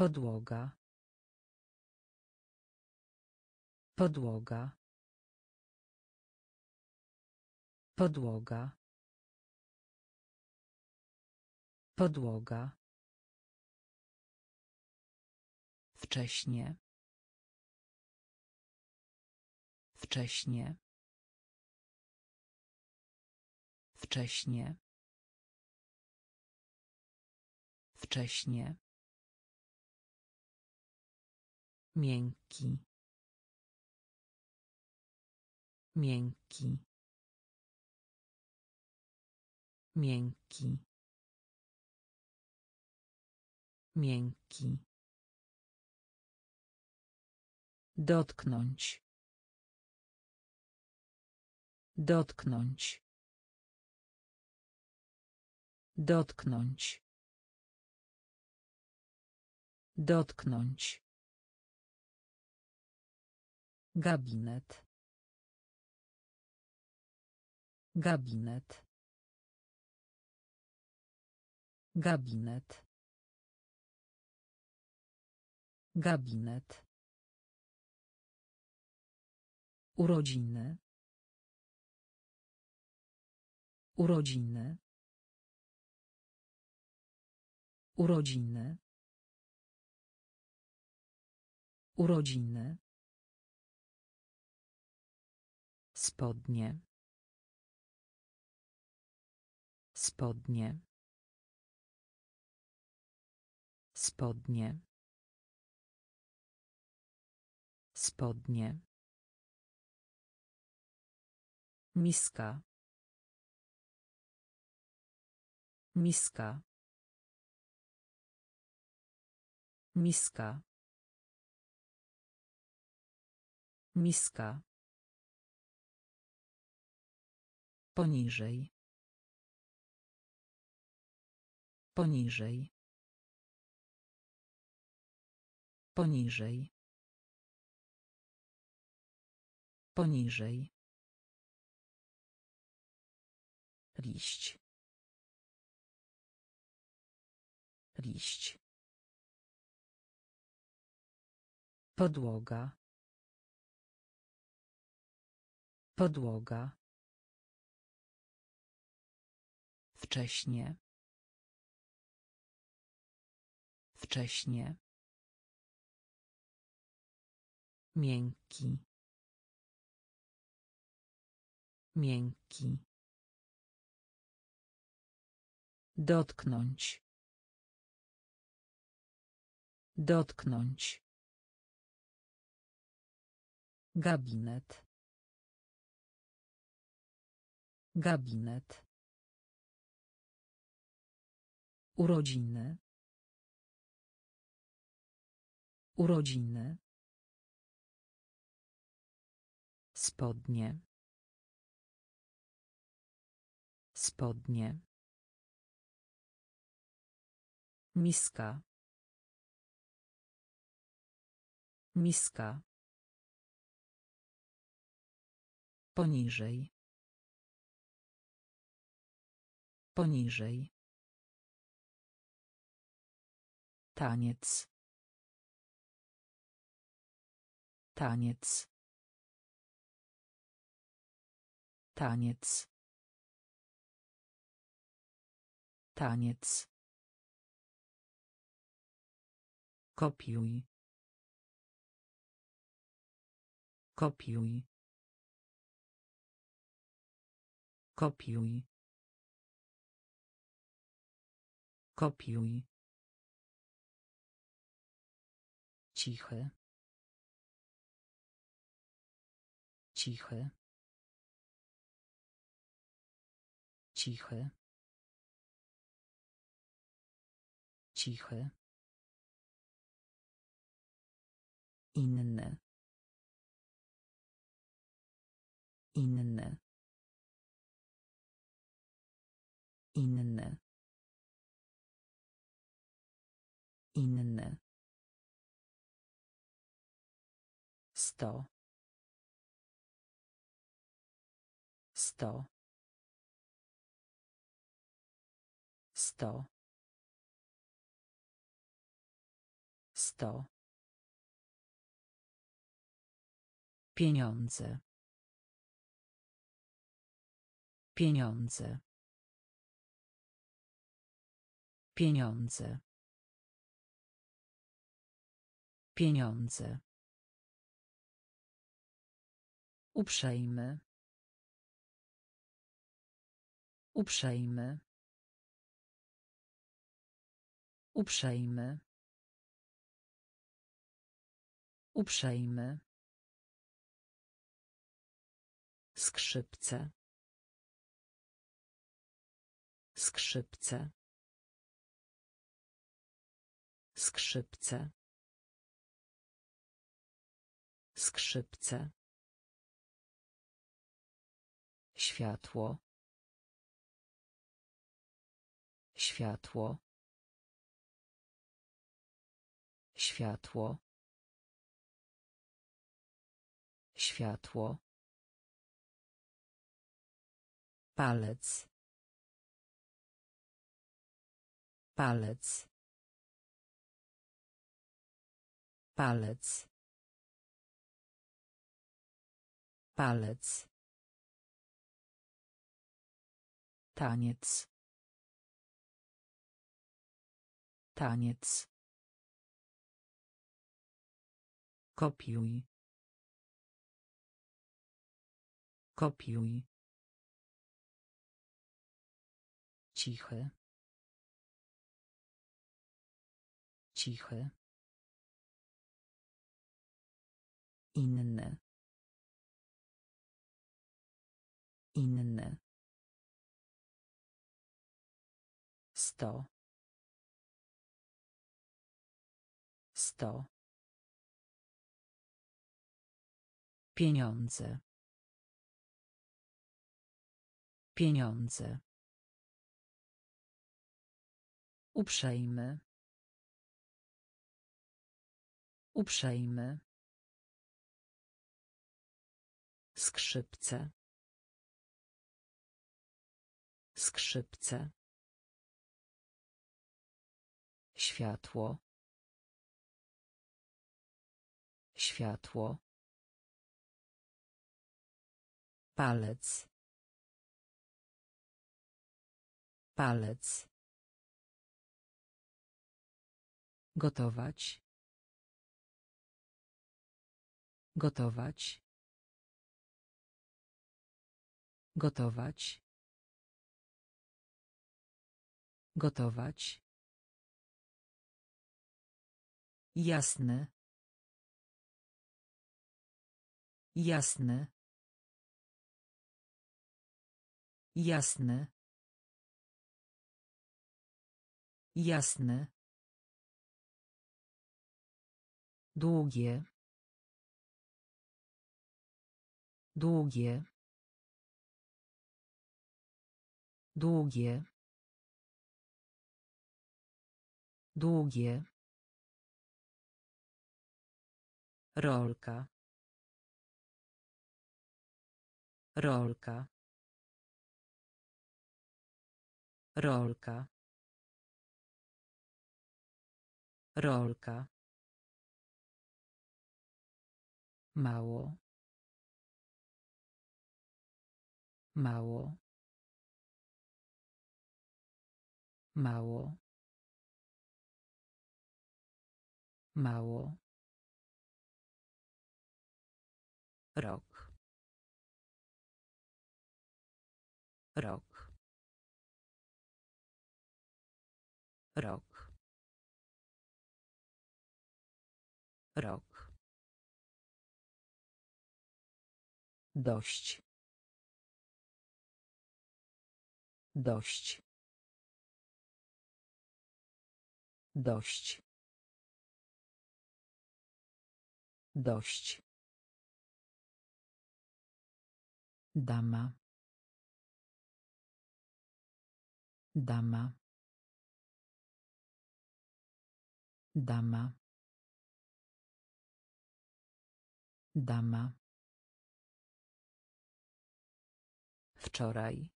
Podłoga. Podłoga. Podłoga. Podłoga. Wcześnie. Wcześnie. Wcześnie. Wcześnie. Miękki. Miękki. Miękki. Miękki. Dotknąć. Dotknąć. Dotknąć. Dotknąć. Gabinet. Gabinet. Gabinet. Gabinet. Urodziny. Urodziny. Urodziny. Urodziny. Spodnie. Spodnie. Spodnie. Spodnie. Miska. Miska. Miska. Miska. Poniżej. Poniżej. Poniżej. Poniżej. Liść. Liść. Podłoga. Podłoga. Wcześnie. Wcześnie. Miękki. Miękki. Dotknąć. Dotknąć. Gabinet. Gabinet. Urodziny. Urodziny. Spodnie. Spodnie. Miska. Miska. Poniżej. Poniżej. Taniec. Taniec. Taniec. Taniec. Kopiuj. Kopiuj. Kopiuj. Kopiuj. Cichy. Cichy. Cichy. Cichy. Inny. Inny. Inny. Inny. Sto. Sto. Sto. Sto. Pieniądze. Pieniądze. Pieniądze. Pieniądze. Uprzejmy. Uprzejmy. Uprzejmy. Uprzejmy. Skrzypce. Skrzypce. Skrzypce. Skrzypce. Światło. Światło. Światło. Światło. Palec. Palec. Palec. Palec. Taniec. Taniec. Kopiuj. Kopiuj. Cichy. Cichy. Inny. Inny. Sto. Sto. Pieniądze. Pieniądze. Uprzejmy. Uprzejmy. Skrzypce. Skrzypce. Światło. Światło. Palec. Palec. Gotować. Gotować. Gotować. Gotować. Jasne. Jasne. Jasne. Jasne. Długie. Długie. Długie. Długie. Rolka. Rolka. Rolka. Rolka. Mało. Mało. Mało. Mało. Rok. Rok. Rok. Rok. Dość. Dość. Dość. Dość. Dama. Dama. Dama. Dama. Wczoraj.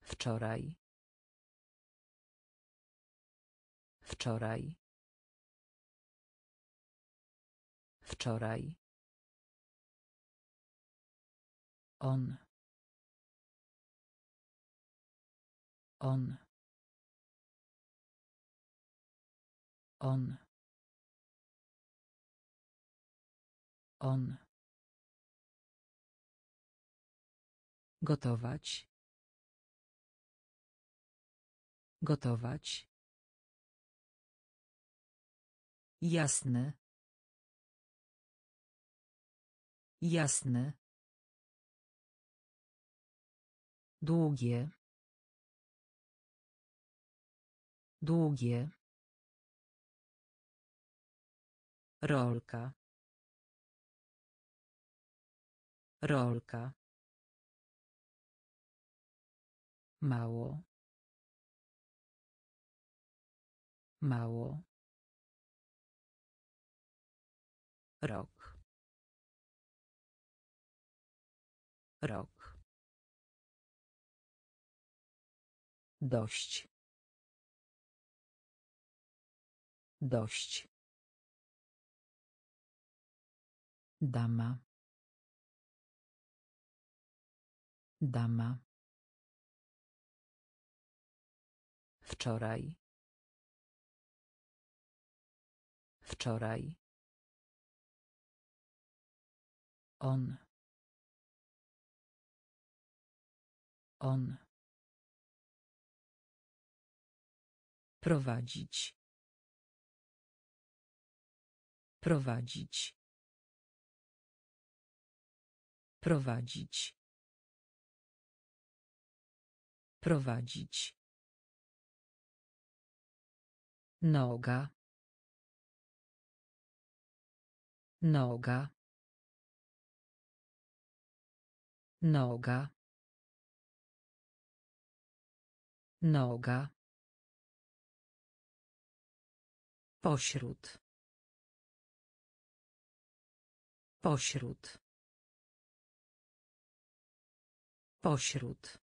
Wczoraj. Wczoraj. Wczoraj. On. On. On. On. Gotować. Gotować. Jasne. Jasne. Długie. Długie. Rolka. Rolka. Mało. Mało. Rok. Rok. Dość. Dość. Dama. Dama. Wczoraj. Wczoraj. On. On. Prowadzić. Prowadzić. Prowadzić. Prowadzić. Noga. Noga. Noga. Noga. Pośród. Pośród. Pośród.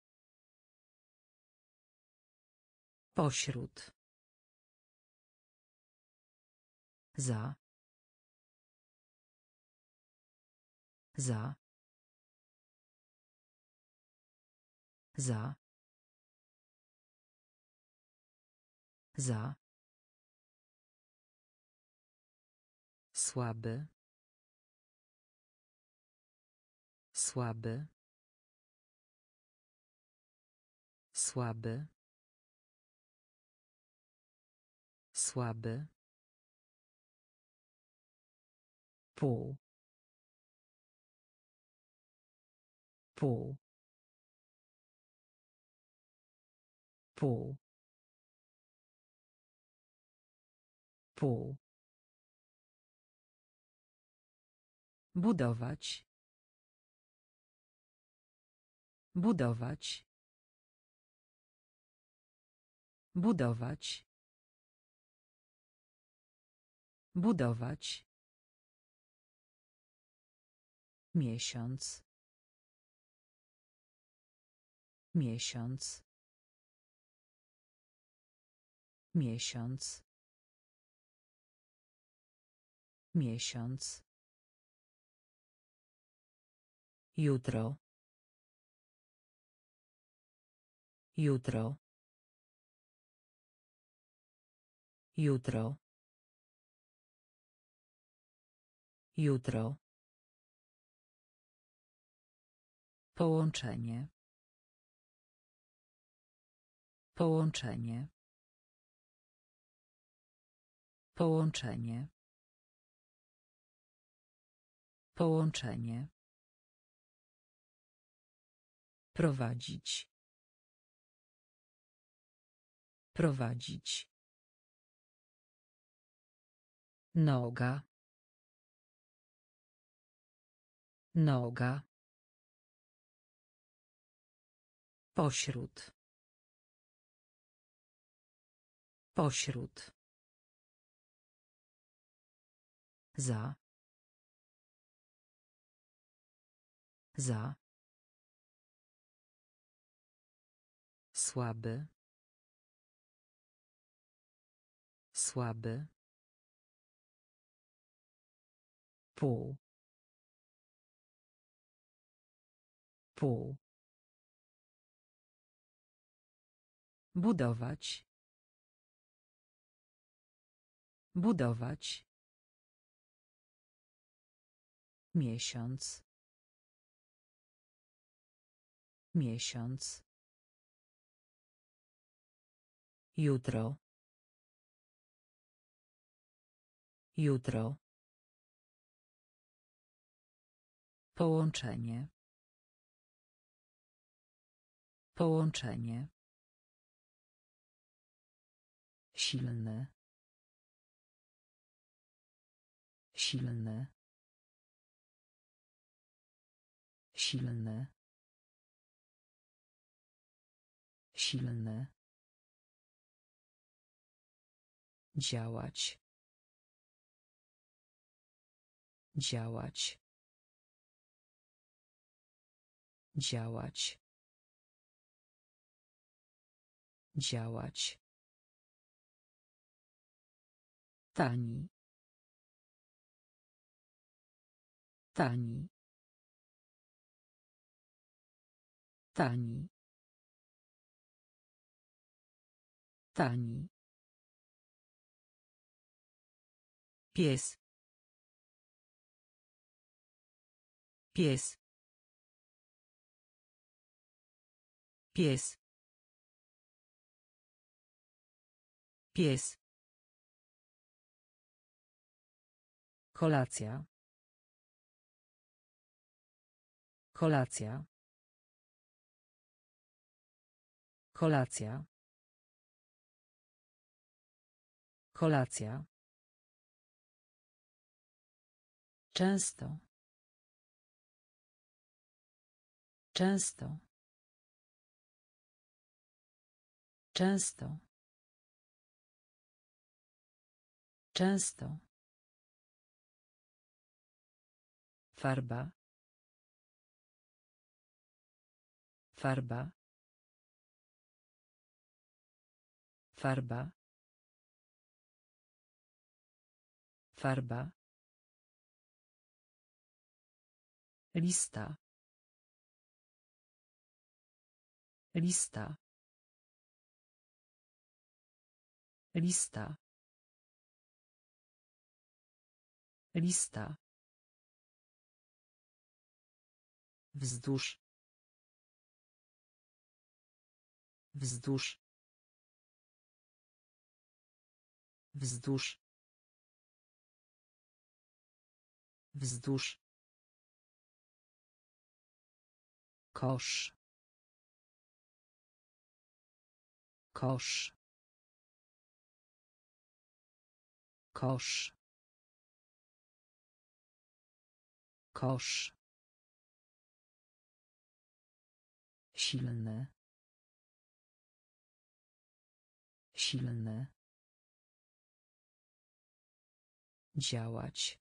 Pośród. Za. Za. Za. Za. Słaby. Słaby. Słaby. Słaby. pół pół pół pół budować budować budować budować Miesiąc. Miesiąc. Miesiąc. Miesiąc. Jutro. Jutro. Jutro. Jutro. Połączenie. Połączenie. Połączenie. Połączenie. Prowadzić. Prowadzić. Noga. Noga. Pośród. Pośród. Za. Za. Słaby. Słaby. Pół. Pół. Budować. Budować. Miesiąc. Miesiąc. Jutro. Jutro. Połączenie. Połączenie. Silny. Silny. Silny. Silny. Działać. Działać. Działać. Działać. Tani. Tani. Tani. Tani. Pies. Pies. Pies. Pies. Kolacja. Kolacja. Kolacja. Kolacja. Często. Często. Często. Często. Farba. Farba. Farba. Farba. Lista. Lista. Lista. Lista. Wzdłuż. Wzdłuż. Wzdłuż. Wzdłuż. Kosz. Kosz. Kosz. Kosz. Silny. Silny. Działać.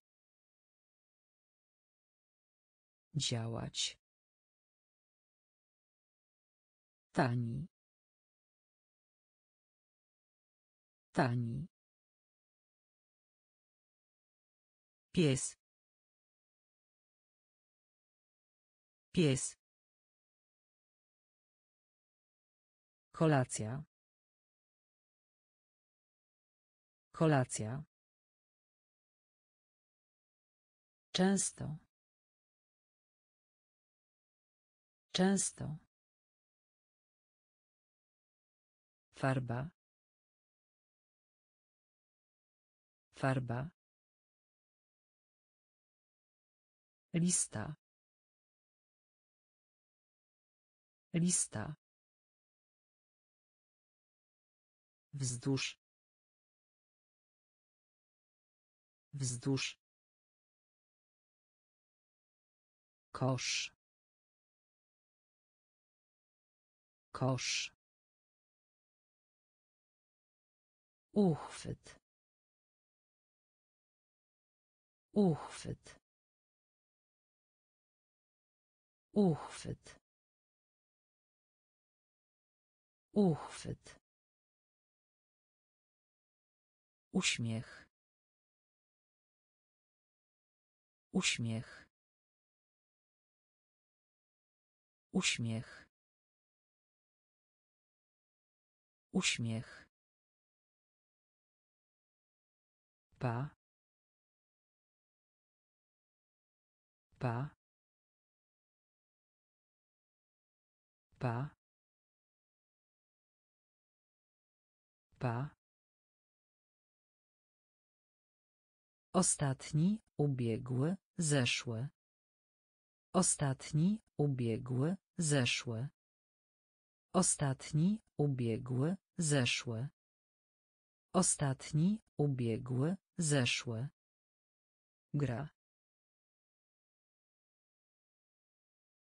Działać. Tani. Tani. Pies. Pies. Kolacja. Kolacja. Często. Często. Farba. Farba. Lista. Lista. Wzdłuż. Wzdłuż. Kosz. Kosz. Uchwyt. Uchwyt. Uchwyt. Uchwyt. Uśmiech. Uśmiech. Uśmiech. Uśmiech. Pa. Pa. Pa. Pa. Ostatni, ubiegły, zeszły. Ostatni, ubiegły, zeszły. Ostatni, ubiegły, zeszły. Ostatni, ubiegły, zeszły. Gra.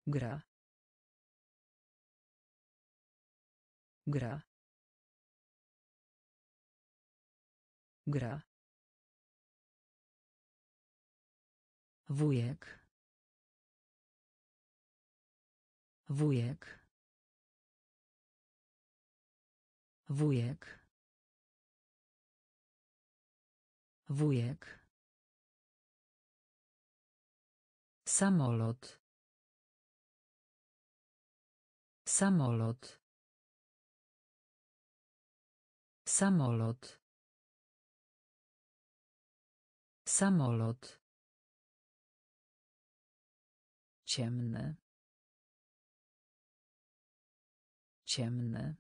Gra. Gra. Gra. Wujek. Wujek. Wujek. Wujek. Samolot. Samolot. Samolot. Samolot. Ciemne. Ciemne.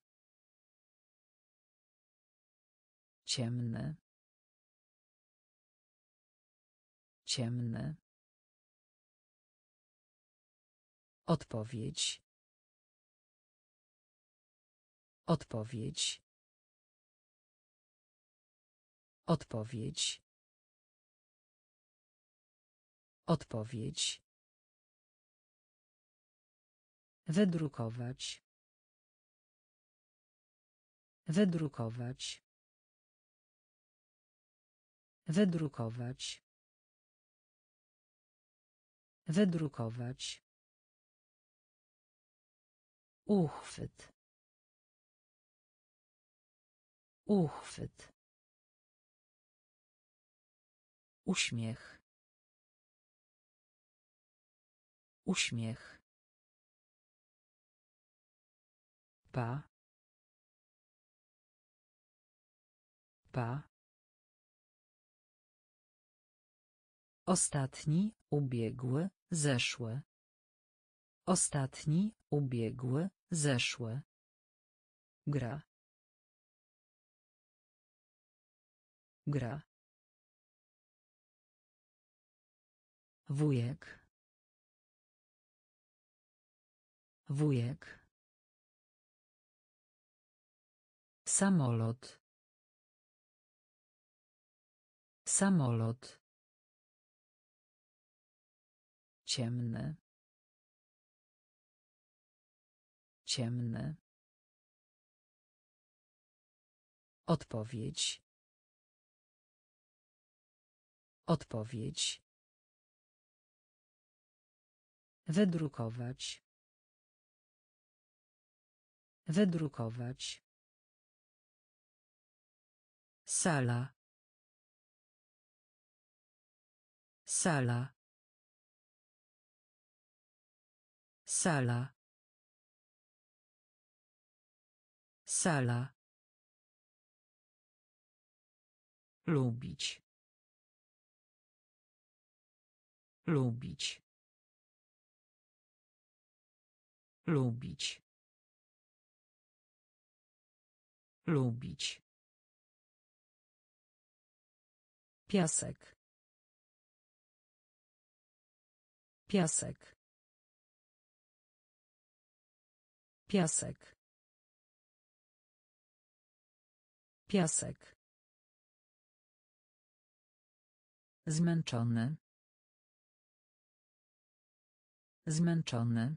Ciemne. Ciemne. Odpowiedź. Odpowiedź. Odpowiedź. Odpowiedź. Wydrukować. Wydrukować. Wydrukować. Wydrukować. Uchwyt. Uchwyt. Uśmiech. Uśmiech. Pa. Pa. Ostatni, ubiegły, zeszły. Ostatni, ubiegły, zeszły. Gra. Gra. Wujek. Wujek. Samolot. Samolot. Ciemny. Ciemny. Odpowiedź. Odpowiedź. Wydrukować. Wydrukować. Sala. Sala. Sala. Sala. Lubić. Lubić. Lubić. Lubić. Piasek. Piasek. Piasek. Piasek. Zmęczony. Zmęczony.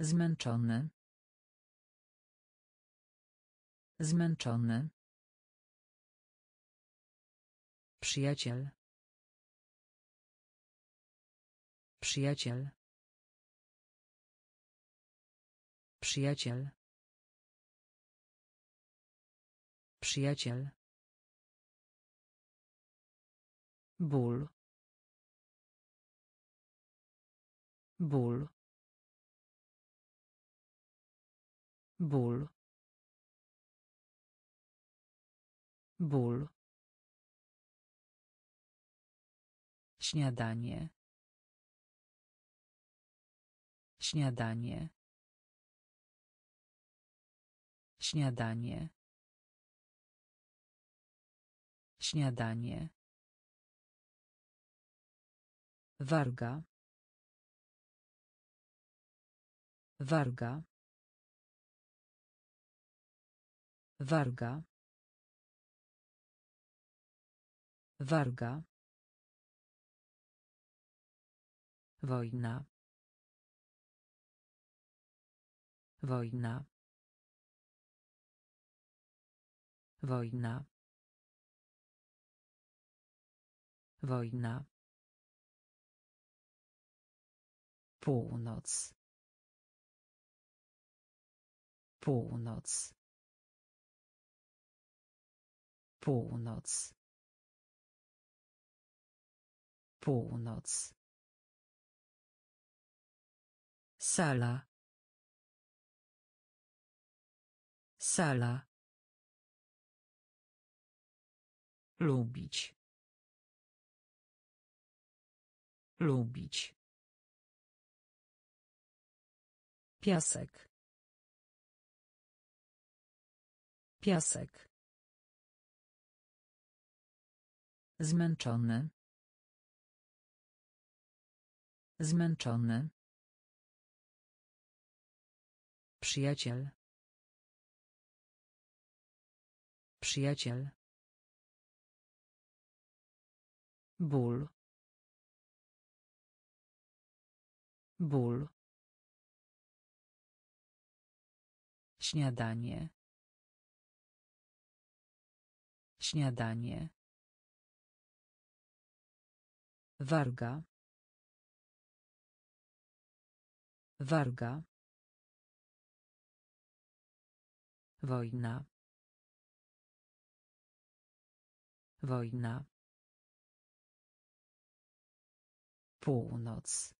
Zmęczony. Zmęczony. Przyjaciel. Przyjaciel. Przyjaciel. Przyjaciel. ból. Ból. Ból. Ból. Śniadanie. Śniadanie śniadanie śniadanie Warga. Warga. Warga. Warga. Wojna. Wojna. Wojna. Wojna. Północ. Północ. Północ. Północ. Sala. Sala. Lubić. Lubić. Piasek. Piasek. Zmęczony. Zmęczony. Przyjaciel. Przyjaciel. Ból ból Śniadanie. Śniadanie. Warga. Warga. Wojna. Wojna. Północ.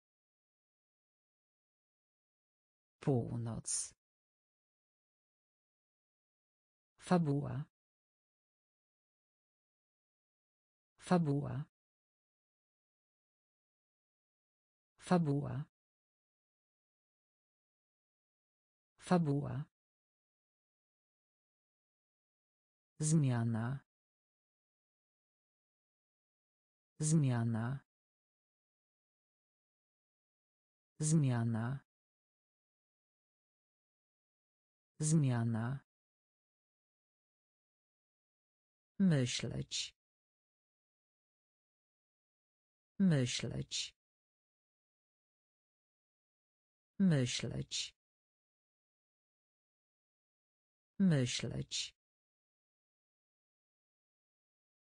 Północ. Fabuła. Fabuła. Fabuła. Fabuła. Zmiana. Zmiana. Zmiana. Zmiana. Myśleć. Myśleć. Myśleć. Myśleć.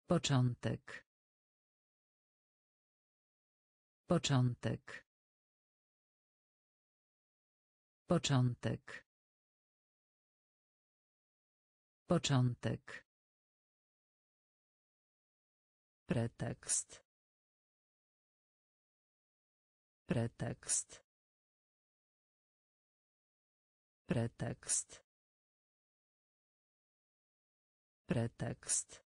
Początek. Początek. Początek. Początek. Pretekst. Pretekst. Pretekst. Pretekst.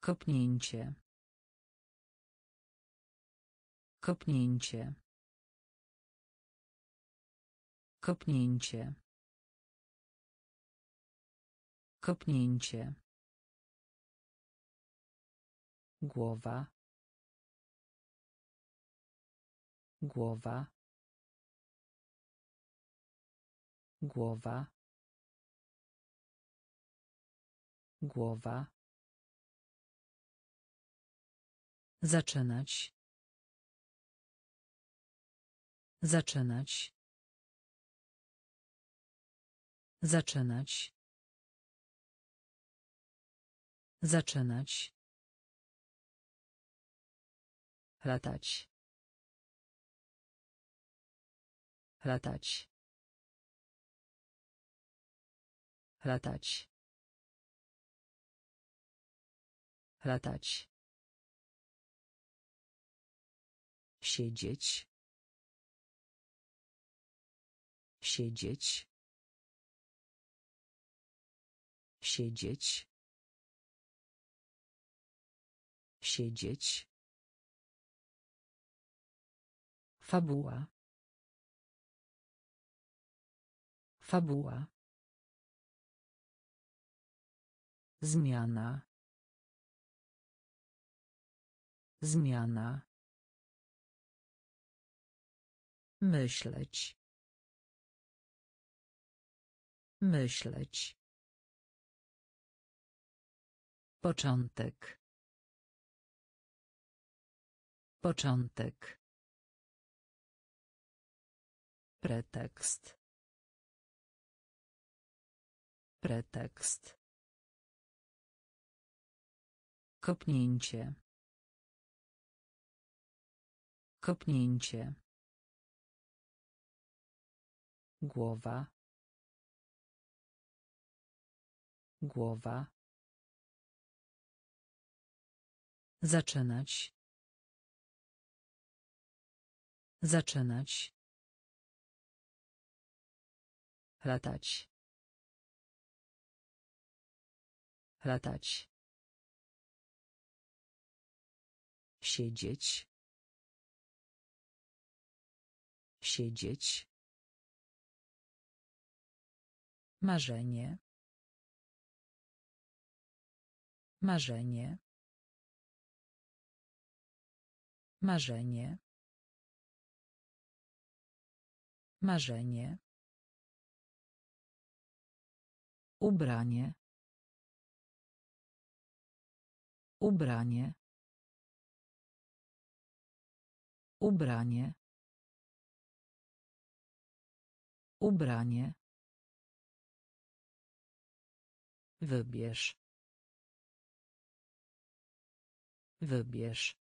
Kopnięcie. Kopnięcie. Kopnięcie. Kopnięcie. Głowa. Głowa. Głowa. Głowa. Zaczynać. Zaczynać. Zaczynać. Zaczynać. Latać. Latać. Latać. Latać. Siedzieć. Siedzieć. Siedzieć. Siedzieć. Fabuła. Fabuła. Zmiana. Zmiana. Myśleć. Myśleć. Początek. Początek. Pretekst. Pretekst. Kopnięcie. Kopnięcie. Głowa. Głowa. Zaczynać. Zaczynać. Latać. Latać. Siedzieć. Siedzieć. Marzenie. Marzenie. Marzenie. Marzenie. Ubranie. Ubranie. Ubranie. Ubranie. Wybierz. Wybierz.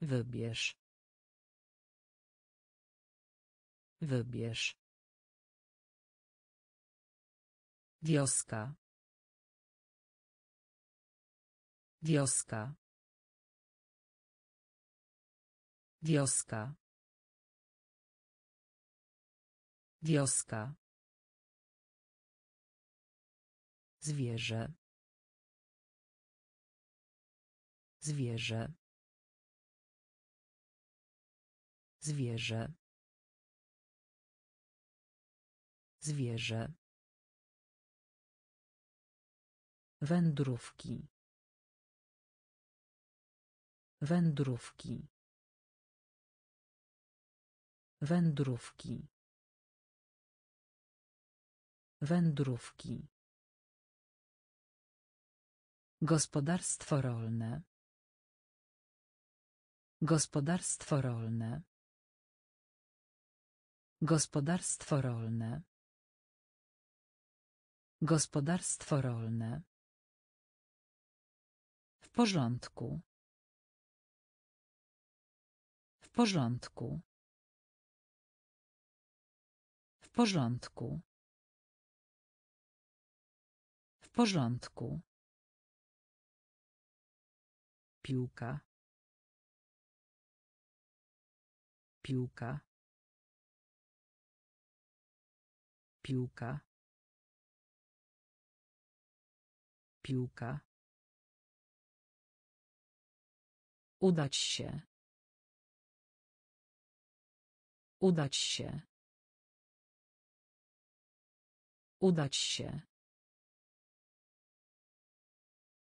Wybierz. Wybierz. Wioska. Wioska. Wioska. Wioska. Zwierzę. Zwierzę. Zwierzę. Zwierzę. Wędrówki. Wędrówki. Wędrówki. Wędrówki. Gospodarstwo rolne. Gospodarstwo rolne. Gospodarstwo rolne. Gospodarstwo rolne. W porządku. W porządku. W porządku. W porządku. Piłka. Piłka. Piłka. Piłka. Udać się. Udać się. Udać się.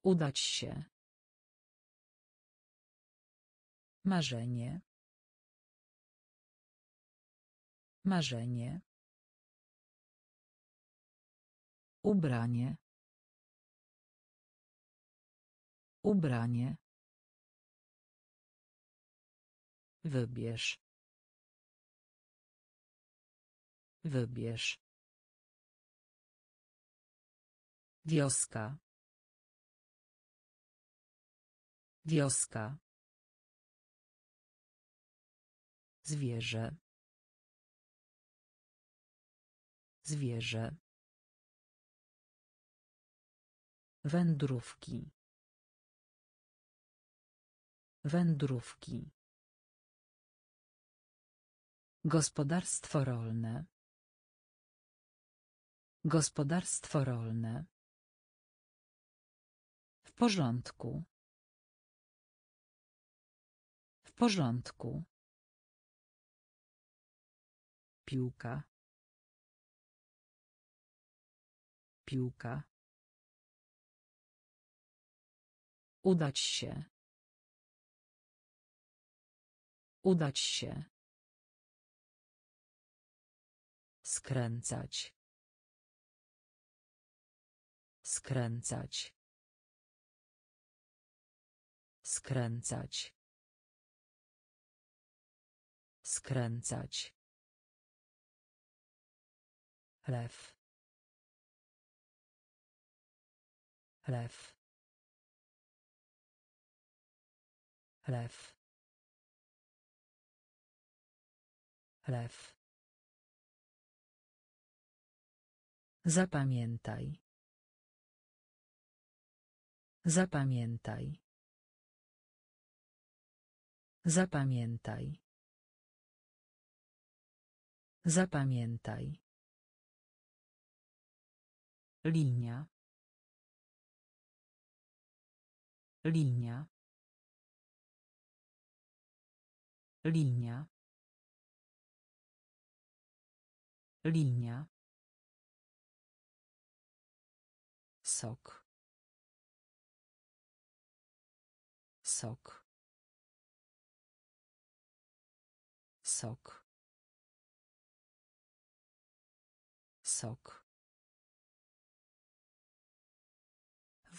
Udać się. Marzenie. Marzenie. Ubranie. Ubranie. Wybierz. Wybierz. Wioska. Wioska. Zwierzę. Zwierzę. Wędrówki. Wędrówki. Gospodarstwo rolne. Gospodarstwo rolne. W porządku. W porządku. Piłka. Piłka. Udać się. Udać się. Skręcać. Skręcać. Skręcać. Skręcać. Lew. Lew. Lew. Lew. Zapamiętaj. Zapamiętaj. Zapamiętaj. Zapamiętaj. Linia. Linia. Linia. Linia. Sok. Sok. Sok. Sok.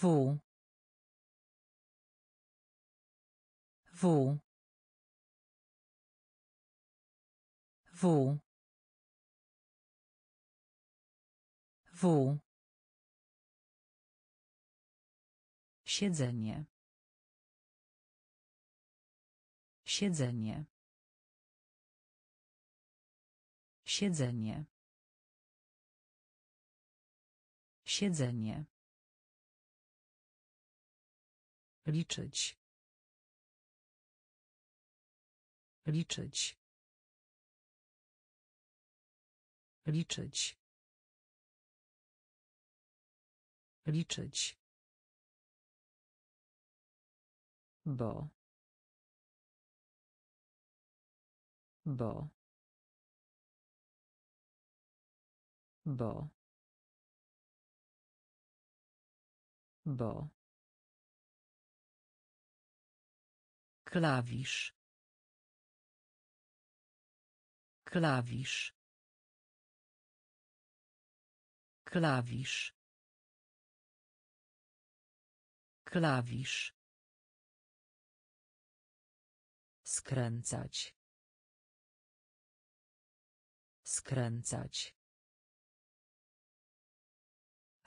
W. W. W. Siedzenie. Siedzenie. Siedzenie. Siedzenie. Liczyć. Liczyć. Liczyć. Liczyć. Bo. Bo. Bo. Bo. Klawisz. Klawisz. Klawisz. Klawisz. Skręcać. Skręcać.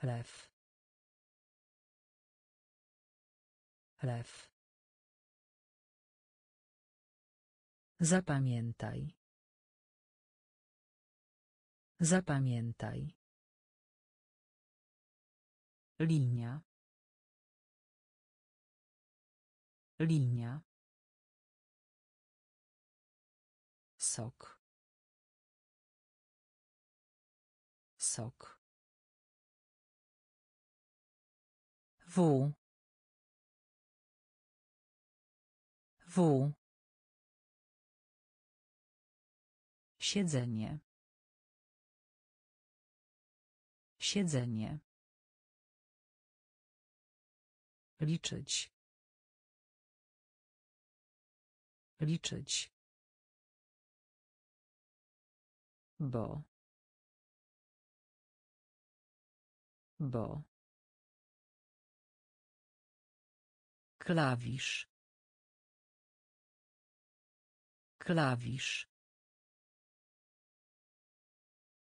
Lew. Lew. Zapamiętaj. Zapamiętaj. Linia. Linia. Sok. Sok. W. W. Siedzenie. Siedzenie. Liczyć. Liczyć. Bo. Bo. Klawisz. Klawisz.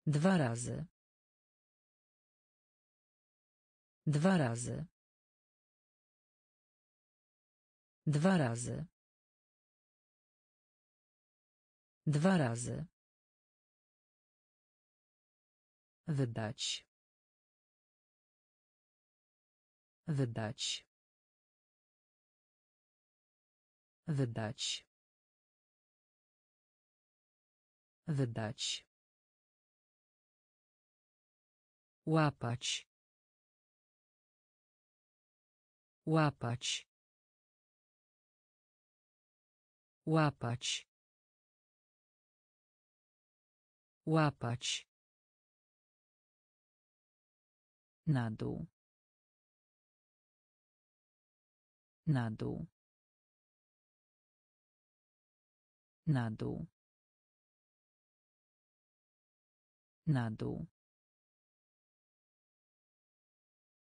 Dwa razy. Dwa razy. Dwa razy. Dwa razy. Wydać. Wydać. Wydać. Wydać. Łapać. Łapać. Łapać. Łapać. Na dół. Na dół. Na dół. Na dół.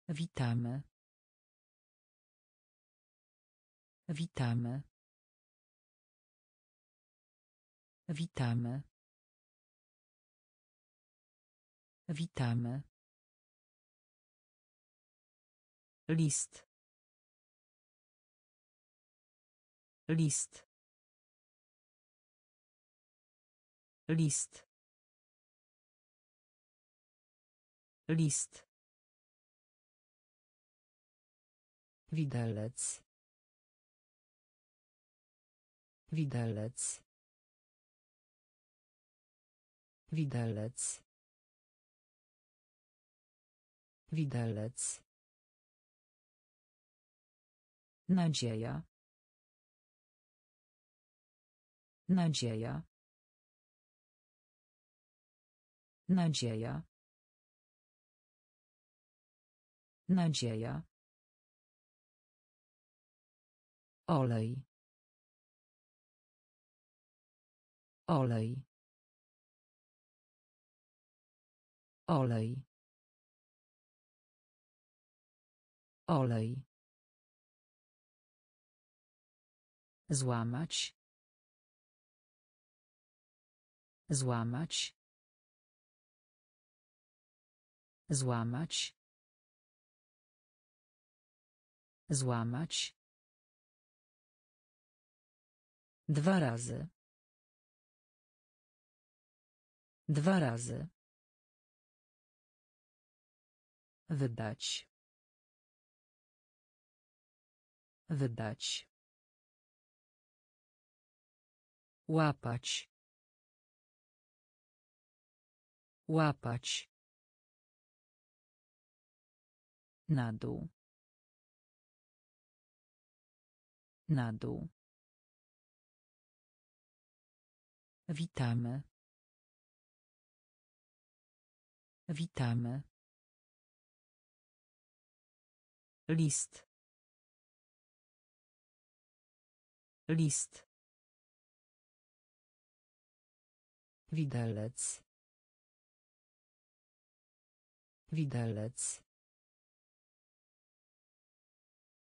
Witamy. Witamy. Witamy. Witamy. List. List. List. List. Widelec. Widelec. Widelec. Widelec. Nadzieja. Nadzieja. Nadzieja. Nadzieja. Olej. Olej. Olej. Olej. Złamać. Złamać. Złamać. Złamać. Dwa razy. Dwa razy. Wydać. Wydać. Łapać. Łapać. Na dół. Na dół. Witamy. Witamy. List. List. Widelec. Widelec.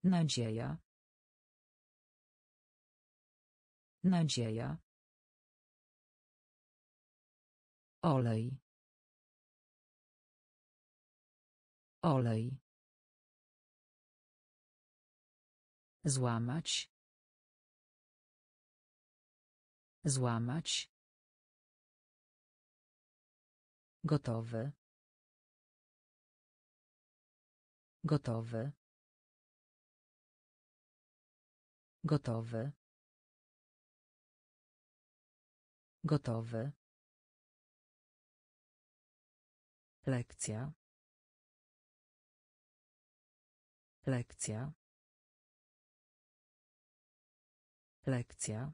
Nadzieja. Nadzieja. Olej. Olej. Złamać. Złamać. Gotowy. Gotowy. Gotowy. Gotowy. Lekcja. Lekcja. Lekcja.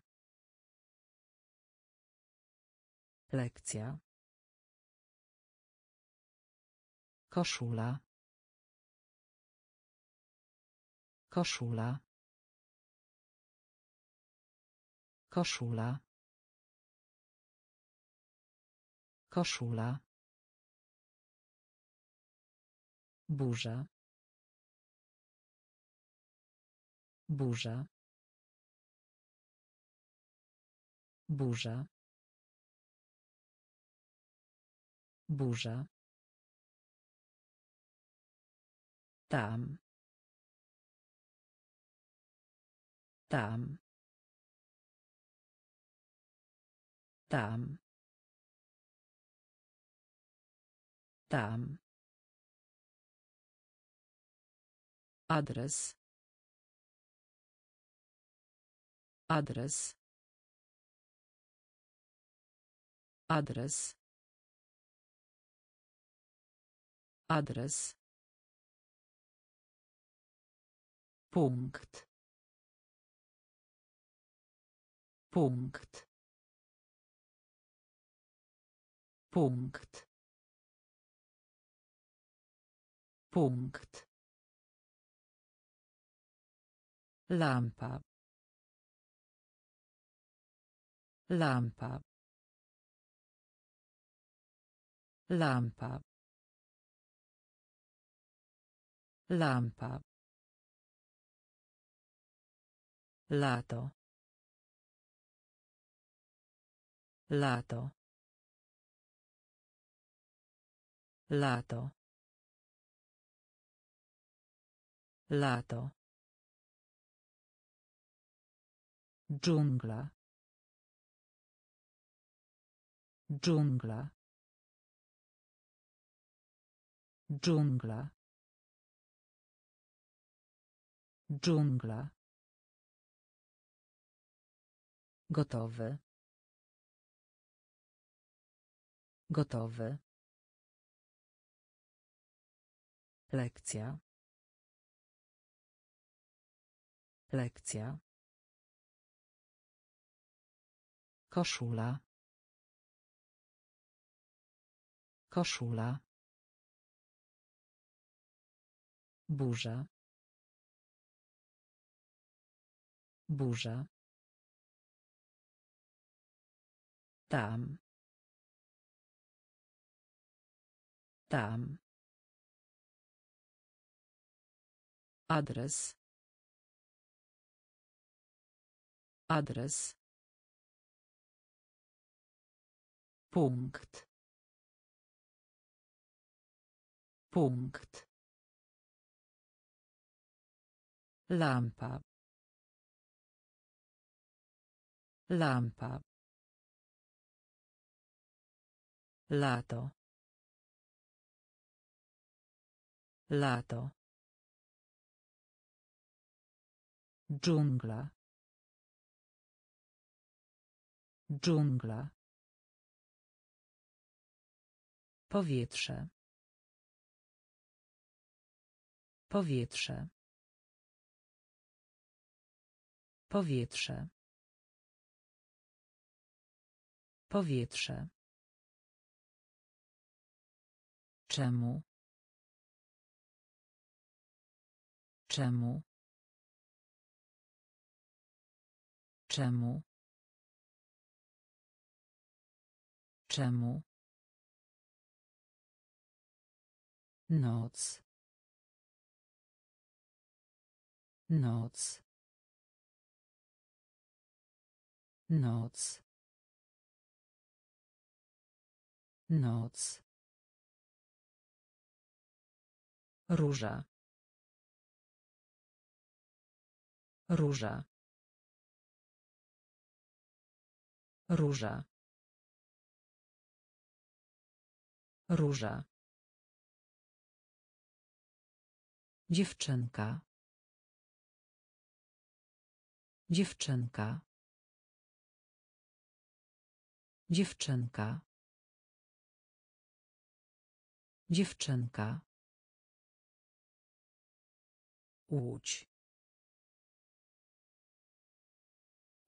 Lekcja. Koszula. Koszula. Koszula. Koszula. Burza. Burza. Burza. Burza. Tam. Tam. Tam. Tam. Adres. Adres. Adres. Adres. Punkt. Punkt. Punkt. Punkt. Lampa. Lampa. Lampa. Lampa. Lato. Lato. Lato. Lato. Dżungla. Dżungla. Dżungla. Dżungla. Gotowy. Gotowy. Lekcja. Lekcja. Koszula. Koszula. Burza. Burza. Tam. Tam. Adres. Adres. Punkt. Punkt. Lampa. Lampa. Lato. Lato. Dżungla. Dżungla. Powietrze. Powietrze. Powietrze. Powietrze. Czemu? Czemu? Czemu? Czemu? Noc. Noc. Noc. Noc. Róża. Róża. Róża. Róża. Dziewczynka. Dziewczynka. Dziewczynka. Dziewczynka. Łódź.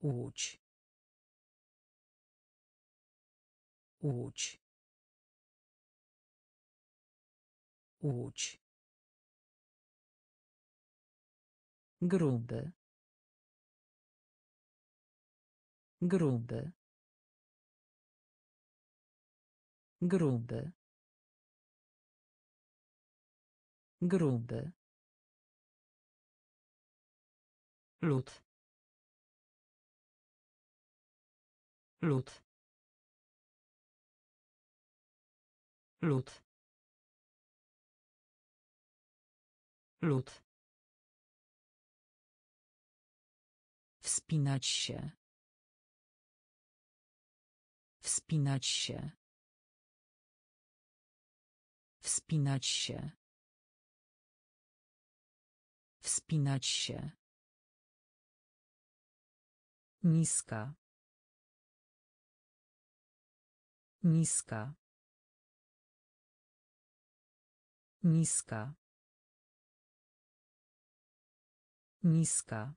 Łódź. Łódź. Łódź. Gruby. Gruby. Gruby. Gruby. Lód. Lód. Lód. Lód. Wspinać się. Wspinać się. Wspinać się. Wspinać się. Niska. Niska. Niska. Niska.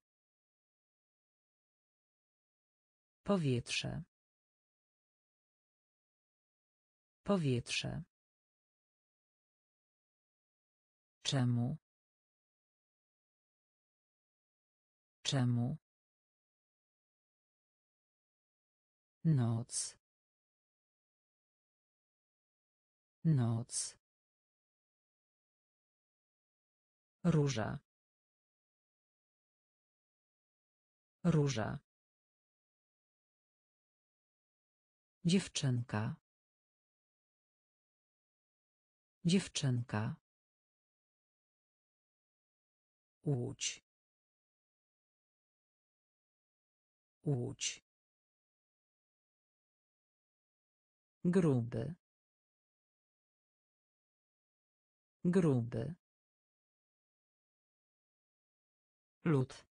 Powietrze. Powietrze. Czemu? Czemu? Noc. Noc. Róża. Róża. Dziewczynka. Dziewczynka. Łódź. Łódź. Gruby. Gruby. Lód.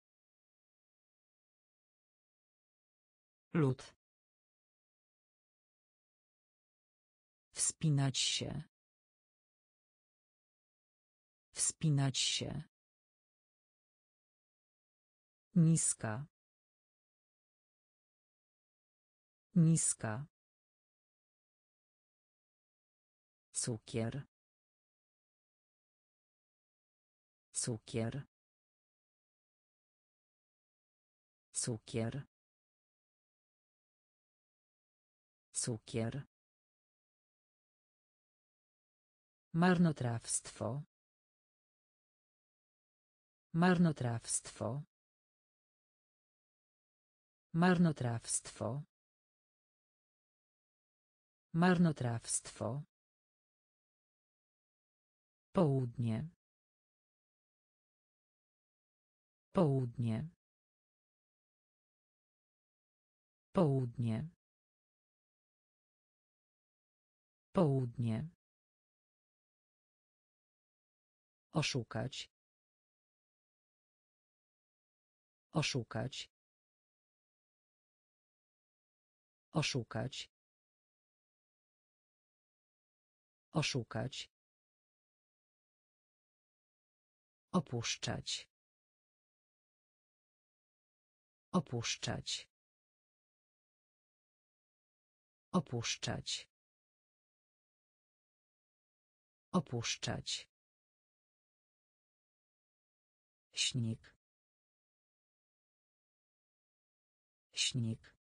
Lód. Wspinać się. Wspinać się. Niska. Niska. Cukier. Cukier. Cukier. Cukier. Marnotrawstwo. Marnotrawstwo. Marnotrawstwo. Marnotrawstwo. Południe. Południe. Południe. Południe. Oszukać. Oszukać. Oszukać. Oszukać. Opuszczać. Opuszczać. Opuszczać. Opuszczać. Śnik. Śnik.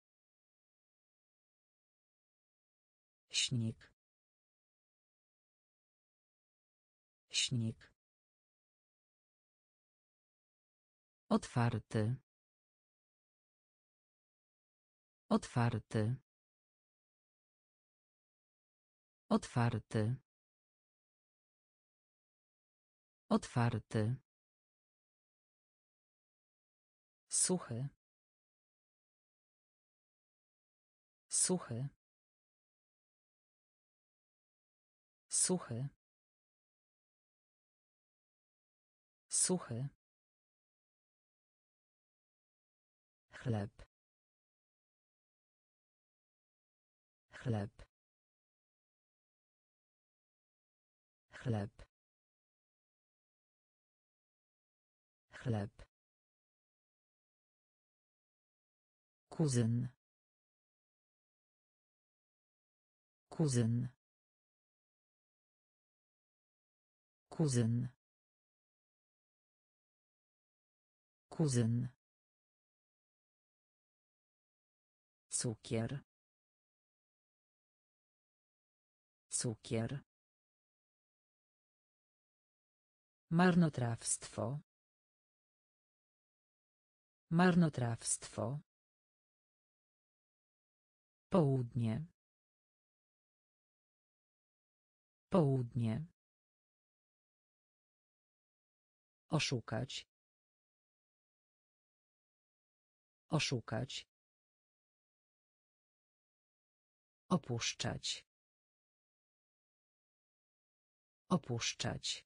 Śnik. Śnik. Otwarty. Otwarty. Otwarty. Otwarty. Suchy. Suchy. Suchy. Suchy. chleb. Chleb. Chleb. Chleb. Kuzyn. Kuzyn kuzyn. Kuzyn. Cukier. Cukier. Marnotrawstwo. Marnotrawstwo. Południe. Południe oszukać oszukać Opuszczać. Opuszczać.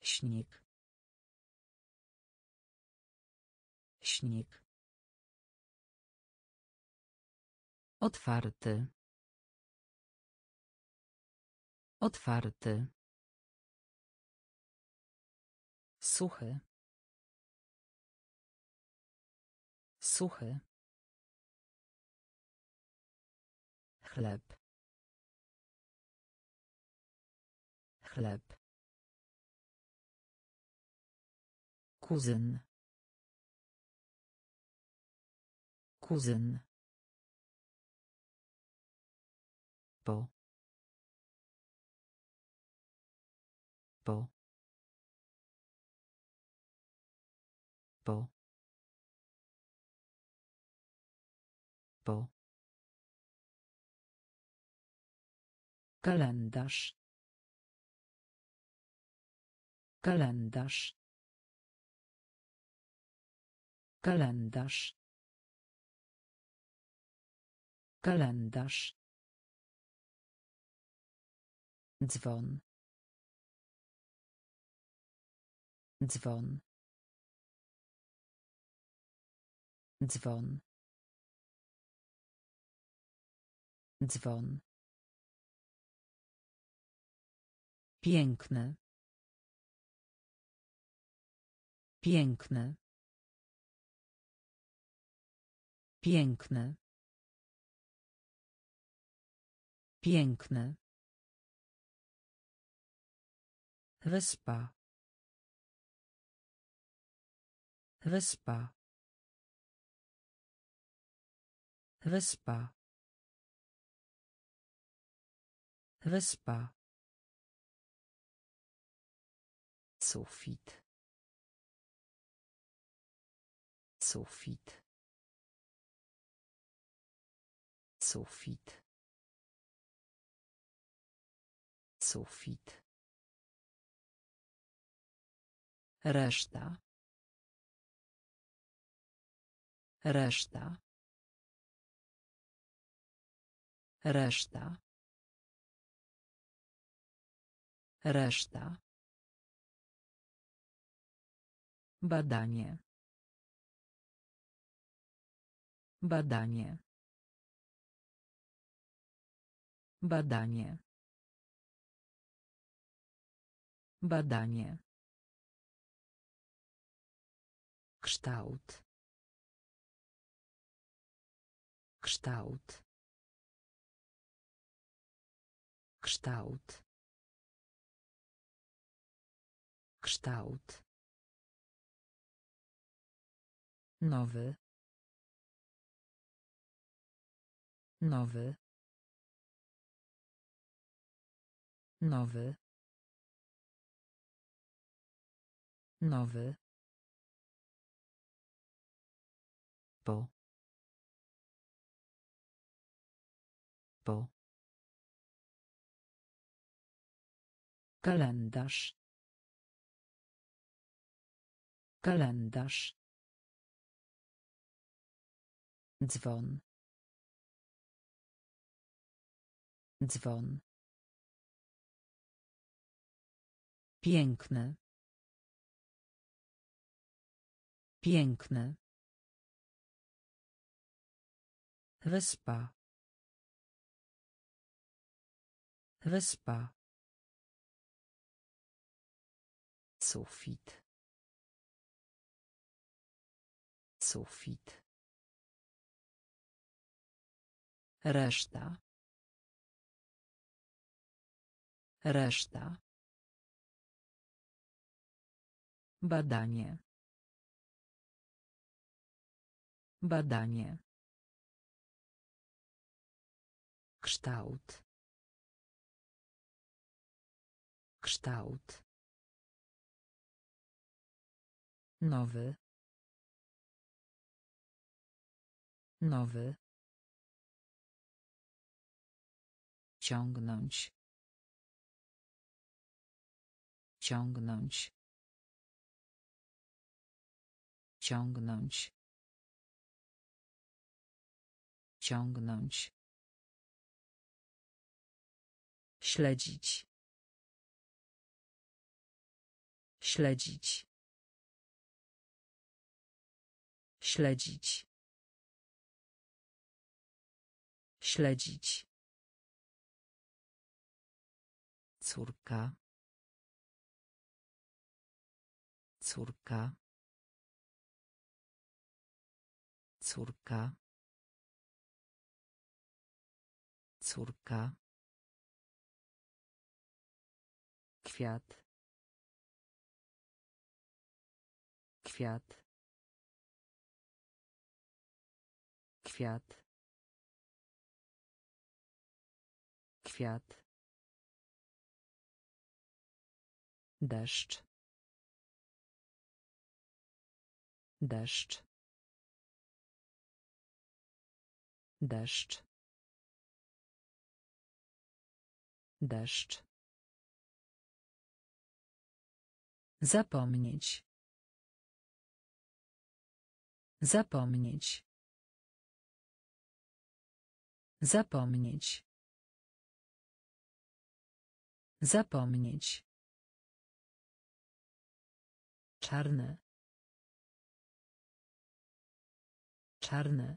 Śnik. Śnik. Otwarty. Otwarty. Suchy. Suchy. chleb. Chleb. Kuzyn. Kuzyn. Po. Po Kalendarz. Kalendarz. Kalendarz. Kalendarz. Dzwon. Dzwon. Dzwon. Dzwon. Piękny. Piękny. Piękny. Piękny. Wyspa. Wyspa. Wyspa. Wyspa. Sufit. Sufit. Sufit. Sufit. Reszta. Reszta. Reszta. Reszta. Badanie. Badanie. Badanie. Badanie. Kształt. Kształt. Kształt. Kształt. Nowy. Nowy. Nowy. Nowy. Po. Po. Kalendarz. Kalendarz. Dzwon. Dzwon. Piękny. Piękny. Wyspa. Wyspa. Sufit. Sufit. Reszta. Reszta. Badanie. Badanie. Kształt. Kształt. Nowy. Nowy. Ciągnąć. Ciągnąć. Ciągnąć. Ciągnąć. Śledzić. Śledzić. Śledzić. Śledzić. Córka. Córka. Córka. Córka. Kwiat. Kwiat. Kwiat. Kwiat. Deszcz. Deszcz. Deszcz. Deszcz. Zapomnieć. Zapomnieć. Zapomnieć. Zapomnieć. Czarne. Czarne.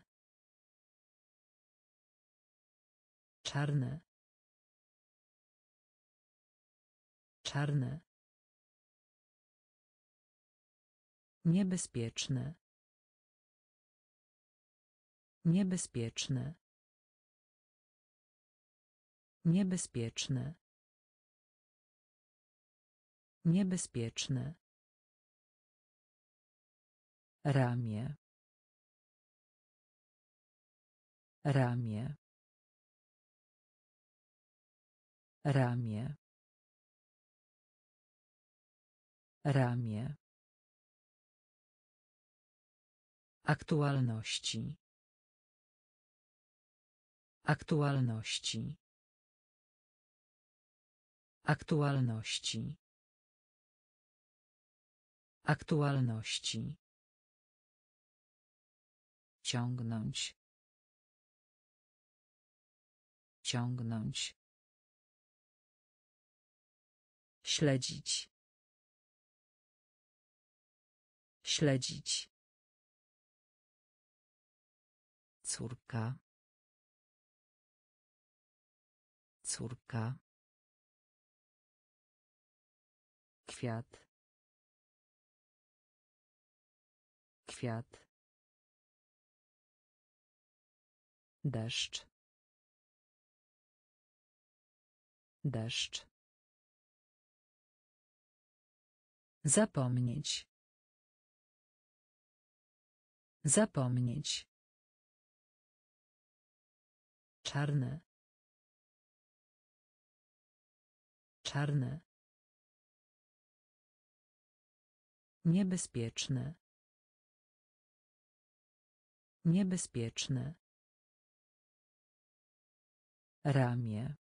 Czarne. Czarne. Niebezpieczne. Niebezpieczne. Niebezpieczne. Niebezpieczne. Ramię. Ramię. Ramię. Ramię. Aktualności. Aktualności. Aktualności. Aktualności. Ciągnąć. Ciągnąć. Śledzić. Śledzić. Córka. Córka. Kwiat. Kwiat. Deszcz. Deszcz. Zapomnieć. Zapomnieć. Czarne. Czarne. Niebezpieczne. Niebezpieczne. Ramię.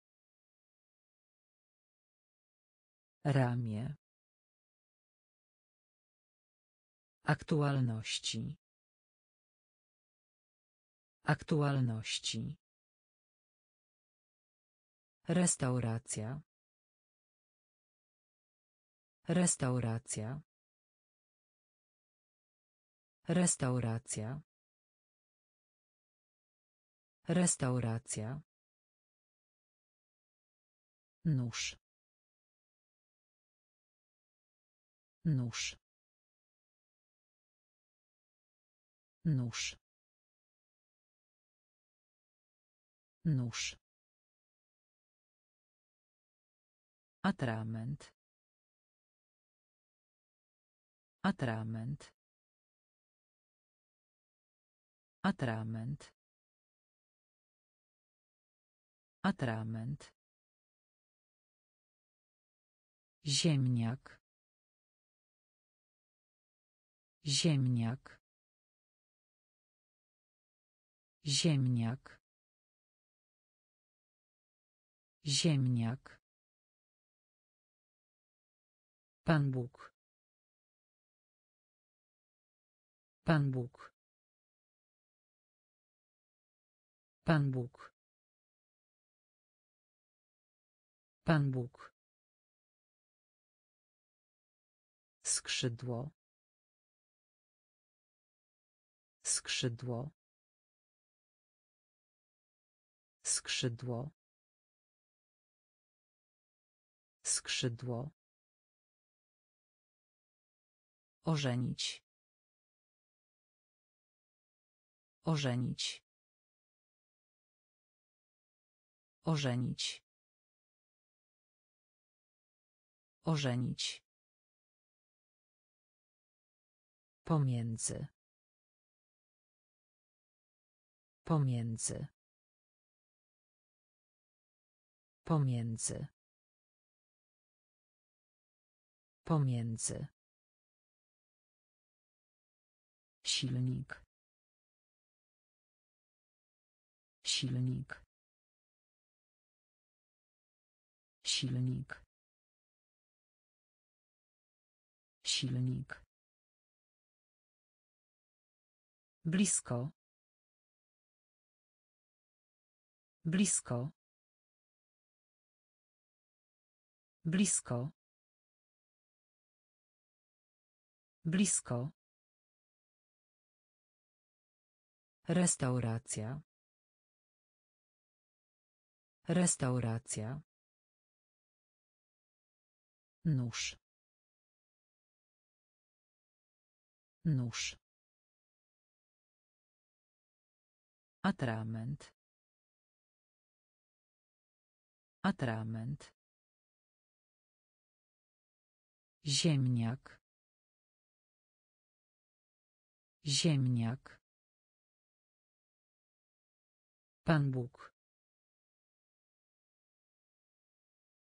Ramię. Aktualności. Aktualności. Restauracja. Restauracja. Restauracja. Restauracja. Nóż. Nóż. Nóż. Nóż. Atrament. Atrament. Atrament. Atrament. Ziemniak. Ziemniak. Ziemniak. Ziemniak. Pan Bóg. Pan Bóg. Pan Bóg. Pan Bóg. Skrzydło. Skrzydło. Skrzydło. Skrzydło. Ożenić. Ożenić. Ożenić. Ożenić. Pomiędzy. Pomiędzy. Pomiędzy. Pomiędzy. Silnik. Silnik. Silnik. Silnik. Blisko. Blisko. Blisko. Blisko. Restauracja. Restauracja. Nóż. Nóż. Atrament. Atrament. Ziemniak. Ziemniak. Pan Bóg.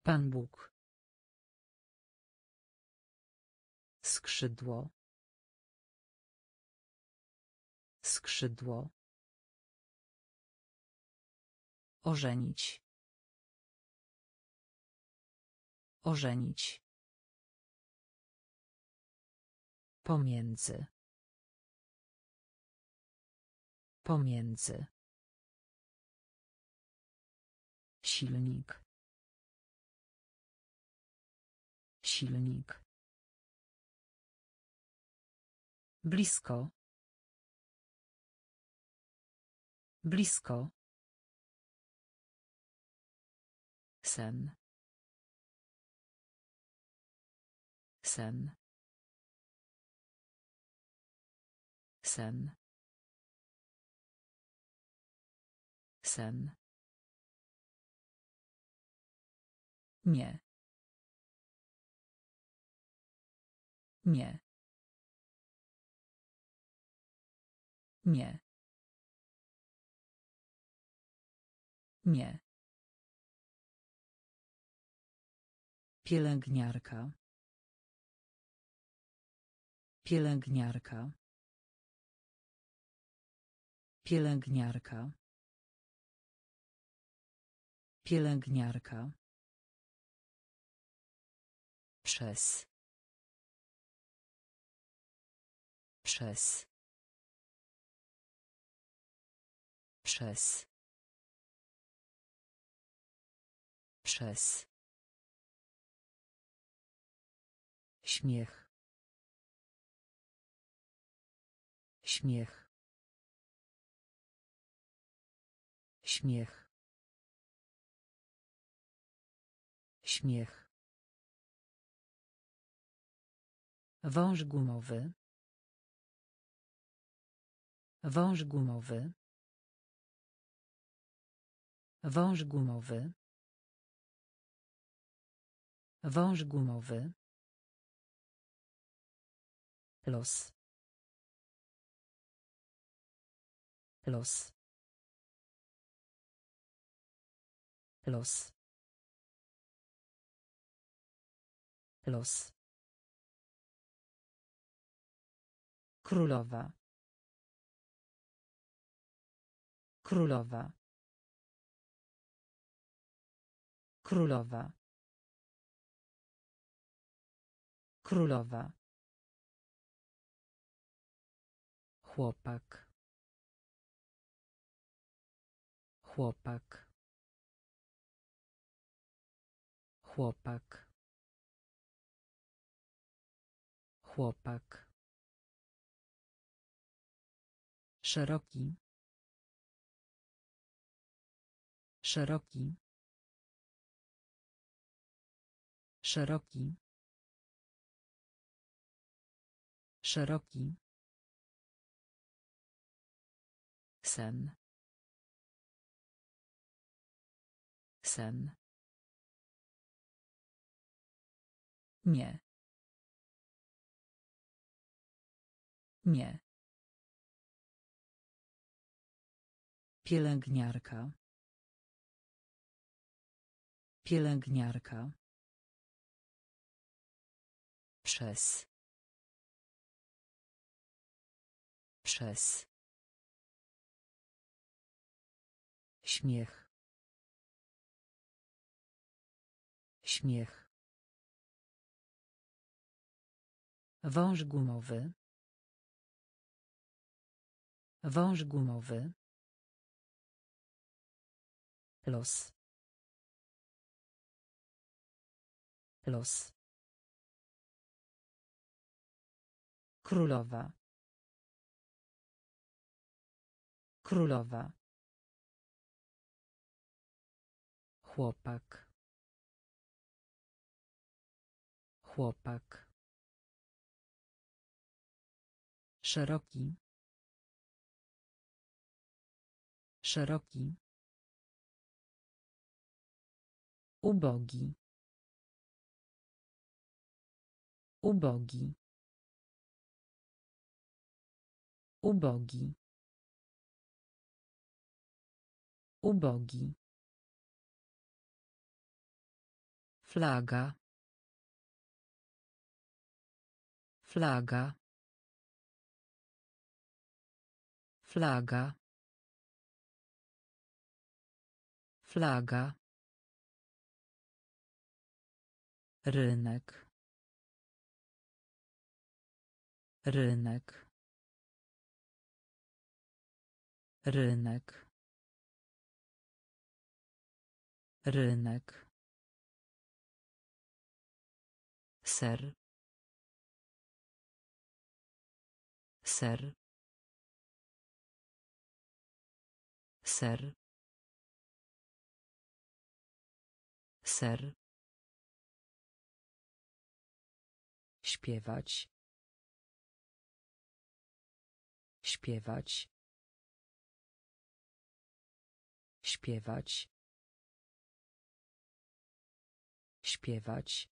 Pan Bóg. Skrzydło. Skrzydło. Ożenić. Ożenić. Pomiędzy. Pomiędzy. Silnik. Silnik. Blisko. Blisko. Sen. Sen. Sen. Sen. Nie. Nie. Nie. Nie Pielęgniarka. Pielęgniarka. Pielęgniarka. Pielęgniarka. Przez. Przez. Przez. Przez. Śmiech. Śmiech. Śmiech. Śmiech. Wąż gumowy. Wąż gumowy. Wąż gumowy. Wąż gumowy. Los. Los. Los. Los. Królowa. Królowa. Królowa. Królowa. Chłopak. Chłopak. Chłopak. Chłopak. Szeroki. Szeroki. Szeroki. Szeroki. Sen. Sen. Nie. Nie. Pielęgniarka. Pielęgniarka. Przez. Przez. Śmiech. Śmiech. Wąż gumowy. Wąż gumowy. Los. Los. Królowa. Królowa. Chłopak. Chłopak. Szeroki. Szeroki. Ubogi. Ubogi. Ubogi. Ubogi. Flaga. Flaga. Flaga. Flaga. Rynek. Rynek. Rynek. Rynek. Ser. Ser. Ser. ser śpiewać śpiewać śpiewać śpiewać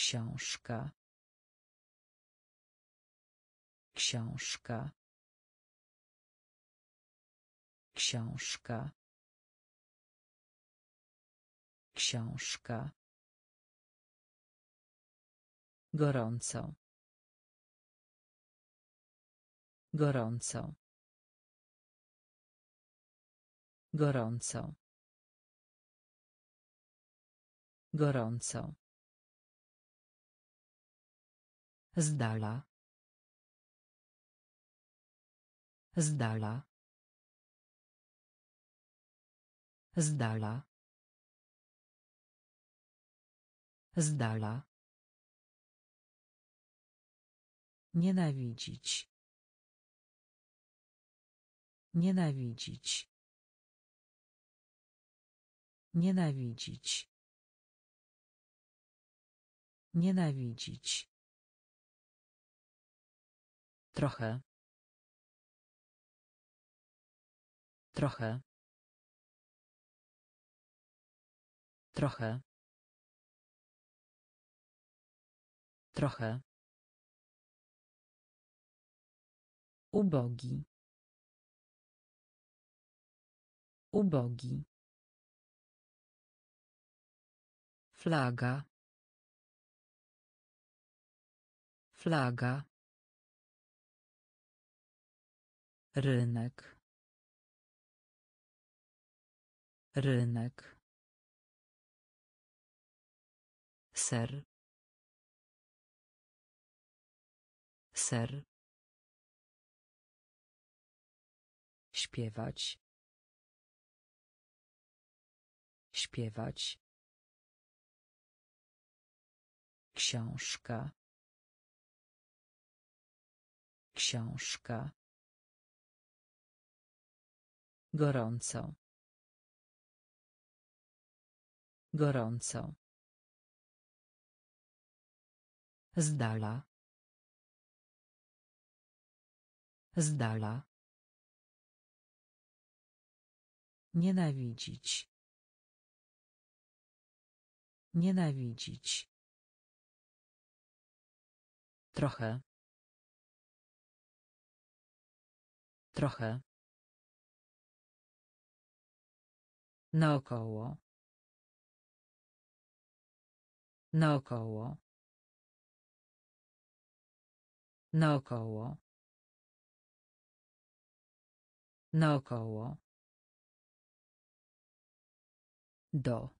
książka. Książka. Książka. Książka. Gorąco. Gorąco. Gorąco. Gorąco z dala z dala z dala z dala nienawidzić. Nienawidzić. Nienawidzić. Nienawidzić trochę. Trochę. Trochę. Trochę. Ubogi. Ubogi. Flaga. Flaga rynek. Rynek. Ser. Ser. Śpiewać. Śpiewać. Książka. Książka gorąco. Gorąco. Z dala z dala nienawidzić. Nienawidzić. Trochę. Trochę naokoło naokoło naokoło naokoło do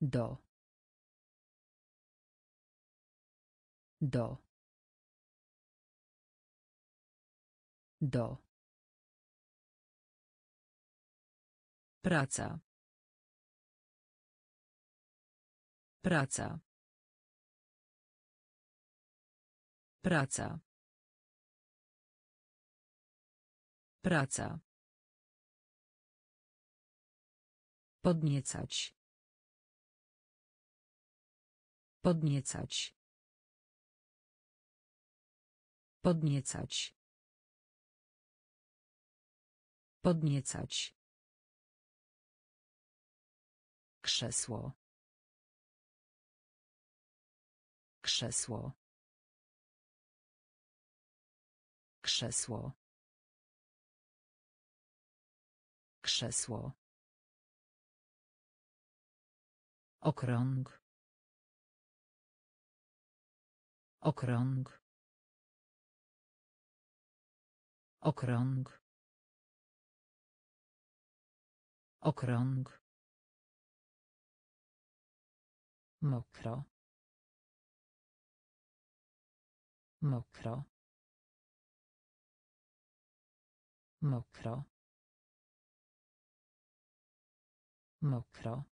do do do praca praca praca praca Podniecać. Podniecać. Podniecać. Podniecać. Krzesło. Krzesło. Krzesło. Krzesło. Okrąg. Okrąg. Okrąg. Okrąg. Mokro. Mokro. Mokro. Mokro.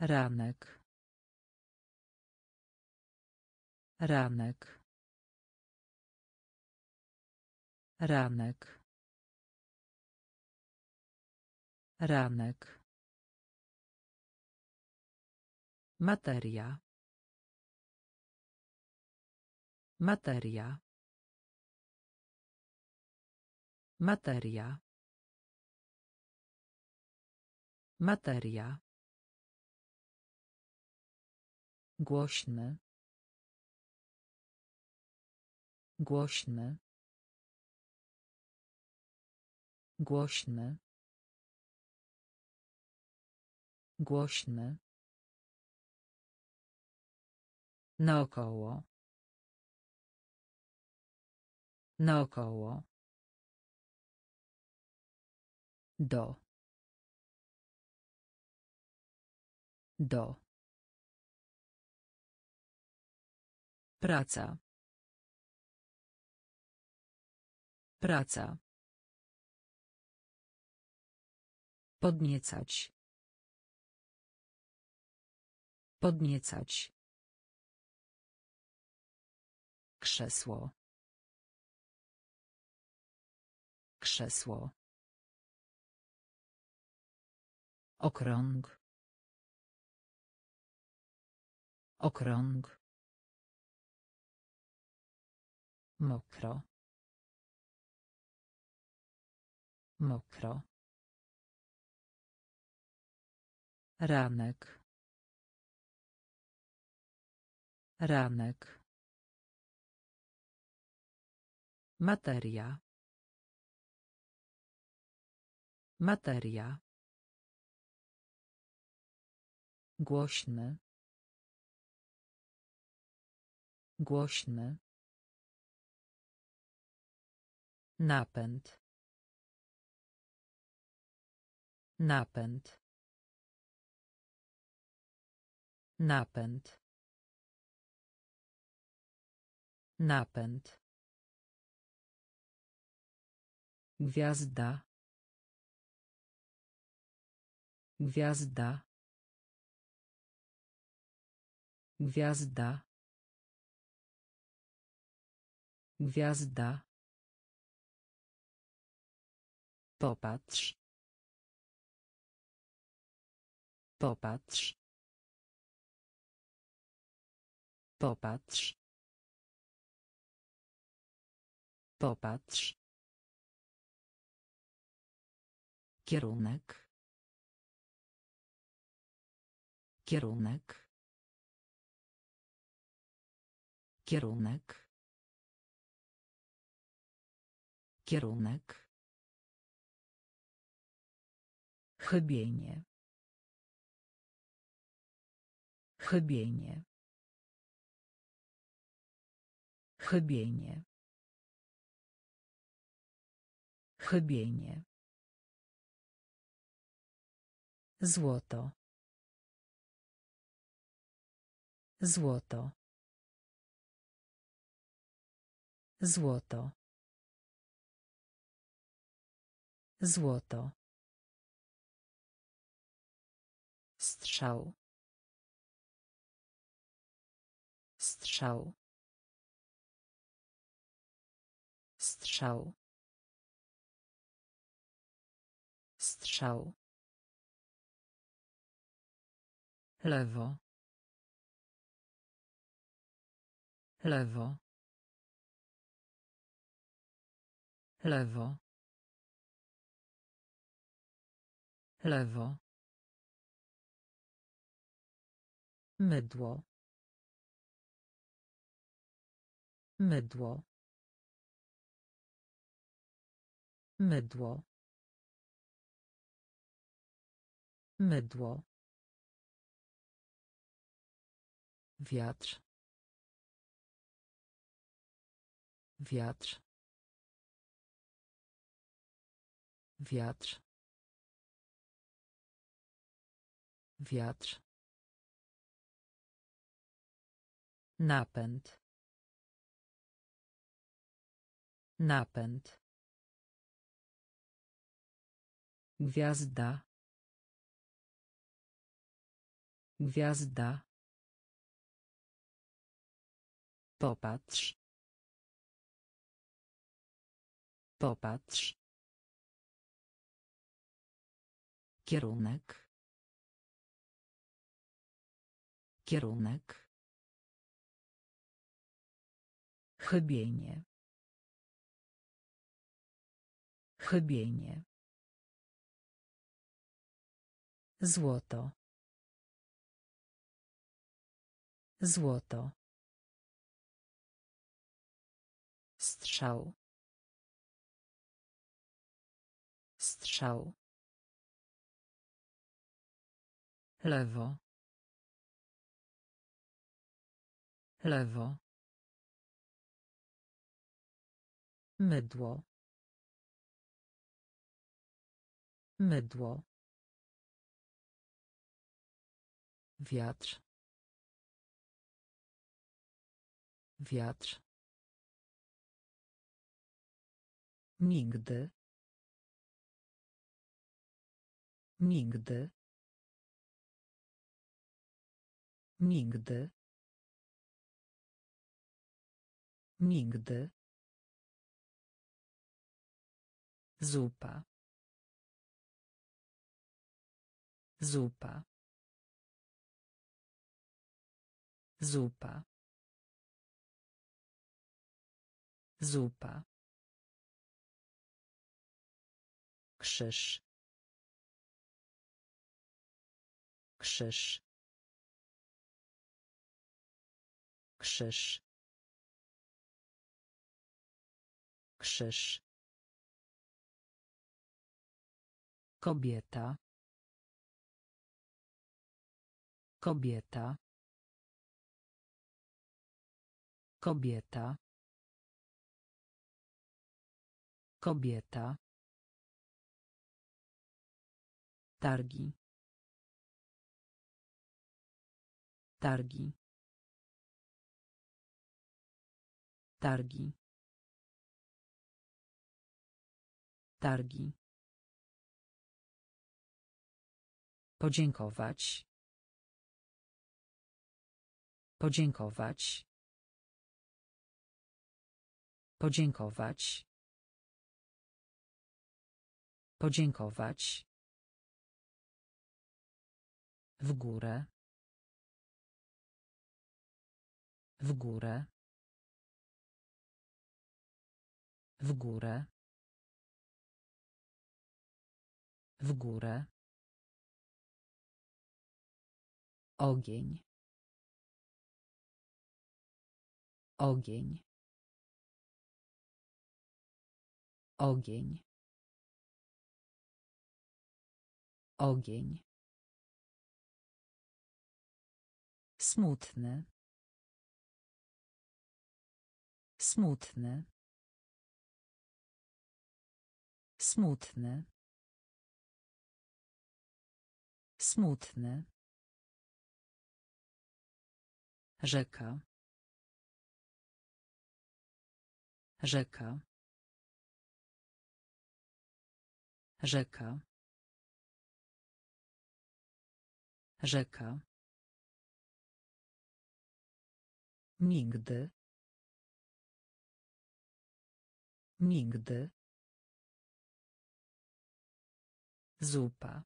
Ranek. Ranek. Ranek. Ranek. Materia. Materia. Materia. Materia. Głośny. Głośny. Głośny. Głośny. Naokoło. Naokoło. Do. Do. Praca. Praca. Podniecać. Podniecać. Krzesło. Krzesło. Okrąg. Okrąg. Mokro. Mokro. Ranek. Ranek. Materia. Materia. Głośny. Głośny. Napęd. Napęd. Napęd. Napęd. Gwiazda. Gwiazda. Gwiazda. Gwiazda. Popatrz. Popatrz. Popatrz. Popatrz. Kierunek. Kierunek. Kierunek. Kierunek. Chybienie. Chybienie. Chybienie. Chybienie. Złoto. Złoto. Złoto. Złoto. Strzał. Strzał. Strzał. Strzał. Lewo. Lewo. Lewo. Lewo. Mydło. Mydło. Mydło. Mydło. Wiatr. Wiatr. Wiatr. Wiatr. Napęd. Napęd. Gwiazda. Gwiazda. Popatrz. Popatrz. Kierunek. Kierunek. Chybienie. Chybienie. Złoto. Złoto. Strzał. Strzał. Lewo. Lewo. Mydło. Mydło. Wiatr. Wiatr. Nigdy. Nigdy. Nigdy. Nigdy. Zupa. Zupa. Zupa. Zupa. Krzyż. Krzyż. Krzyż. Krzyż. Kobieta. Kobieta. Kobieta. Kobieta. Targi. Targi. Targi. Targi. Podziękować. Podziękować. Podziękować. Podziękować. W górę. W górę. W górę. W górę. Ogień. Ogień. Ogień. Ogień. Smutny. Smutny. Smutny. Smutny. Rzeka. Rzeka. Rzeka. Rzeka. Nigdy. Nigdy. Zupa.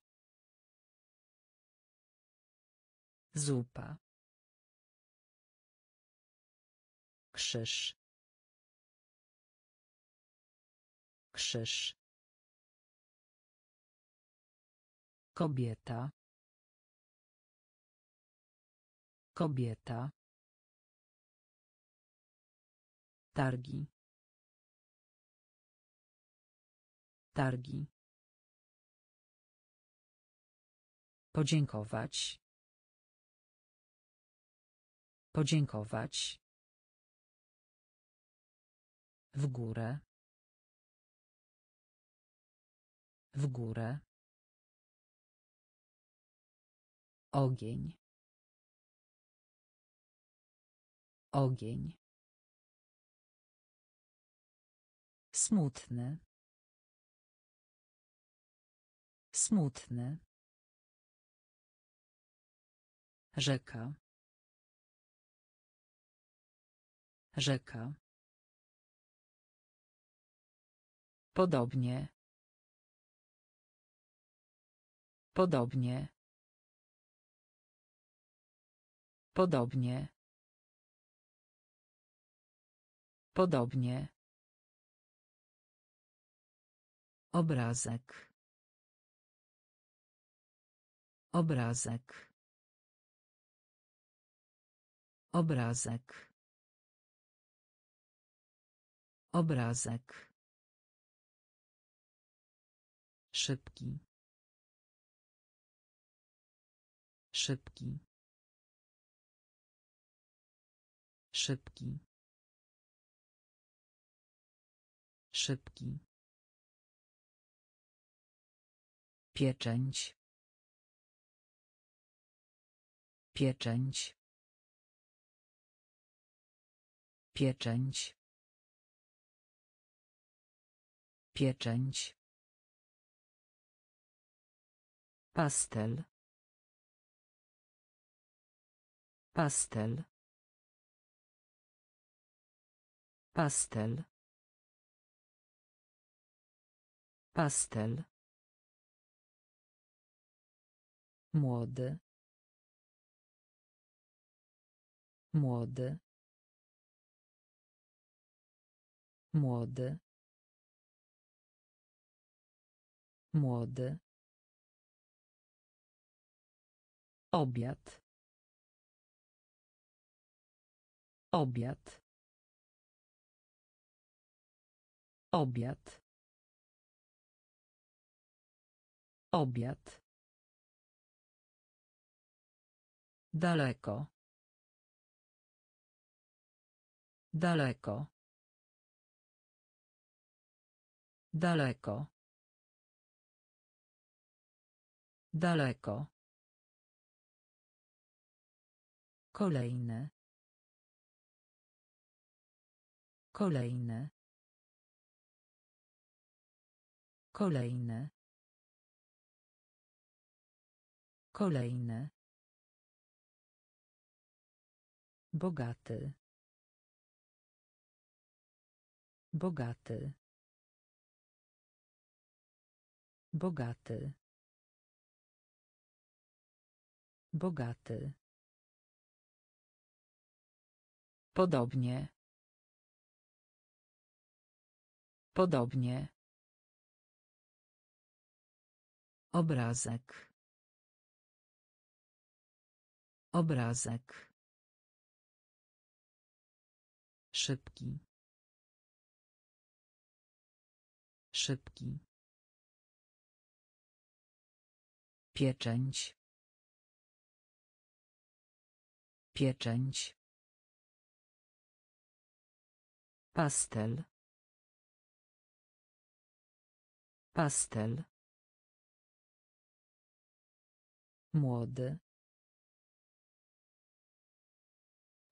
Zupa. Krzyż. Krzyż. Kobieta. Kobieta. Targi. Targi. Podziękować. Podziękować. W górę. W górę. Ogień. Ogień. Smutny. Smutny. Rzeka. Rzeka. Podobnie. Podobnie. Podobnie. Podobnie. Obrazek. Obrazek. Obrazek. Obrazek. Szybki. Szybki. Szybki. Szybki. Pieczęć. Pieczęć. Pieczęć. Pieczęć. Pastel. Pastel. Pastel. Pastel. Młody. Młody. Młody. Młody. Obiad. Obiad. Obiad. Obiad. Daleko. Daleko. Daleko. Daleko. Kolejne. Kolejne. Kolejne. Kolejne. Bogaty. Bogaty. Bogaty. Bogaty. Podobnie. Podobnie. Obrazek. Obrazek. Szybki. Szybki. Pieczęć. Pieczęć. Pastel. Pastel. Młody.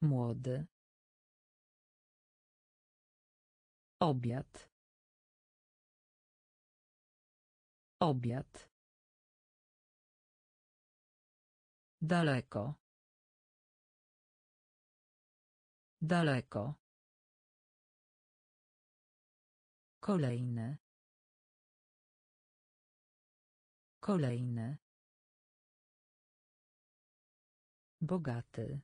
Młody. Obiad. Obiad. Daleko. Daleko. Kolejne. Kolejne. Bogaty.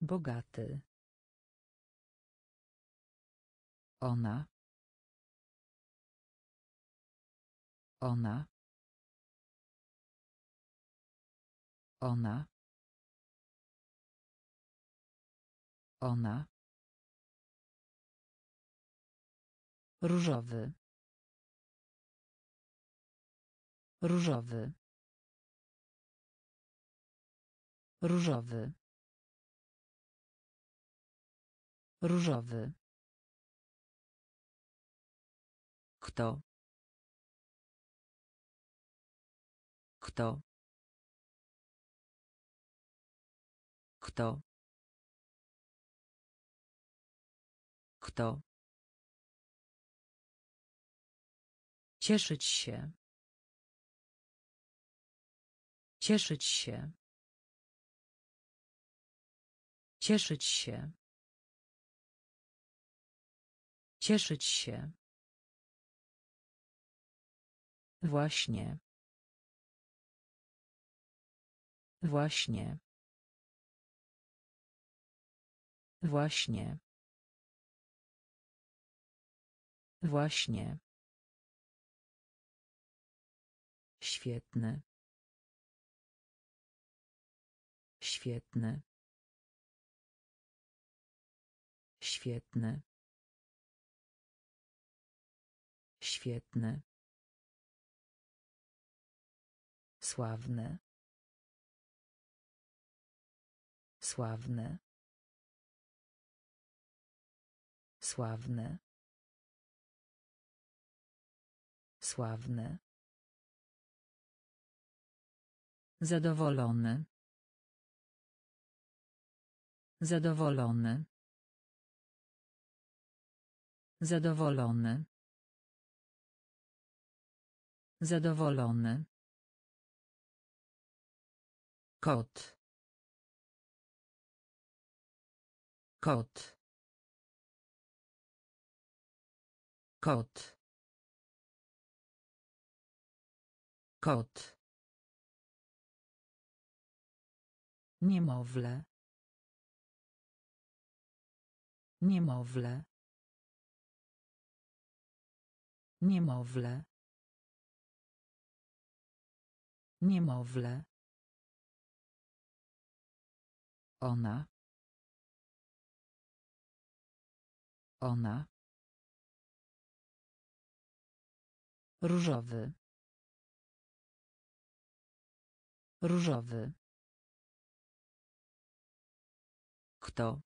Bogaty. Ona. Ona. Ona. Ona. Różowy. Różowy. Różowy. Różowy. Kto? Kto? Kto? Kto? Cieszyć się. Cieszyć się. Cieszyć się. Cieszyć się. Właśnie. Właśnie. Właśnie. Właśnie. Świetny. Świetny. Świetny. Świetny. Sławny. Sławny. Sławny. Sławny. Zadowolony. Zadowolony. Zadowolony. Zadowolony. Kot. Kot. Kot. Kot. Niemowlę. Niemowlę. Niemowlę. Niemowlę. Ona. Ona. Różowy. Różowy. Kto?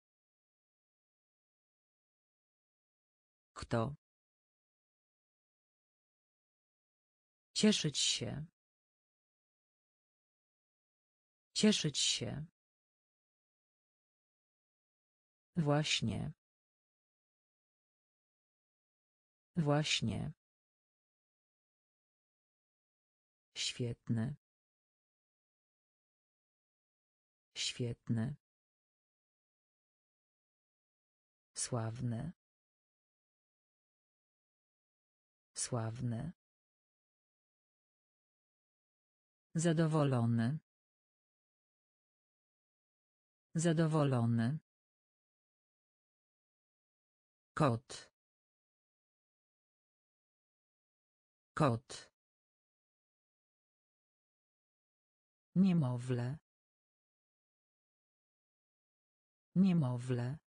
Kto? Cieszyć się. Cieszyć się. Właśnie. Właśnie. Świetny. Świetny. Sławny. Sławny. Zadowolony. Zadowolony. Kot. Kot. Niemowlę. Niemowlę.